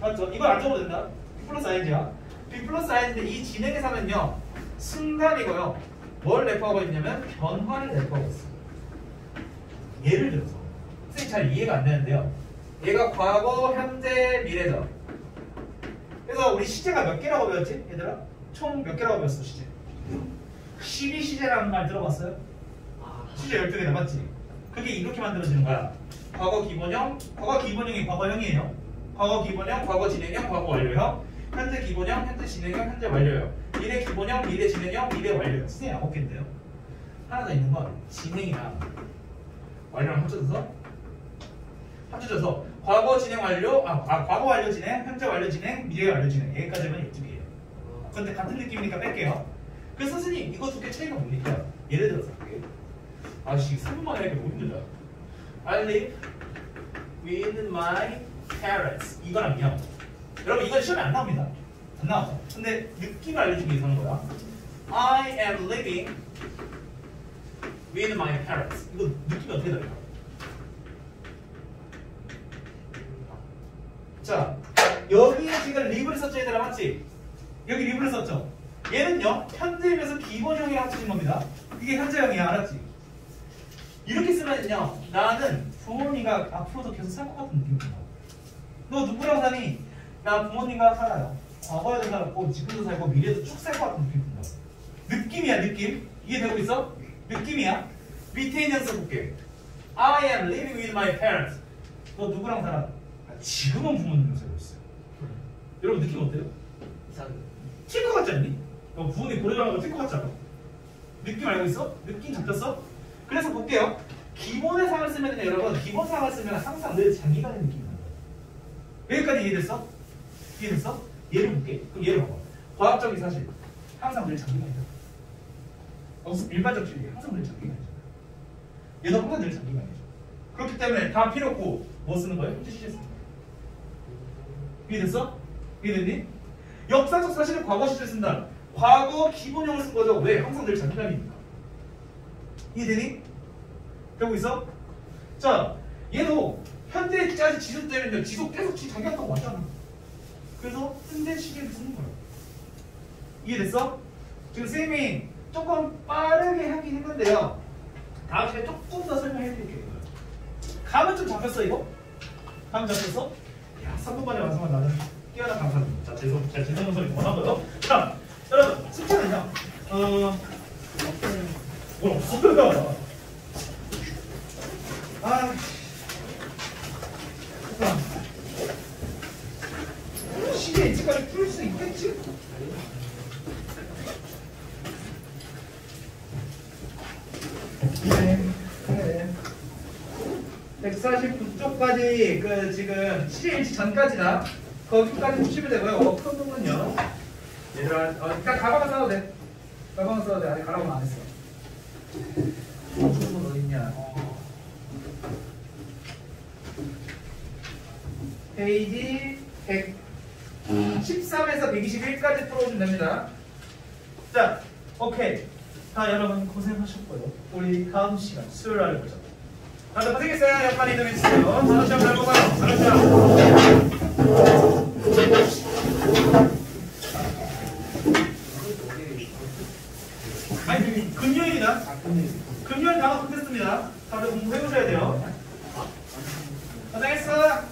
맞죠? 이걸 안 적어도 된다 B 플러스 ING야 B 플러스 ING인데 이 진행의 상은요 순간이고요 뭘 내포하고 있냐면 변화를 내포하고 있어요 예를 들어서 선생님 잘 이해가 안 되는데요 얘가 과거, 현재, 미래죠 그래서 우리 시제가 몇 개라고 배웠지? 얘들아? 총 몇 개라고 배웠어 시제? 12시제라는 말 들어봤어요? 아, 시제 12개다 맞지? 그게 이렇게 만들어지는 거야. 과거 기본형, 과거 기본형이 과거형이에요. 과거 기본형, 과거 진행형, 과거 완료형. 현재 기본형, 현재 진행형, 현재 완료형. 미래 기본형, 미래 진행형, 미래 완료형. 선생님 아홉 개인데요? 하나 더 있는 건 진행이랑 완료랑 합쳐져서? 합쳐져서 과거 진행 완료, 아, 아 과거 완료 진행, 현재 완료 진행, 미래 완료 진행. 여기까지만 12개예요. 근데 같은 느낌이니까 뺄게요. 그래서 선생님 이거 두 개 차이가 뭡니까? 예를 들어서. 아씨 3분만 하니까 너무 힘들다. I live with my parents. 이거랑요. 여러분 이건 시험에 안 나옵니다. 안 나와요. 근데 느낌을 알려주기 위해서 하는 거야. I am living with my parents. 이거 느낌이 어떻게 달라요? 자, 여기에 지금 리브를 썼죠, 얘들아, 맞지? 여기 리브를 썼죠? 얘는요, 현재면서 기본형이랑 합쳐진 겁니다. 이게 현재형이야, 알았지? 이렇게 쓰면요, 나는 부모님과 앞으로도 계속 살 것 같은 느낌이 든다. 너 누구랑 사니? 나 부모님과 살아요. 과거에도 살았고, 지금도 살고, 미래도 쭉 살 것 같은 느낌이 든다. 느낌이야, 느낌. 이해되고 있어? 느낌이야. 밑에 있는 서 볼게. I am living with my parents. 너 누구랑 살아? 아, 지금은 부모님이랑 살고 있어요. 여러분 느낌 어때요? 튈것 같지 않니? 어, 부모님 고려장하고 튈것 같지 않아? 느낌 알고 있어? 느낌 잡혔어? 그래서 볼게요. 기본의 상을 쓰면 여러분 기본 상을 쓰면 항상 늘 장기간의 느낌이 나요. 여기까지 이해됐어? 이해됐어? 얘를 볼게. 그럼 얘를 봐봐. 과학적인 사실. 항상 늘 장기간이다. 어, 일반적 진리 항상 늘 장기간이죠. 얘도 항상 늘 장기간이죠. 그렇기 때문에 다 필요 없고 뭐 쓰는 거예요? 현재 시제 쓰는 거예요. 이해됐어? 이해됐니? 역사적 사실은 과거 시제 쓴다. 과거 기본형을 쓴 거죠. 왜? 항상 늘 장기간이니까. 이해되니? 되고 있어? 자, 얘도 현재까지 지속되면 지속 계속 지 장기간하고 왔잖아. 그래서 현재 시계를 쓰는 거야. 이해됐어? 지금 쌤이 조금 빠르게 하긴 했는데요. 다음 시간에 조금 더 설명해 드릴게요. 감은 좀 잡혔어 이거? 감 잡혔어? 야, 3분 만에 완성한 나는 뛰어난 감사합니다. 자, 죄송, 자, 죄송한 소리 그만하고요. 자, 여러분, 숙제는요. 어, 뭘 없어요. 아, 잠깐. 12인치까지 풀 수 있겠지? 네, 그래. 149쪽까지 그 지금 12인치 전까지나 거기까지 보시면 되고요. 어떤 부분은요? 얘들아, 어, 일단 가방을 써도 돼. 가방을 써도 돼. 아직 가방은 안 했어. 페이지 113에서 121까지 풀어주면 됩니다. 자, 오케이. 자, 여러분 고생하셨고요. 우리 다음 시간 수요일 날 보자. 다들 고생했어요. 이동해 주세요. 다음 시간 잘 보고요. 시간. 아니, 금요일 단어 붙겠습니다. 다들 공부해 보셔야 돼요. 고생했어.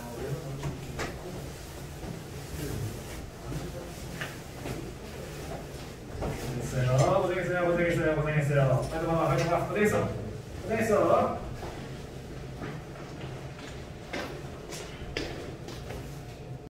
고생했어요. 고생했어요. 고생했어요. 고생했어요. 와. 고생했어.